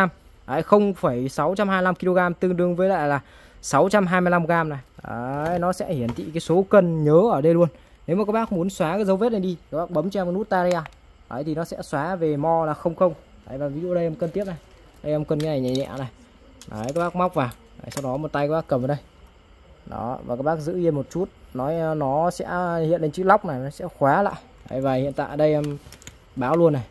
Đấy, 0,625 kg tương đương với lại là 625 g này. Đấy, nó sẽ hiển thị cái số cân nhớ ở đây luôn. Nếu mà các bác muốn xóa cái dấu vết này đi các bác bấm cho em nút taria. Đấy, thì nó sẽ xóa về mo là 00 Đấy, và ví dụ đây em cân tiếp này. Đây em cân cái này nhẹ nhẹ này. Đấy, các bác móc vào. Đấy, sau đó một tay các bác cầm vào đây. Đó và các bác giữ yên một chút nói ờ, nó sẽ hiện lên chữ lóc này nó sẽ khóa lại. Đấy, và hiện tại đây em báo luôn này.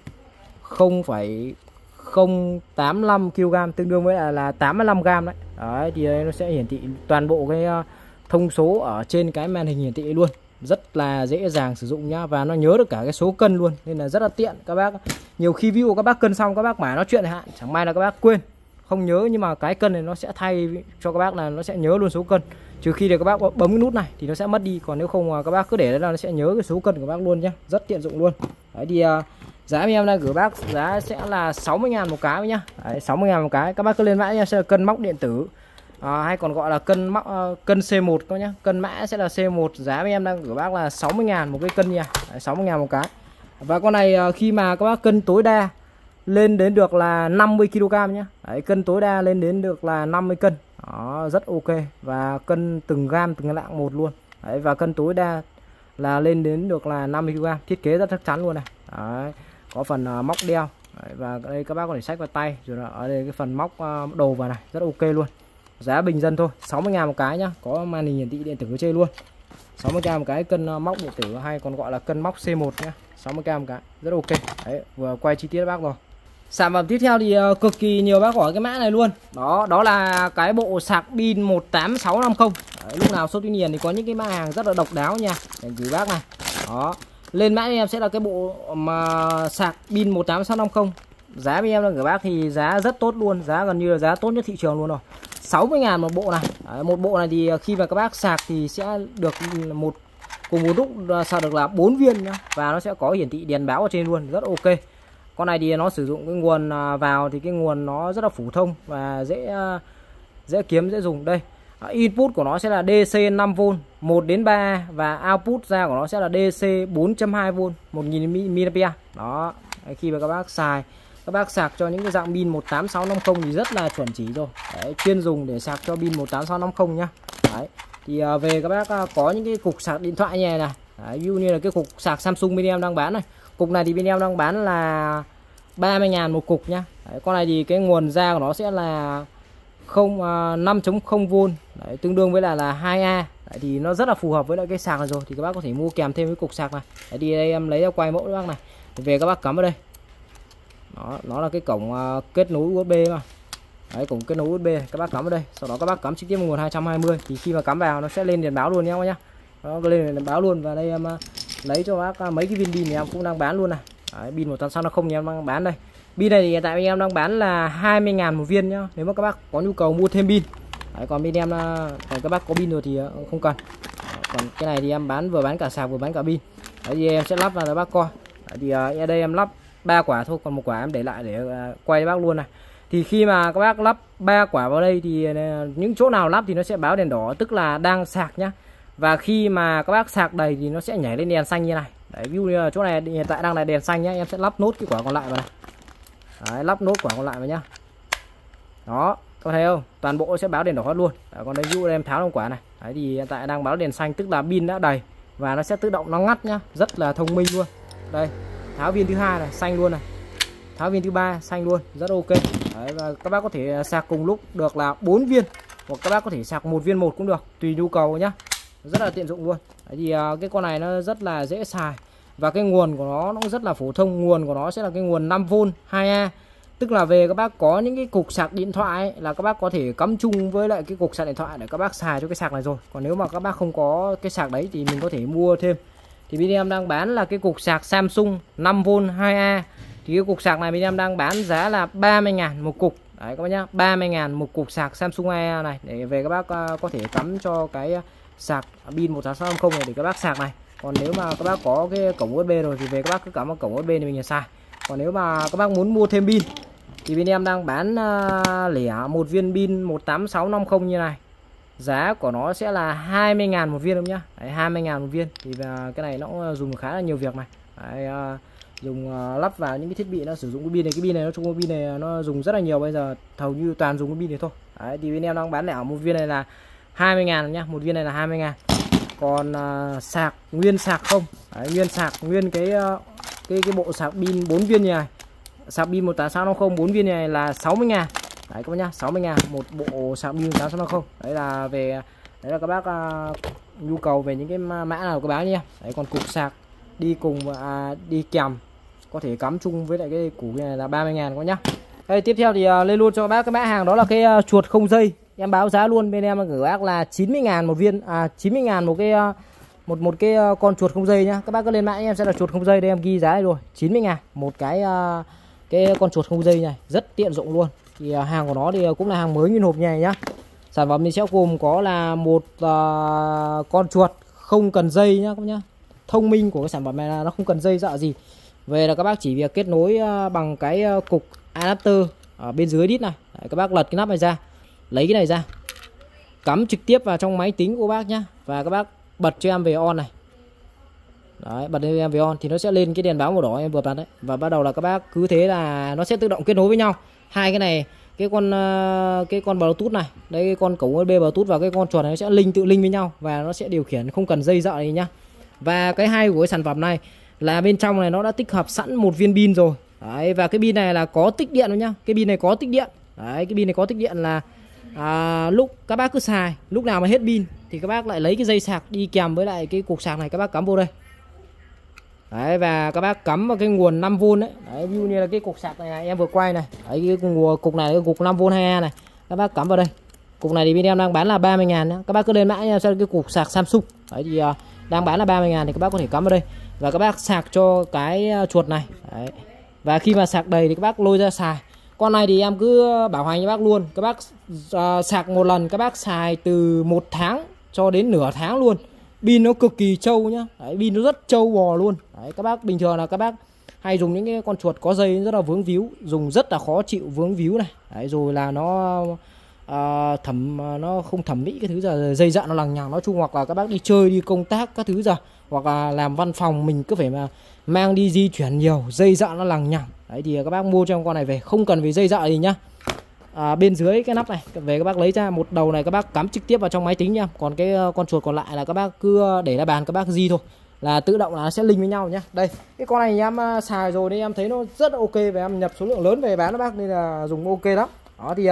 0,085 kg tương đương với là, là 85 g đấy. Đấy thì đây nó sẽ hiển thị toàn bộ cái ờ, thông số ở trên cái màn hình hiển thị luôn. Rất là dễ dàng sử dụng nhá và nó nhớ được cả cái số cân luôn nên là rất là tiện. Các bác nhiều khi view các bác cân xong các bác mãi nói chuyện hạn chẳng may là các bác quên. Không nhớ nhưng mà cái cân này nó sẽ thay cho các bác là nó sẽ nhớ luôn số cân trừ khi để các bác bấm cái nút này thì nó sẽ mất đi còn nếu không các bác cứ để đấy là nó sẽ nhớ cái số cân của bác luôn nhé rất tiện dụng luôn. Đấy thì uh, giá em đang gửi bác giá sẽ là 60 ngàn một cái nhá. Đấy, 60 ngàn một cái. Các bác cứ lên mã nha sẽ là cân móc điện tử. À, hay còn gọi là cân móc uh, cân C1 các nhá. Cân mã sẽ là C1 giá em đang gửi bác là 60 ngàn một cái cân nha. Đấy, 60 ngàn một cái. Và con này uh, khi mà các bác cân tối đa lên đến được là 50 kg nhá. Đấy, cân tối đa lên đến được là 50 cân đó rất ok. Và cân từng gam từng lạng một luôn. Đấy, và cân tối đa là lên đến được là 50 kg thiết kế rất chắc chắn luôn này. Đấy, có phần uh, móc đeo. Đấy, và đây các bác có thể sách vào tay. Rồi là ở đây cái phần móc uh, đồ vào này rất ok luôn. Giá bình dân thôi 60 ngàn một cái nhá. Có màn hình hiển thị điện tử ở trên luôn. 60 ngàn một cái cân uh, móc điện tử hay còn gọi là cân móc C1 nhá. 60k một cái rất ok. Đấy vừa quay chi tiết bác rồi Sản phẩm tiếp theo thì ờ, cực kỳ nhiều bác hỏi cái mã này luôn. Đó đó là cái bộ sạc pin 18650 Đấy, Lúc nào số tuy nhiên thì có những cái mã hàng rất là độc đáo nha. Để gửi bác này. Đó. Lên mã em sẽ là cái bộ mà sạc pin 18650 Giá bên em là gửi bác thì giá rất tốt luôn. Giá gần như là giá tốt nhất thị trường luôn rồi. 60 ngàn một bộ này. Đấy, Một bộ này thì ờ, khi mà các bác sạc thì sẽ được ừ, một cùng một lúc sạc được là 4 viên nhá. Và nó sẽ có hiển thị đèn báo ở trên luôn. Rất ok con này thì nó sử dụng cái nguồn à, vào thì cái nguồn nó rất là phổ thông và dễ à, dễ kiếm dễ dùng. Đây à, input của nó sẽ là DC 5V 1 đến 3 và output ra của nó sẽ là DC 4.2V 1000mA đó khi mà các bác xài các bác sạc cho những cái dạng pin 18650 thì rất là chuẩn chỉ rồi. Đấy, chuyên dùng để sạc cho pin 18650 nhá. Đấy thì về các bác có những cái cục sạc điện thoại như này này. Đấy, ví dụ như là cái cục sạc Samsung bên em đang bán này cục này thì bên em đang bán là 30 ngàn một cục nhá. Đấy, con này thì cái nguồn ra của nó sẽ là không à, uh, 5.0V Đấy, tương đương với là là 2A Đấy, thì nó rất là phù hợp với lại cái sạc này rồi. Thì các bác có thể mua kèm thêm với cục sạc này. Đấy, thì đây em lấy ra quay mẫu các bác này. Về các bác cắm vào đây. Đó nó là cái cổng uh, kết nối USB mà. Đấy, cổng kết nối USB các bác cắm vào đây. Sau đó các bác cắm trực tiếp nguồn 220 thì khi mà cắm vào nó sẽ lên đèn báo luôn nhé các nhá nó lên đèn báo luôn và đây em uh, lấy cho bác à, mấy cái viên pin này em cũng đang bán luôn này. Đấy, pin một tuần sau nó không thì em đang bán đây. Pin này thì hiện tại em đang bán là 20.000 một viên nhá. Nếu mà các bác có nhu cầu mua thêm pin. Đấy, còn bên em là còn các bác có pin rồi thì à, không cần. Còn cái này thì em bán vừa bán cả sạc vừa bán cả pin. Đấy, thì em sẽ lắp vào cho bác coi. Đấy, thì à, ở đây em lắp ba quả thôi còn một quả em để lại để quay cho bác luôn này. Thì khi mà các bác lắp ba quả vào đây thì những chỗ nào lắp thì nó sẽ báo đèn đỏ tức là đang sạc nhá và khi mà các bác sạc đầy thì nó sẽ nhảy lên đèn xanh như này. Đấy ví dụ như là chỗ này hiện tại đang là đèn xanh nhá em sẽ lắp nốt cái quả còn lại vào này. Đấy, lắp nốt quả còn lại vào nhá. Đó có thấy không? Toàn bộ sẽ báo đèn đỏ hết luôn. Đấy, còn đây ví dụ em tháo trong quả này. Đấy thì hiện tại đang báo đèn xanh tức là pin đã đầy và nó sẽ tự động nó ngắt nhá. Rất là thông minh luôn. Đây tháo viên thứ hai này xanh luôn này. Tháo viên thứ ba xanh luôn rất ok. Đấy, và các bác có thể sạc cùng lúc được là bốn viên hoặc các bác có thể sạc một viên một cũng được tùy nhu cầu nhá rất là tiện dụng luôn. Đấy thì uh, cái con này nó rất là dễ xài. Và cái nguồn của nó nó rất là phổ thông. Nguồn của nó sẽ là cái nguồn 5V 2A tức là về các bác có những cái cục sạc điện thoại ấy, là các bác có thể cắm chung với lại cái cục sạc điện thoại để các bác xài cho cái sạc này rồi. Còn nếu mà các bác không có cái sạc đấy thì mình có thể mua thêm. Thì bên em đang bán là cái cục sạc Samsung 5V 2A thì cái cục sạc này bên em đang bán giá là 30 ngàn một cục. Đấy các bác nhá. 30 ngàn một cục sạc Samsung A này để về các bác à, có thể cắm cho cái sạc pin 18650 này để các bác sạc này. Còn nếu mà các bác có cái cổng USB rồi thì về các bác cứ cắm vào cổng USB này mình là xài còn nếu mà các bác muốn mua thêm pin thì bên em đang bán à, lẻ một viên pin 18650 như này. Giá của nó sẽ là 20.000 một viên không nhá. Đấy, 20.000 một viên. Thì uh, cái này nó à, dùng khá là nhiều việc này. Đấy, dùng lắp vào những cái thiết bị nó sử dụng cái pin này. Cái pin này nó chung cái pin này nó dùng rất là nhiều. Bây giờ hầu như toàn dùng cái pin này thôi. Đấy, thì bên em đang bán lẻ một viên này là 20 ngàn nhá một viên này là 20 ngàn. Còn uh, sạc nguyên sạc không? Đấy, nguyên sạc nguyên cái uh, cái cái bộ sạc pin 4 viên này. Sạc pin 18650 4 viên này là 60 ngàn. Đấy các bác nhá 60 ngàn một bộ sạc pin 18650 đấy là về đấy là các bác uh, nhu cầu về những cái mã nào các bác nhé đấy còn cục sạc đi cùng và đi kèm có thể cắm chung với lại cái củ này là 30 ngàn các nhá. Đây tiếp theo thì uh, lên luôn cho các bác cái mã hàng đó là cái uh, chuột không dây em báo giá luôn bên em gửi bác là 90 ngàn một viên. À 90 ngàn một cái ờ, một một cái ờ, con chuột không dây nhá. Các bác cứ lên mạng em sẽ là chuột không dây đây em ghi giá này rồi. 90 ngàn một cái ờ, cái con chuột không dây này rất tiện dụng luôn. Thì hàng của nó thì cũng là hàng mới nguyên hộp này nhá. Sản phẩm thì sẽ gồm có là một uh, con chuột không cần dây nhá các nhá. Thông minh của cái sản phẩm này là nó không cần dây dọa gì. Về là các bác chỉ việc kết nối bằng cái cục adapter ở bên dưới đít này. Đấy, các bác lật cái nắp này ra lấy cái này ra. Cắm trực tiếp vào trong máy tính của bác nhá. Và các bác bật cho em về on này. Đấy, bật cho em về on thì nó sẽ lên cái đèn báo màu đỏ em vừa bật đấy. Và bắt đầu là các bác cứ thế là nó sẽ tự động kết nối với nhau. Hai cái này, cái con ờ, cái con bluetooth này, đấy, cái con cổng USB bluetooth và cái con chuột này nó sẽ linh tự linh với nhau và nó sẽ điều khiển, không cần dây dợ này nhá. Và cái hay của cái sản phẩm này là bên trong này nó đã tích hợp sẵn một viên pin rồi. Đấy, và cái pin này là có tích điện rồi nhá. Cái pin này có tích điện. Đấy, cái pin này có tích điện là à, lúc các bác cứ xài lúc nào mà hết pin thì các bác lại lấy cái dây sạc đi kèm với lại cái cục sạc này các bác cắm vô đây. Đấy và các bác cắm vào cái nguồn 5V đấy đấy ví dụ như là cái cục sạc này, này em vừa quay này. Đấy cái nguồn cục này cái cục 5V 2A này các bác cắm vào đây. Cục này thì bên em đang bán là 30 ngàn nữa. các bác cứ lên mã nha xem cái cục sạc Samsung. Đấy thì uh, đang bán là 30 ngàn thì các bác có thể cắm vào đây. Và các bác sạc cho cái à, chuột này. Đấy. và khi mà sạc đầy thì các bác lôi ra xài con này thì em cứ bảo hành cho bác luôn. Các bác uh, sạc một lần các bác xài từ một tháng cho đến nửa tháng luôn. Pin nó cực kỳ trâu nhá. Đấy, pin nó rất trâu bò luôn. Đấy, các bác bình thường là các bác hay dùng những cái con chuột có dây rất là vướng víu dùng rất là khó chịu vướng víu này. Đấy, rồi là nó uh, thẩm à, nó không thẩm mỹ cái thứ giờ dây dặn nó lằng nhằng nói chung hoặc là các bác đi chơi đi công tác các thứ giờ hoặc là làm văn phòng mình cứ phải mà mang đi di chuyển nhiều dây dặn nó lằng nhằng. Đấy thì các bác mua cho con này về không cần phải dây dợ gì nhá. À, bên dưới cái nắp này về các bác lấy ra một đầu này các bác cắm trực tiếp vào trong máy tính nha còn cái ờ, con chuột còn lại là các bác cứ ờ, để ra bàn các bác di thôi. Là tự động là nó sẽ linh với nhau nhá. Đây cái con này em ờ, xài rồi nên em thấy nó rất ok. Và em nhập số lượng lớn về bán các bác nên là dùng ok lắm. Đó thì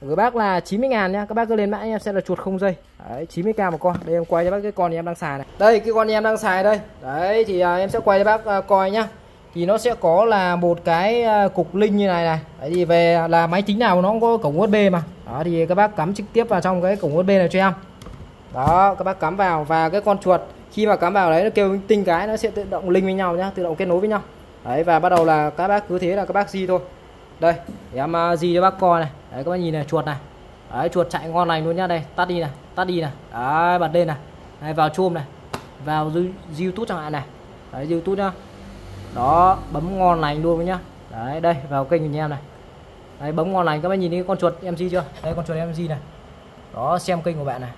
gửi bác là 90 ngàn nhá các bác cứ lên mãi em sẽ là chuột không dây. Đấy 90k một con. Đây em quay cho bác cái con em đang xài này. Đây cái con em đang xài đây. Đấy thì à, em sẽ quay cho bác à, coi nhá. Thì nó sẽ có là một cái à, cục linh như này này. Đấy thì về là máy tính nào nó cũng có cổng USB mà. Đó thì các bác cắm trực tiếp vào trong cái cổng USB này cho em. Đó các bác cắm vào. Và cái con chuột khi mà cắm vào đấy nó kêu tinh cái nó sẽ tự động linh với nhau nhá tự động kết nối với nhau. Đấy và bắt đầu là các bác cứ thế là các bác di thôi đây để em à, uh, di cho bác coi này. Đấy các bác nhìn này chuột này. Đấy chuột chạy ngon lành luôn nhá. Đây tắt đi này tắt đi này. Đấy bật lên này. Đấy, vào chôm này. Vào youtube chẳng hạn này. Đấy youtube nhá. Đó bấm ngon lành luôn nhá. Đấy đây vào kênh của em này. Đấy bấm ngon lành các bác nhìn thấy con chuột em gì chưa? Đây con chuột em gì này. Đó xem kênh của bạn này.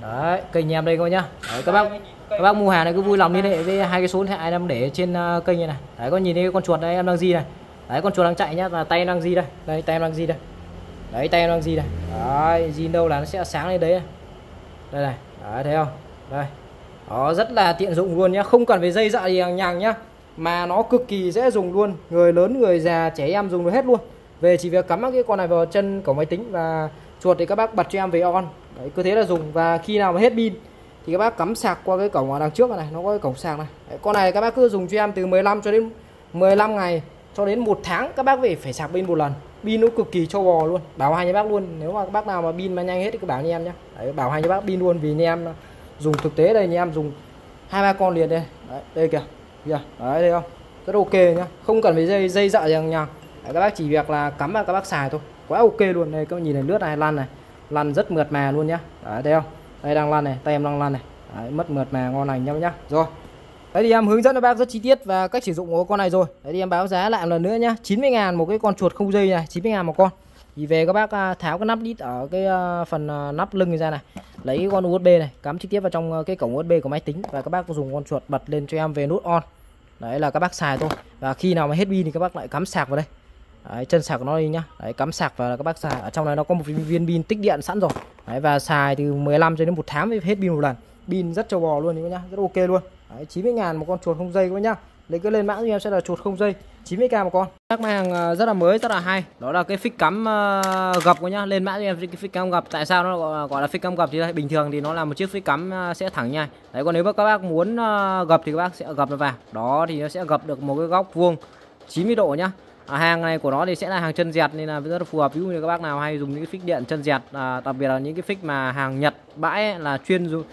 Đấy kênh em đây coi nhá. Đấy, các bác các bác mua hàng này cứ vui lòng liên hệ với hai cái số điện thoại em để trên à, kênh như này. Đấy con nhìn thấy con chuột đây em đang gì này đấy con chuột đang chạy nhá. Là tay em đang gì đây. Đây tay em đang gì đây. Đấy tay em đang gì đây. Đấy gì đâu là nó sẽ sáng lên đấy này. đây này. Đấy thấy không? Đây. Nó rất là tiện dụng luôn nhá. Không cần phải dây dạ gì nhàng nhá. Mà nó cực kỳ dễ dùng luôn. Người lớn người già trẻ em dùng được hết luôn. Về chỉ việc cắm cái con này vào chân của máy tính và chuột thì các bác bật cho em về on. Đấy cứ thế là dùng. Và khi nào mà hết pin thì các bác cắm sạc qua cái cổng ở đằng trước này. Nó có cái cổng sạc này. Đấy, con này các bác cứ dùng cho em từ 15 cho đến 15 ngày cho đến một tháng các bác về phải sạc pin một lần. Pin nó cực kỳ cho bò luôn. Bảo hành cho bác luôn. Nếu mà các bác nào mà pin mà nhanh hết thì cứ bảo anh em nhé đấy, bảo hành cho bác pin luôn vì anh em dùng thực tế đây anh em dùng hai ba con liền đây. Đấy, đây kìa. Kìa. Đấy đây không? Rất ok nhá. Không cần phải dây dây dợ rằng nhằng Đấy, các bác chỉ việc là cắm vào các bác xài thôi. Quá ok luôn. Đây các bác nhìn này lướt này lăn này. Lăn rất mượt mà luôn nhá. Đấy thấy không? Đây đang lăn này tay em đang lăn này. Đấy, mất mượt mà ngon lành nhau nhá. Rồi đấy thì em hướng dẫn cho bác rất chi tiết và cách sử dụng của con này rồi. Đấy thì em báo giá lại một lần nữa nhá. 90 ngàn một cái con chuột không dây này 90 ngàn một con. Thì về các bác à, tháo cái nắp đít ở cái à, phần à, nắp lưng ra này. Lấy cái con USB này cắm trực tiếp vào trong cái cổng USB của máy tính và các bác dùng con chuột bật lên cho em về nút on. Đấy là các bác xài thôi. Và khi nào mà hết pin thì các bác lại cắm sạc vào đây. Đấy, chân sạc của nó đi nhá. Đấy cắm sạc vào là các bác xài. Ở trong này nó có một viên pin tích điện sẵn rồi. Đấy, và xài từ 15 cho đến một tháng mới hết pin một lần. Pin rất trâu bò luôn nhá rất ok luôn đấy, 90 ngàn một con chuột không dây các bác nhá. Lấy cứ lên mã cho em sẽ là chuột không dây 90k một con. Các hàng à, rất là mới rất là hay. Đó là cái phích cắm uh, gập của nhá. Lên mã cho em cái phích cắm gập. Tại sao nó gọi, gọi là phích cắm gập thì đây? Bình thường thì nó là một chiếc phích cắm à, sẽ thẳng nhai. Đấy còn nếu mà các bác muốn uh, gập thì các bác sẽ gập nó vào. Đó thì nó sẽ gập được một cái góc vuông 90 độ nhá. À, hàng này của nó thì sẽ là hàng chân dẹt nên là rất là phù hợp. Ví dụ như các bác nào hay dùng những cái phích điện chân dẹt à, đặc biệt là những cái phích mà hàng Nhật bãi ấy, là chuyên dùng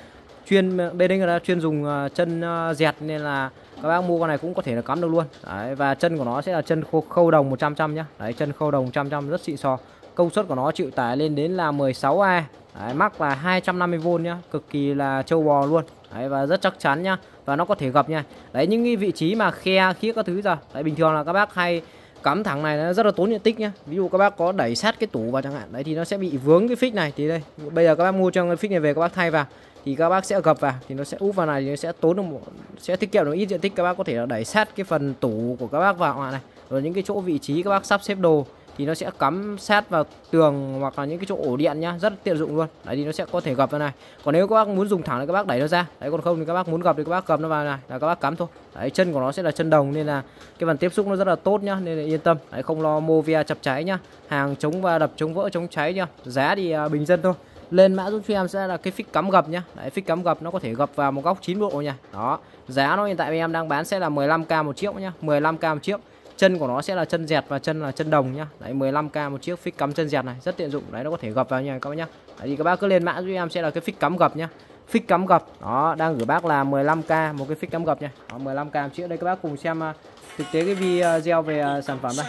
chuyên bên đây người ta chuyên dùng à, chân à, dẹt nên là các bác mua con này cũng có thể là cắm được luôn. Đấy, và chân của nó sẽ là chân khâu, khâu đồng 100 trăm nhá. Đấy chân khâu đồng 100 trăm rất xịn sò. Công suất của nó chịu tải lên đến là 16A đấy, mắc là 250V nhá cực kỳ là trâu bò luôn. Đấy, và rất chắc chắn nhá và nó có thể gập nha đấy những cái vị trí mà khe khía các thứ giờ. Đấy bình thường là các bác hay cắm thẳng này nó rất là tốn diện tích nhá. Ví dụ các bác có đẩy sát cái tủ vào chẳng hạn đấy thì nó sẽ bị vướng cái phích này. Thì đây bây giờ các bác mua cho cái phích này về các bác thay vào thì các bác sẽ gập vào, thì nó sẽ úp vào này, thì nó sẽ tốn được một, sẽ tiết kiệm được ít diện tích. Các bác có thể là đẩy sát cái phần tủ của các bác vào này. Rồi những cái chỗ vị trí các bác sắp xếp đồ thì nó sẽ cắm sát vào tường hoặc là những cái chỗ ổ điện nhá, rất tiện dụng luôn. Đấy, thì nó sẽ có thể gập vào này. Còn nếu các bác muốn dùng thẳng thì các bác đẩy nó ra. Đấy, còn không thì các bác muốn gập thì các bác gập nó vào này, là các bác cắm thôi. Đấy, chân của nó sẽ là chân đồng nên là cái phần tiếp xúc nó rất là tốt nhá, nên là yên tâm. Đấy, không lo movia chập cháy nhá. Hàng chống và đập chống vỡ chống cháy nhá. Giá thì à, bình dân thôi lên mã giúp cho em sẽ là cái phích cắm gập nhá. Đấy phích cắm gập nó có thể gập vào một góc 9 độ nha. Đó giá nó hiện tại em đang bán sẽ là 15k một chiếc nhá. 15k một chiếc. Chân của nó sẽ là chân dẹt và chân là chân đồng nhá. Đấy 15k một chiếc phích cắm chân dẹt này rất tiện dụng. Đấy nó có thể gập vào nha các bác nhá. Đấy, thì các bác cứ lên mã giúp em sẽ là cái phích cắm gập nhá. Phích cắm gập đó đang gửi bác là 15k một cái phích cắm gập nha. Đó, 15k một chiếc. Đây các bác cùng xem à, thực tế cái video về à, sản phẩm đây.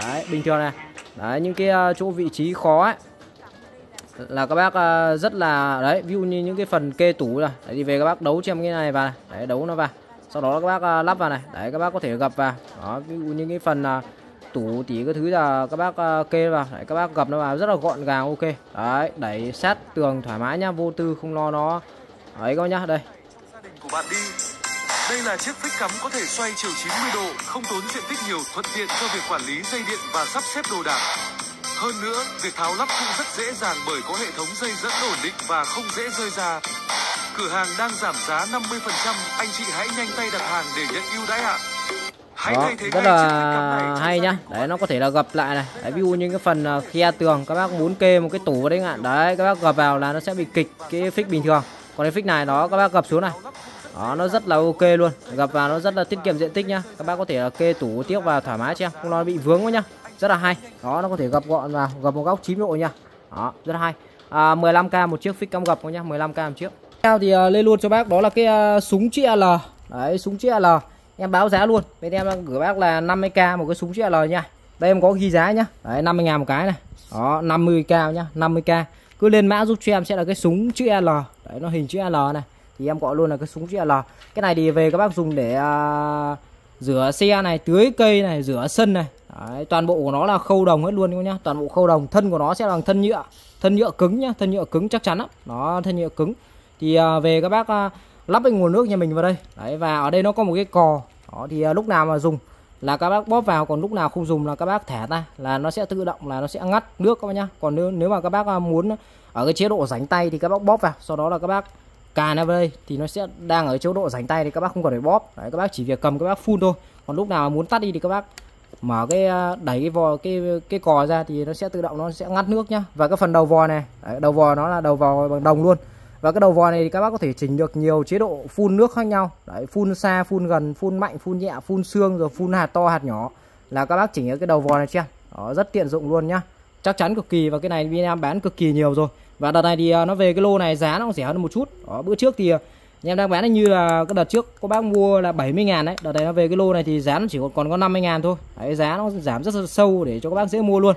Đấy bình thường này. Đấy những cái à, chỗ vị trí khó ấy là các bác ờ, rất là đấy ví dụ như những cái phần kê tủ là đấy, đi về các bác đấu xem cái này vào này. đấy đấu nó vào. Sau đó các bác ờ, lắp vào này. Đấy các bác có thể gập vào. Đó ví dụ những cái phần ờ, tủ tỉ cái thứ là các bác kê vào. Đấy, các bác gập nó vào rất là gọn gàng ok. Đấy đẩy sát tường thoải mái nhá vô tư không lo nó. Đấy các bác nhá đây. Của bạn đi. Đây là chiếc phích cắm có thể xoay chiều 90 độ, không tốn diện tích nhiều, thuận tiện cho việc quản lý dây điện và sắp xếp đồ đạc. Hơn nữa, việc tháo lắp cũng rất dễ dàng bởi có hệ thống dây dẫn ổn định và không dễ rơi ra. Cửa hàng đang giảm giá 50%, anh chị hãy nhanh tay đặt hàng để nhận ưu đãi ạ. Hãy đó rất là hay nhá. Đấy nó có thể là gập lại này. Đấy, ví dụ như cái phần à, khe tường các bác muốn kê một cái tủ đấy ạ. Đấy các bác gập vào là nó sẽ bị kịch cái phích bình thường. Còn cái phích này đó các bác gập xuống này. Đó nó rất là ok luôn. Gập vào nó rất là tiết kiệm diện tích nhá. Các bác có thể là kê tủ tiếp vào thoải mái cho em không lo bị vướng quá nhá rất là hay. Đó nó có thể gập gọn vào gập một góc 9 độ nha. Đó rất là hay. À, 15k một chiếc phích cam gập nhá 15k một chiếc. Theo thì uh, lên luôn cho bác đó là cái uh, súng chĩa L. Đấy súng chĩa L. Em báo giá luôn. Bên em đang gửi bác là 50k một cái súng chĩa L nha. Đây em có ghi giá nhá. Đấy 50 ngàn một cái này. Đó 50k nhá 50k cứ lên mã giúp cho em sẽ là cái súng chữ L. Đấy nó hình chữ L này. Thì em gọi luôn là cái súng chữ L. Cái này thì về các bác dùng để uh, rửa xe này tưới cây này rửa sân này. Đấy, toàn bộ của nó là khâu đồng hết luôn nhá toàn bộ khâu đồng thân của nó sẽ là thân nhựa thân nhựa cứng nhá thân nhựa cứng chắc chắn lắm. Nó thân nhựa cứng. Thì à, về các bác à, lắp cái nguồn nước nhà mình vào đây. Đấy và ở đây nó có một cái cò. Đó thì à, lúc nào mà dùng là các bác bóp vào còn lúc nào không dùng là các bác thẻ ta là nó sẽ tự động là nó sẽ ngắt nước các bác nhá. Còn nếu nếu mà các bác à, muốn ở cái chế độ rảnh tay thì các bác bóp vào sau đó là các bác cà nó vào đây thì nó sẽ đang ở chế độ rảnh tay thì các bác không cần phải bóp. Đấy, các bác chỉ việc cầm các bác phun thôi. Còn lúc nào muốn tắt đi thì các bác mở cái à, đẩy cái vò cái cái cò ra thì nó sẽ tự động nó sẽ ngắt nước nhá. Và cái phần đầu vò này đấy, đầu vò nó là đầu vò bằng đồng luôn. Và cái đầu vò này thì các bác có thể chỉnh được nhiều chế độ phun nước khác nhau. Đấy phun xa phun gần phun mạnh phun nhẹ phun xương rồi phun hạt to hạt nhỏ là các bác chỉnh ở cái đầu vò này chưa? Đó rất tiện dụng luôn nhá. Chắc chắn cực kỳ và cái này bên em bán cực kỳ nhiều rồi. Và đợt này thì à, nó về cái lô này giá nó cũng rẻ hơn một chút. Đó, bữa trước thì à, em đang bán như là cái đợt trước có bác mua là 70 ngàn đấy. Đợt này nó về cái lô này thì giá nó chỉ còn, còn có 50 ngàn thôi. Đấy, Giá nó giảm rất sâu để cho các bác dễ mua luôn.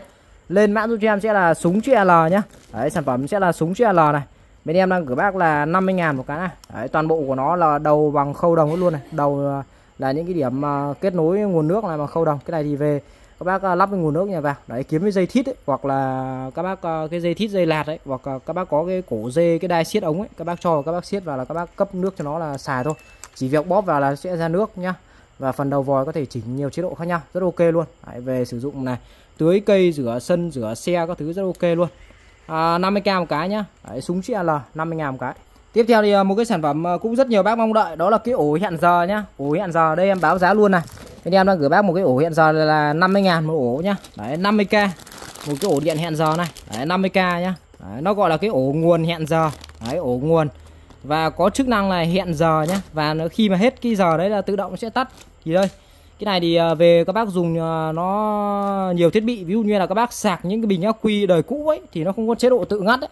Lên mã giúp cho em sẽ là súng chữ L nhá. Đấy sản phẩm sẽ là súng chữ L này. Bên em đang gửi bác là 50 ngàn một cái này. Đấy, Toàn bộ của nó là đầu bằng khâu đồng luôn này. Đầu là những cái điểm à, kết nối nguồn nước này bằng khâu đồng. Cái này thì về các bác ờ, lắp cái nguồn nước nhà vào. Đấy kiếm cái dây thít ấy, hoặc là các bác ờ, cái dây thít dây lạt đấy hoặc ờ, các bác có cái cổ dây cái đai siết ống ấy các bác cho các bác siết vào là các bác cấp nước cho nó là xài thôi. Chỉ việc bóp vào là sẽ ra nước nhá. Và phần đầu vòi có thể chỉnh nhiều chế độ khác nhau rất ok luôn. Đấy, về sử dụng này tưới cây rửa sân rửa xe các thứ rất ok luôn. À, 50k một cái nhá. Đấy, súng chĩa L 50 ngàn một cái. Tiếp theo thì một cái sản phẩm cũng rất nhiều bác mong đợi đó là cái ổ hẹn giờ nhá. Ổ hẹn giờ đây em báo giá luôn này bên em đang gửi bác một cái ổ hẹn giờ là 50 ngàn một ổ nhá. Đấy 50k một cái ổ điện hẹn giờ này. Đấy 50k nhá. Đấy, nó gọi là cái ổ nguồn hẹn giờ. Đấy ổ nguồn. Và có chức năng là hẹn giờ nhá. Và nó khi mà hết cái giờ đấy là tự động sẽ tắt. Thì đây cái này thì à, về các bác dùng à, nó nhiều thiết bị. Ví dụ như là các bác sạc những cái bình ắc quy đời cũ ấy thì nó không có chế độ tự ngắt ấy.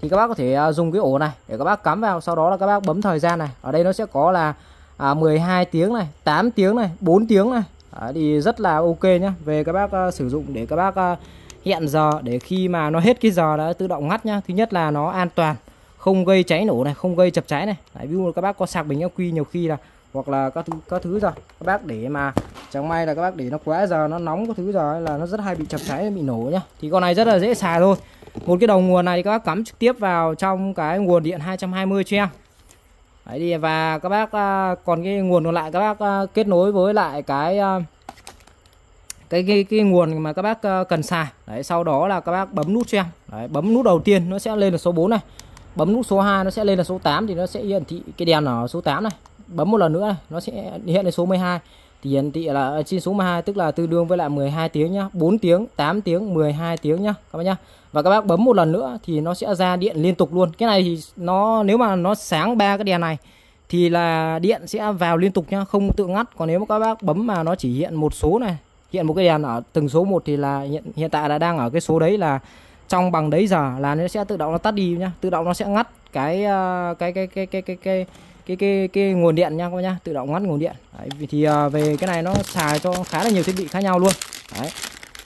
Thì các bác có thể à, dùng cái ổ này để các bác cắm vào sau đó là các bác bấm thời gian này. Ở đây nó sẽ có là à, 12 tiếng này 8 tiếng này 4 tiếng này. À, thì rất là ok nhá. Về các bác à, sử dụng để các bác à, hẹn giờ để khi mà nó hết cái giờ đã tự động ngắt nhá. Thứ nhất là nó an toàn không gây cháy nổ này không gây chập cháy này. Đấy, ví dụ các bác có sạc bình ắc quy nhiều khi là hoặc là các thứ các thứ rồi. Các bác để mà chẳng may là các bác để nó quá giờ nó nóng có thứ giờ là nó rất hay bị chập cháy bị nổ nhá. Thì con này rất là dễ xài thôi. Một cái đầu nguồn này thì các bác cắm trực tiếp vào trong cái nguồn điện 220 cho em. Đấy đi và các bác à, còn cái nguồn còn lại các bác à, kết nối với lại cái à, cái cái, cái nguồn mà các bác cần xài. Đấy sau đó là các bác bấm nút cho em đấy, bấm nút đầu tiên nó sẽ lên là số 4 này. Bấm nút số 2 nó sẽ lên là số 8 thì nó sẽ hiển thị cái đèn ở số 8 này. Bấm một lần nữa này nó sẽ hiện lên số 12 thì hiển thị là trên số 12 tức là tương đương với lại 12 tiếng nhá. 4 tiếng 8 tiếng 12 tiếng nhá các bác nhá và các bác bấm một lần nữa thì nó sẽ ra điện liên tục luôn. Cái này thì nó nếu mà nó sáng ba cái đèn này thì là điện sẽ vào liên tục nhá không tự ngắt. Còn nếu mà các bác bấm mà nó chỉ hiện một số này hiện một cái đèn ở từng số một thì là hiện hiện tại là đang ở cái số đấy là trong bằng đấy giờ là nó sẽ tự động nó tắt đi nhá. Tự động nó sẽ ngắt cái ờ, cái cái cái cái cái cái cái cái, cái nguồn điện nha các bác nhá. Tự động ngắt nguồn điện. Đấy, thì ờ, về cái này nó xài cho khá là nhiều thiết bị khác nhau luôn. Đấy.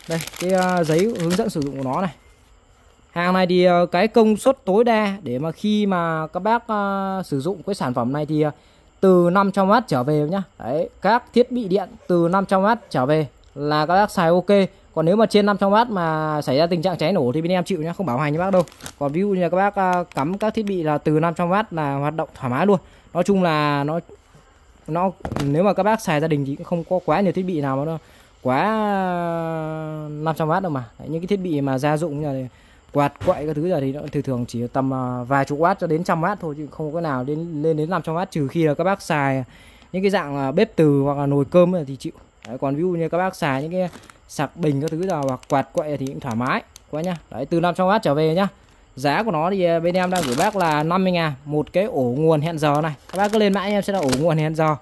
Đây cái ờ, giấy hướng dẫn sử dụng của nó này hàng này thì ờ, cái công suất tối đa để mà khi mà các bác uh, sử dụng cái sản phẩm này thì ờ, từ 500W trở về nhá. Đấy các thiết bị điện từ 500W trở về là các bác xài ok. Còn nếu mà trên 500W mà xảy ra tình trạng cháy nổ thì bên em chịu nhá không bảo hành các bác đâu. Còn ví dụ như các bác uh, cắm các thiết bị là từ 500W là hoạt động thoải mái luôn. Nói chung là nó nó nếu mà các bác xài gia đình thì cũng không có quá nhiều thiết bị nào mà nó quá 500W đâu mà. Đấy, những cái thiết bị mà gia dụng như là quạt quậy các thứ giờ thì nó thường thường chỉ tầm à, vài chục watt cho đến trăm watt thôi chứ không có nào đến lên đến 500 watt trừ khi là các bác xài những cái dạng à, bếp từ hoặc là nồi cơm thì chịu. Đấy, còn ví dụ như các bác xài những cái sạc bình các thứ giờ hoặc quạt quậy thì cũng thoải mái quá nhá. Đấy từ 500 watt trở về nhá. Giá của nó thì à, bên em đang gửi bác là 50 ngàn Một cái ổ nguồn hẹn giờ này. Các bác cứ lên mã em sẽ là ổ nguồn hẹn giờ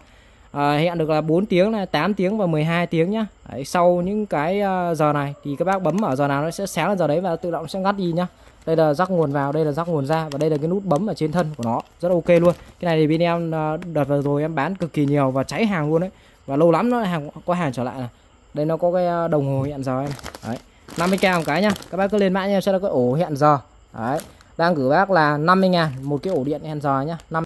à, Hẹn được là 4 tiếng này 8 tiếng và 12 tiếng nhá. Đấy, Sau những cái à, giờ này thì các bác bấm ở giờ nào nó sẽ sáng lên giờ đấy và tự động sẽ ngắt đi nhá. Đây là rắc nguồn vào đây là rắc nguồn ra và đây là cái nút bấm ở trên thân của nó. Rất ok luôn. Cái này thì bên em à, đợt vừa rồi em bán cực kỳ nhiều và cháy hàng luôn đấy. Và lâu lắm nó hàng có hàng trở lại này. Đây nó có cái à, đồng hồ hẹn giờ em. Đấy 50k một cái nhá. Các bác cứ lên mã nha sẽ là cái ổ hẹn giờ. Đấy đang gửi bác là 50 ngàn một cái ổ điện hẹn giờ nhá. 50